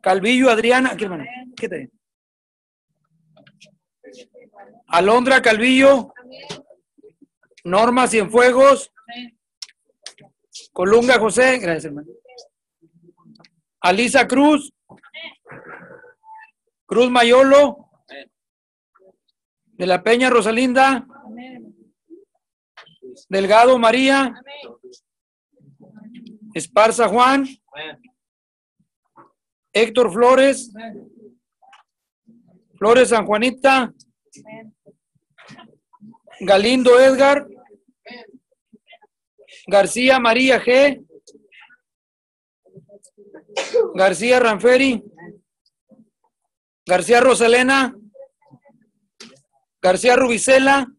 Calvillo Adriana. Aquí, hermano. Alondra Calvillo. Norma Cienfuegos. Colunga José. Gracias, hermano. Alisa Cruz. Cruz Mayolo. De la Peña Rosalinda. Delgado María. Esparza Juan. Héctor Flores. Flores San Juanita. Galindo Edgar. García María G. García Ranferi. García Rosalena. García Rubicela.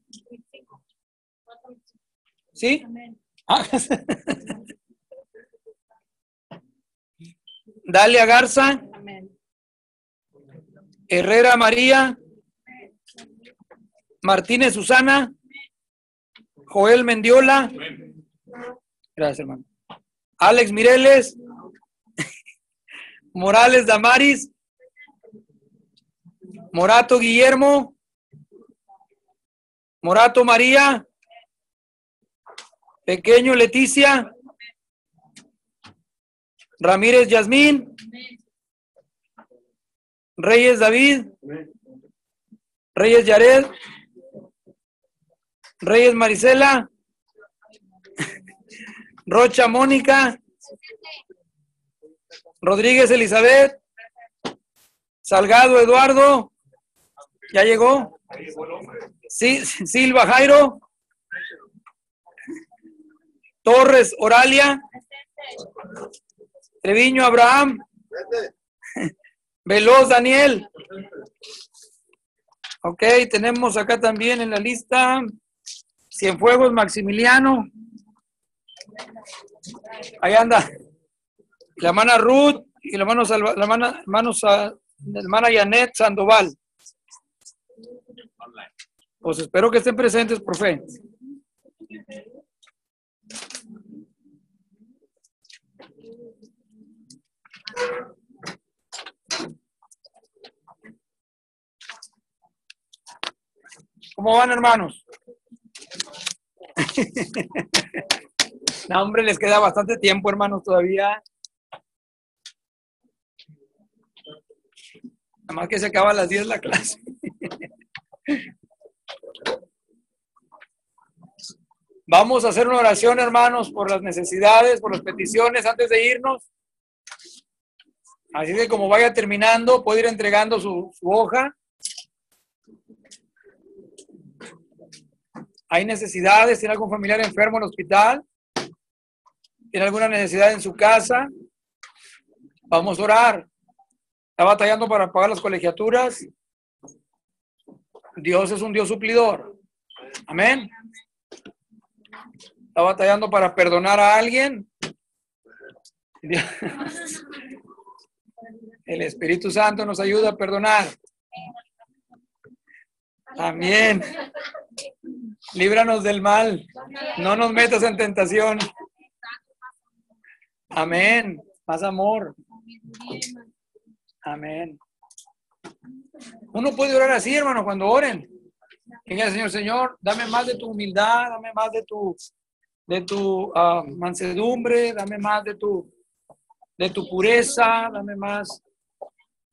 ¿Sí? Ah. Dalia Garza. Amén. Herrera María. Martínez Susana. Joel Mendiola. Gracias, hermano. Alex Mireles. Morales Damaris. Morato Guillermo. Morato María. Pequeño Leticia. Ramírez Yasmín. Reyes David. Reyes Yared. Reyes Marisela. Rocha Mónica. Rodríguez Elizabeth. Salgado Eduardo. ¿Ya llegó? Sí, Silva Jairo. Torres Oralia. Treviño Abraham. Veloz Daniel. Ok, tenemos acá también en la lista Cienfuegos Maximiliano. Ahí anda. La hermana Ruth y la hermana, la hermana, hermano Sa- la hermana Janet Sandoval. Pues espero que estén presentes por fe. ¿Cómo van, hermanos? No, hombre, les queda bastante tiempo, hermanos, todavía. Nada más que se acaba a las 10 la clase. Vamos a hacer una oración, hermanos, por las necesidades, por las peticiones antes de irnos. Así que como vaya terminando, puede ir entregando su, hoja. Hay necesidades, tiene algún familiar enfermo en el hospital, tiene alguna necesidad en su casa. Vamos a orar. Está batallando para pagar las colegiaturas. Dios es un Dios suplidor. Amén. Está batallando para perdonar a alguien. El Espíritu Santo nos ayuda a perdonar. Amén. Líbranos del mal. No nos metas en tentación. Amén. Más amor. Amén. Uno puede orar así, hermano, cuando oren. Señor, Señor, dame más de tu humildad, dame más de tu, de tu ah, mansedumbre, dame más de tu, de tu pureza, dame más,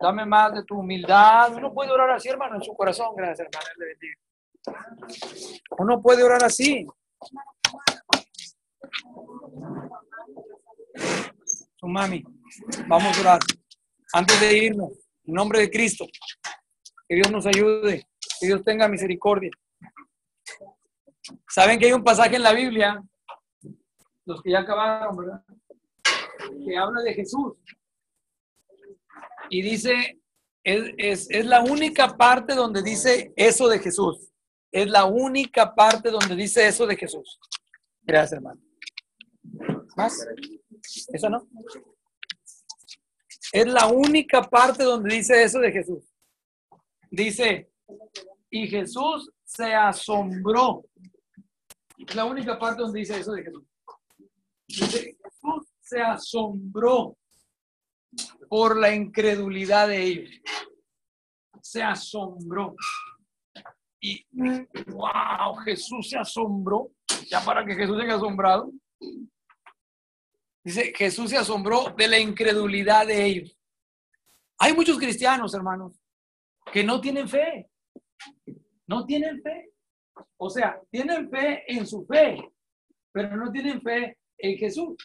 dame más de tu humildad. Uno puede orar así, hermano, en su corazón. Gracias, hermano. Le bendiga. Uno puede orar así. Su mami. Vamos a orar. Antes de irnos, en nombre de Cristo, que Dios nos ayude, que Dios tenga misericordia. Saben que hay un pasaje en la Biblia, los que ya acabaron, ¿verdad? Que habla de Jesús. Y dice, es, es, la única parte donde dice eso de Jesús. Es la única parte donde dice eso de Jesús. Gracias, hermano. ¿Más? ¿Eso no? Es la única parte donde dice eso de Jesús. Dice, y Jesús se asombró. La única parte donde dice eso de Jesús. Jesús se asombró por la incredulidad de ellos. Se asombró. Y, wow, Jesús se asombró. Ya para que Jesús se haya asombrado. Dice, Jesús se asombró de la incredulidad de ellos. Hay muchos cristianos, hermanos, que no tienen fe. No tienen fe. O sea, tienen fe en su fe, pero no tienen fe en Jesús.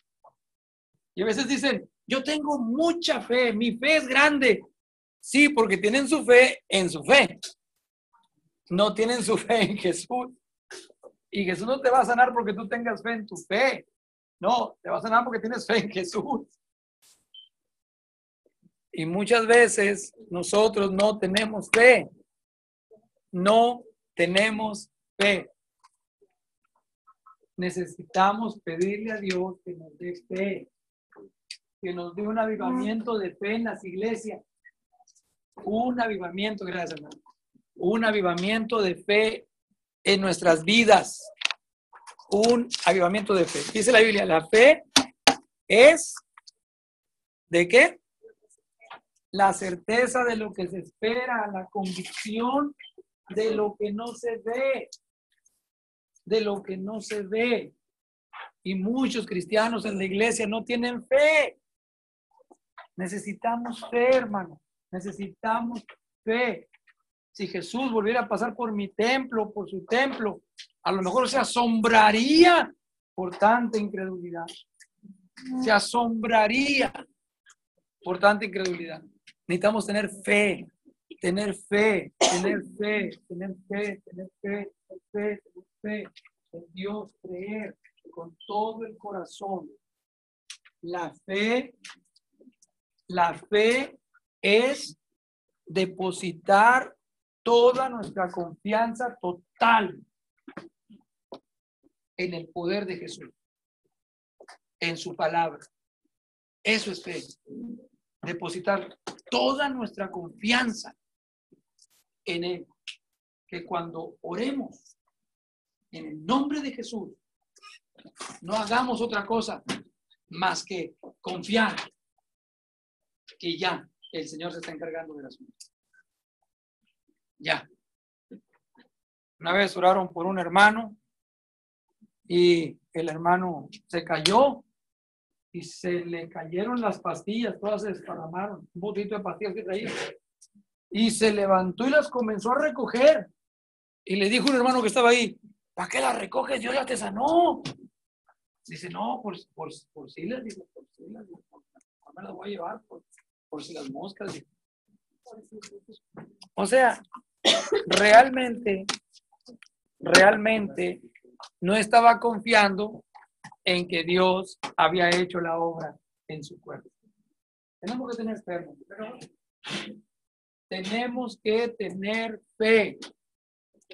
Y a veces dicen, yo tengo mucha fe, mi fe es grande. Sí, porque tienen su fe en su fe. No tienen su fe en Jesús. Y Jesús no te va a sanar porque tú tengas fe en tu fe. No, te va a sanar porque tienes fe en Jesús. Y muchas veces nosotros no tenemos fe. No tenemos fe. Necesitamos pedirle a Dios que nos dé fe, que nos dé un avivamiento de fe en las iglesias. Un avivamiento, gracias hermano. Un avivamiento de fe en nuestras vidas. Un avivamiento de fe. Dice la Biblia, la fe es ¿de qué? La certeza de lo que se espera, la convicción de lo que no se ve, de lo que no se ve. Y muchos cristianos en la iglesia no tienen fe. Necesitamos fe, hermano. Necesitamos fe. Si Jesús volviera a pasar por mi templo, por su templo, a lo mejor se asombraría por tanta incredulidad. Se asombraría por tanta incredulidad. Necesitamos tener fe, tener fe, tener fe, tener fe, tener fe, tener fe, tener fe en Dios, creer con todo el corazón. La fe, la fe es depositar toda nuestra confianza total en el poder de Jesús, en su palabra. Eso es fe. Depositar toda nuestra confianza en Él. Que cuando oremos en el nombre de Jesús, no hagamos otra cosa más que confiar que ya el Señor se está encargando de las vidas. Ya. Una vez oraron por un hermano y el hermano se cayó y se le cayeron las pastillas, todas se desparramaron, un poquito de pastillas que traía. Y se levantó y las comenzó a recoger. Y le dijo un hermano que estaba ahí, ¿para qué las recoges? Dios ya te sanó. Dice, no, por, por, por si las, digo, por si las, digo, no me las voy a llevar, por, por si las moscas. O sea, realmente, realmente no estaba confiando en que Dios había hecho la obra en su cuerpo. Tenemos que tener fe, tenemos que tener fe.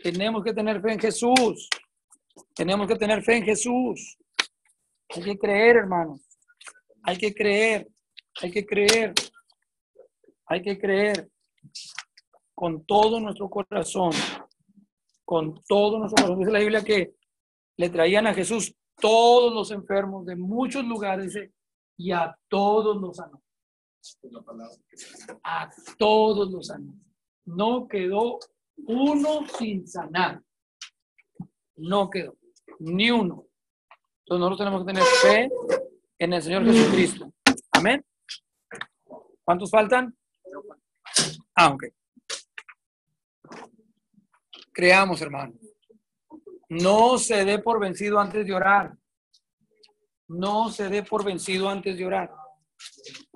Tenemos que tener fe en Jesús. Tenemos que tener fe en Jesús. Hay que creer, hermanos. Hay que creer. Hay que creer. Hay que creer con todo nuestro corazón. Con todo nuestro corazón. Dice la Biblia que le traían a Jesús todos los enfermos de muchos lugares y a todos los sanó. A todos los sanó. No quedó uno sin sanar. No quedó. Ni uno. Entonces nosotros tenemos que tener fe en el Señor Jesucristo. Amén. ¿Cuántos faltan? Ah. Creamos, hermano. No se dé por vencido antes de orar. No se dé por vencido antes de orar.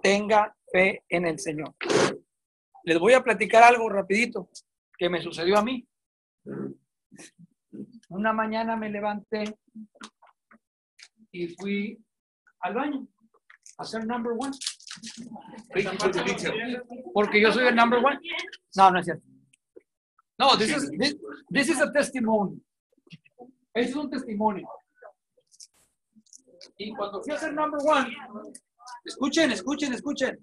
Tenga fe en el Señor. Les voy a platicar algo rapidito que me sucedió a mí. Una mañana me levanté y fui al baño a ser number one. Porque yo soy el number one. No, no es cierto. No, this is, this, this is a testimony. Es un testimonio. Y cuando fui a ser number one, escuchen, escuchen, escuchen.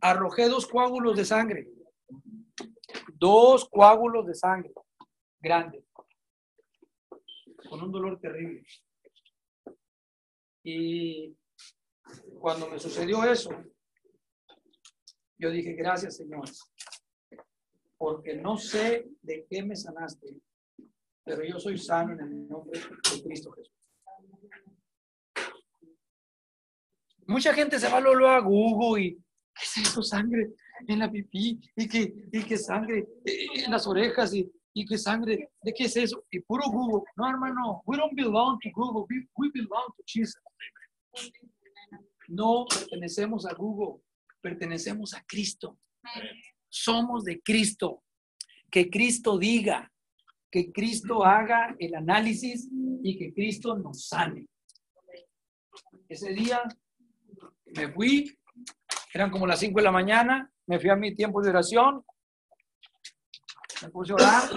Arrojé dos coágulos de sangre. Dos coágulos de sangre. Grandes. Con un dolor terrible. Y cuando me sucedió eso, yo dije, gracias Señor, porque no sé de qué me sanaste, pero yo soy sano en el nombre de Cristo Jesús. Mucha gente se va luego a Google y ¿qué es eso? Sangre en la pipí y que, y que sangre en las orejas y, y que sangre, ¿de qué es eso? Y puro Google. No, hermano, we don't belong to Google, we, we belong to Jesus. No pertenecemos a Google, pertenecemos a Cristo. Somos de Cristo. Que Cristo diga, que Cristo haga el análisis y que Cristo nos sane. Ese día me fui, eran como las 5 de la mañana, me fui a mi tiempo de oración, me puse a orar,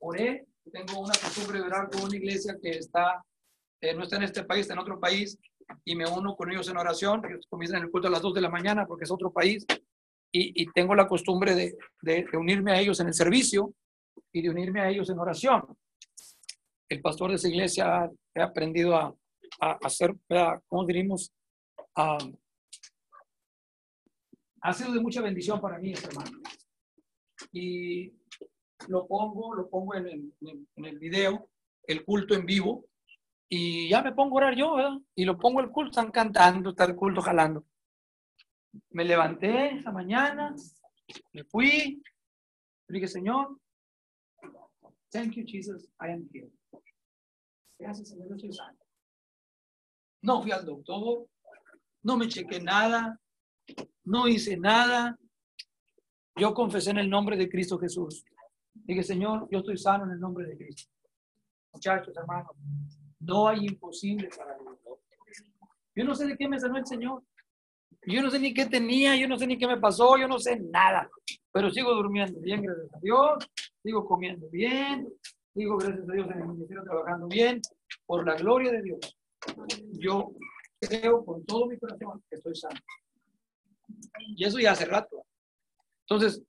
oré, tengo una costumbre de orar con una iglesia que está, eh, no está en este país, está en otro país, y me uno con ellos en oración, ellos comienzan el culto a las 2 de la mañana porque es otro país, y, y tengo la costumbre de, de, de unirme a ellos en el servicio y de unirme a ellos en oración. El pastor de esa iglesia ha, ha aprendido a, a hacer, a, ¿cómo diríamos? A, ha sido de mucha bendición para mí, este hermano. Y lo pongo, lo pongo en el, en el video, el culto en vivo, y ya me pongo a orar yo, ¿verdad? Y lo pongo el culto, están cantando, está el culto jalando. Me levanté esa mañana, me fui, dije, Señor, thank you, Jesus, I am here. Gracias, Señor, estoy sano. No fui al doctor, no me chequé nada, no hice nada. Yo confesé en el nombre de Cristo Jesús. Dije, Señor, yo estoy sano en el nombre de Cristo. Muchachos, hermanos, no hay imposible para Dios. Yo no sé de qué me sanó el Señor. Yo no sé ni qué tenía, yo no sé ni qué me pasó, yo no sé nada. Pero sigo durmiendo bien, gracias a Dios. Sigo comiendo bien. Sigo, gracias a Dios, en el ministerio trabajando bien. Por la gloria de Dios. Yo creo con todo mi corazón que estoy sano. Y eso ya hace rato. Entonces,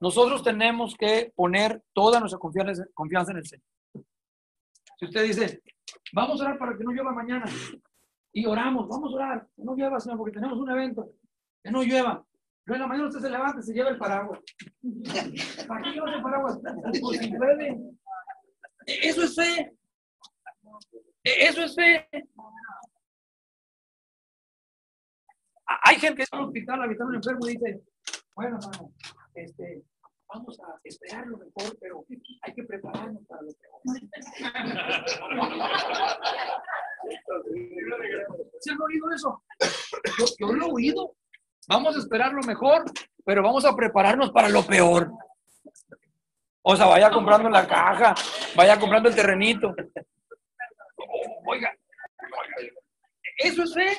nosotros tenemos que poner toda nuestra confianza en el Señor. Si usted dice, vamos a orar para que no llueva mañana, y oramos, vamos a orar, no llueva, Señor, porque tenemos un evento, que no llueva. Pero en la mañana usted se levanta y se lleva el paraguas. ¿Para qué llevas el paraguas? Eso es fe. Eso es fe. Hay gente que está en un hospital, a un enfermo y dice, bueno, hermano, este, vamos a esperar lo mejor, pero hay que prepararnos para lo peor. ¿Sí han oído eso? Yo, lo he oído. Vamos a esperar lo mejor, pero vamos a prepararnos para lo peor. O sea, vaya comprando la caja, vaya comprando el terrenito. Oiga, eso es fe.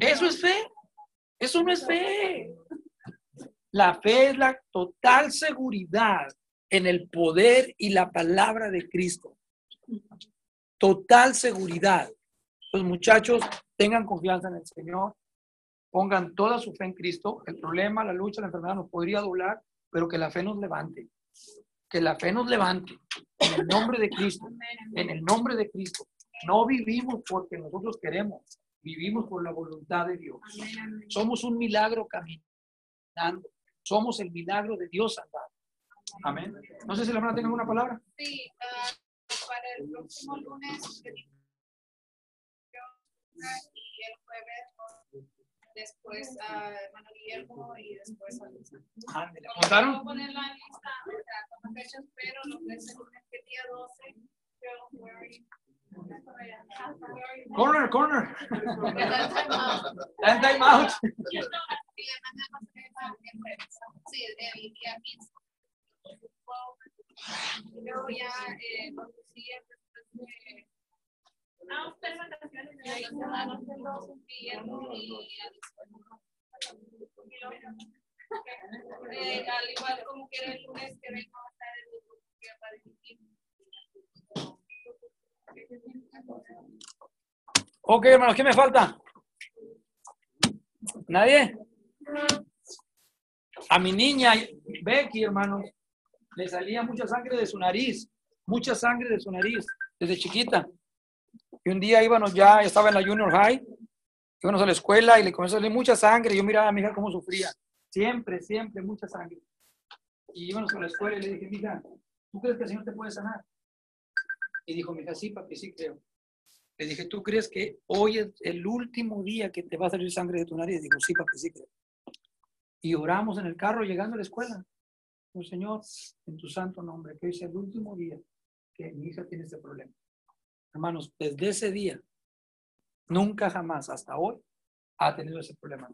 Eso es fe. Eso no es fe. La fe es la total seguridad en el poder y la palabra de Cristo. Total seguridad. Los muchachos tengan confianza en el Señor, pongan toda su fe en Cristo. El problema, la lucha, la enfermedad nos podría doblar, pero que la fe nos levante. Que la fe nos levante en el nombre de Cristo. En el nombre de Cristo. No vivimos porque nosotros queremos, vivimos por la voluntad de Dios. Somos un milagro caminando. Somos el milagro de Dios andando. Amén. No sé si la hermana tenga alguna palabra. Sí, ah, para el próximo lunes y el jueves después a hermano Guillermo y después a Luisa. Ándele. Voy poner la lista, o sea, con fechas, pero lo que es el lunes, que día 12, pero Corner, corner. En time out. Está en time out. Y la mañana se va el jueves. Sí, el día 15. Y luego ya, eh, los siguientes, usted en vacaciones de ahí, hermanos, Guillermo y eh, al igual como quiera el lunes que vengo a estar el grupo que va a dirigir. Ok, hermanos, ¿qué me falta? ¿Nadie? A mi niña, Becky, hermanos, le salía mucha sangre de su nariz, mucha sangre de su nariz, desde chiquita. Y un día íbamos ya, estaba en la junior high, íbamos a la escuela y le comenzó a salir mucha sangre. Yo miraba a mi hija cómo sufría. Siempre, siempre, mucha sangre. Y íbamos a la escuela y le dije, mija, ¿tú crees que el Señor te puede sanar? Y dijo, mija, sí, papi, sí creo. Le dije, ¿tú crees que hoy es el último día que te va a salir sangre de tu nariz? Dijo, sí, papi, sí creo. Y oramos en el carro llegando a la escuela. Dijo, Señor, en tu santo nombre, que hoy sea el último día que mi hija tiene este problema. Hermanos, desde ese día, nunca jamás, hasta hoy, ha tenido ese problema.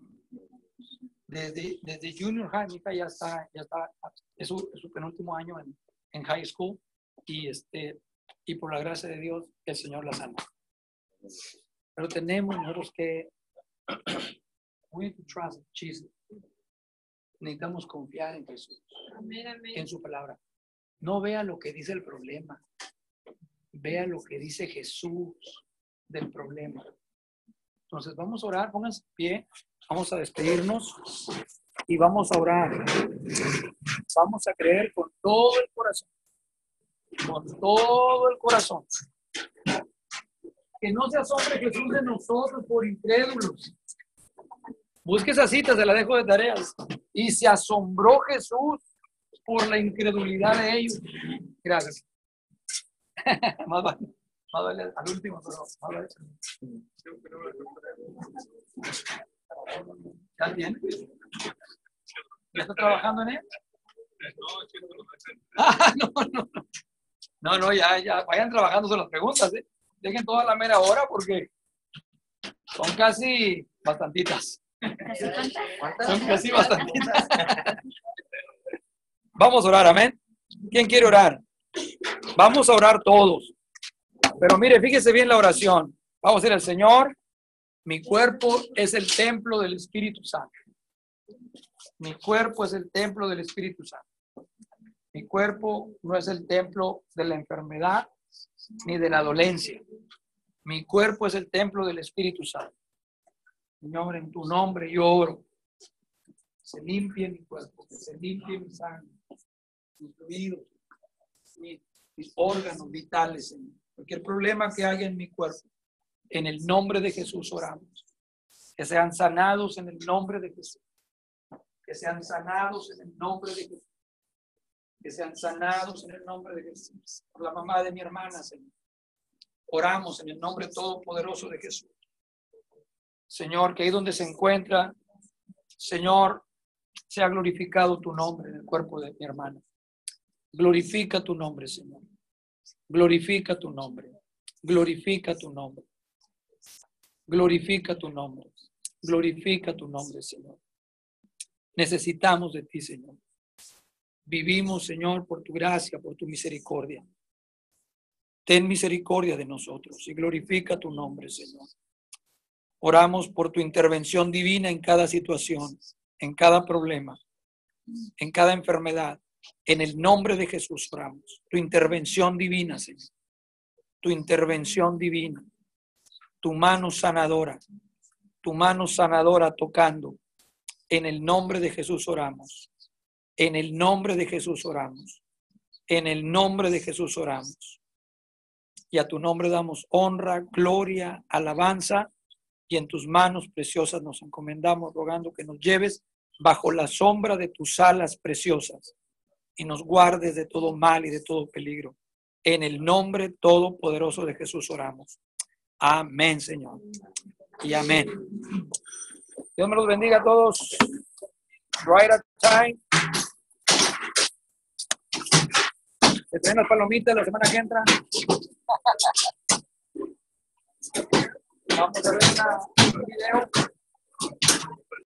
Desde, desde junior high, mi hija ya está, ya está, es su, es su penúltimo año en, en high school y, este, y por la gracia de Dios, el Señor la sana. Pero tenemos nosotros que we need to trust Jesus. Necesitamos confiar en Jesús, Amén, amén. en su palabra. No vea lo que dice el problema. Vea lo que dice Jesús del problema. Entonces vamos a orar, pónganse pie, vamos a despedirnos y vamos a orar. Vamos a creer con todo el corazón, con todo el corazón. Que no se asombre Jesús de nosotros por incrédulos. Busque esa cita, se la dejo de tareas. Y se asombró Jesús por la incredulidad de ellos. Gracias. más vale, más vale al último, pero más vale. ¿Ya tiene? ¿Ya está trabajando en él? Ah, no, no, no. No, no, ya, ya, vayan trabajando sobre las preguntas, ¿eh? Dejen toda la mera hora porque son casi bastantitas. Son casi bastantitas. Vamos a orar, amén. ¿Quién quiere orar? Vamos a orar todos. Pero mire, fíjese bien la oración. Vamos a decir al Señor, mi cuerpo es el templo del Espíritu Santo. Mi cuerpo es el templo del Espíritu Santo. Mi cuerpo no es el templo de la enfermedad ni de la dolencia. Mi cuerpo es el templo del Espíritu Santo. Señor, en tu nombre yo oro. Se limpie mi cuerpo, que se limpie mi sangre, mis fluidos, mis, órganos vitales, Señor. Cualquier problema que haya en mi cuerpo, en el nombre de Jesús oramos. Que sean sanados en el nombre de Jesús. Que sean sanados en el nombre de Jesús. Que sean sanados en el nombre de Jesús. Por la mamá de mi hermana, Señor. Oramos en el nombre todopoderoso de Jesús. Señor, que ahí donde se encuentra, Señor, sea glorificado tu nombre en el cuerpo de mi hermana. Glorifica tu nombre, Señor. Glorifica tu nombre. Glorifica tu nombre. Glorifica tu nombre. Glorifica tu nombre, Señor. Necesitamos de ti, Señor. Vivimos, Señor, por tu gracia, por tu misericordia. Ten misericordia de nosotros y glorifica tu nombre, Señor. Oramos por tu intervención divina en cada situación, en cada problema, en cada enfermedad. En el nombre de Jesús oramos. Tu intervención divina, Señor. Tu intervención divina. Tu mano sanadora. Tu mano sanadora tocando. En el nombre de Jesús oramos. En el nombre de Jesús oramos. En el nombre de Jesús oramos. Y a tu nombre damos honra, gloria, alabanza. Y en tus manos preciosas nos encomendamos, rogando que nos lleves bajo la sombra de tus alas preciosas y nos guardes de todo mal y de todo peligro. En el nombre todopoderoso de Jesús oramos. Amén, Señor. Y amén. Dios me los bendiga a todos. Right at time. Se traen palomitas la semana que entra. Vamos a ver una, un video.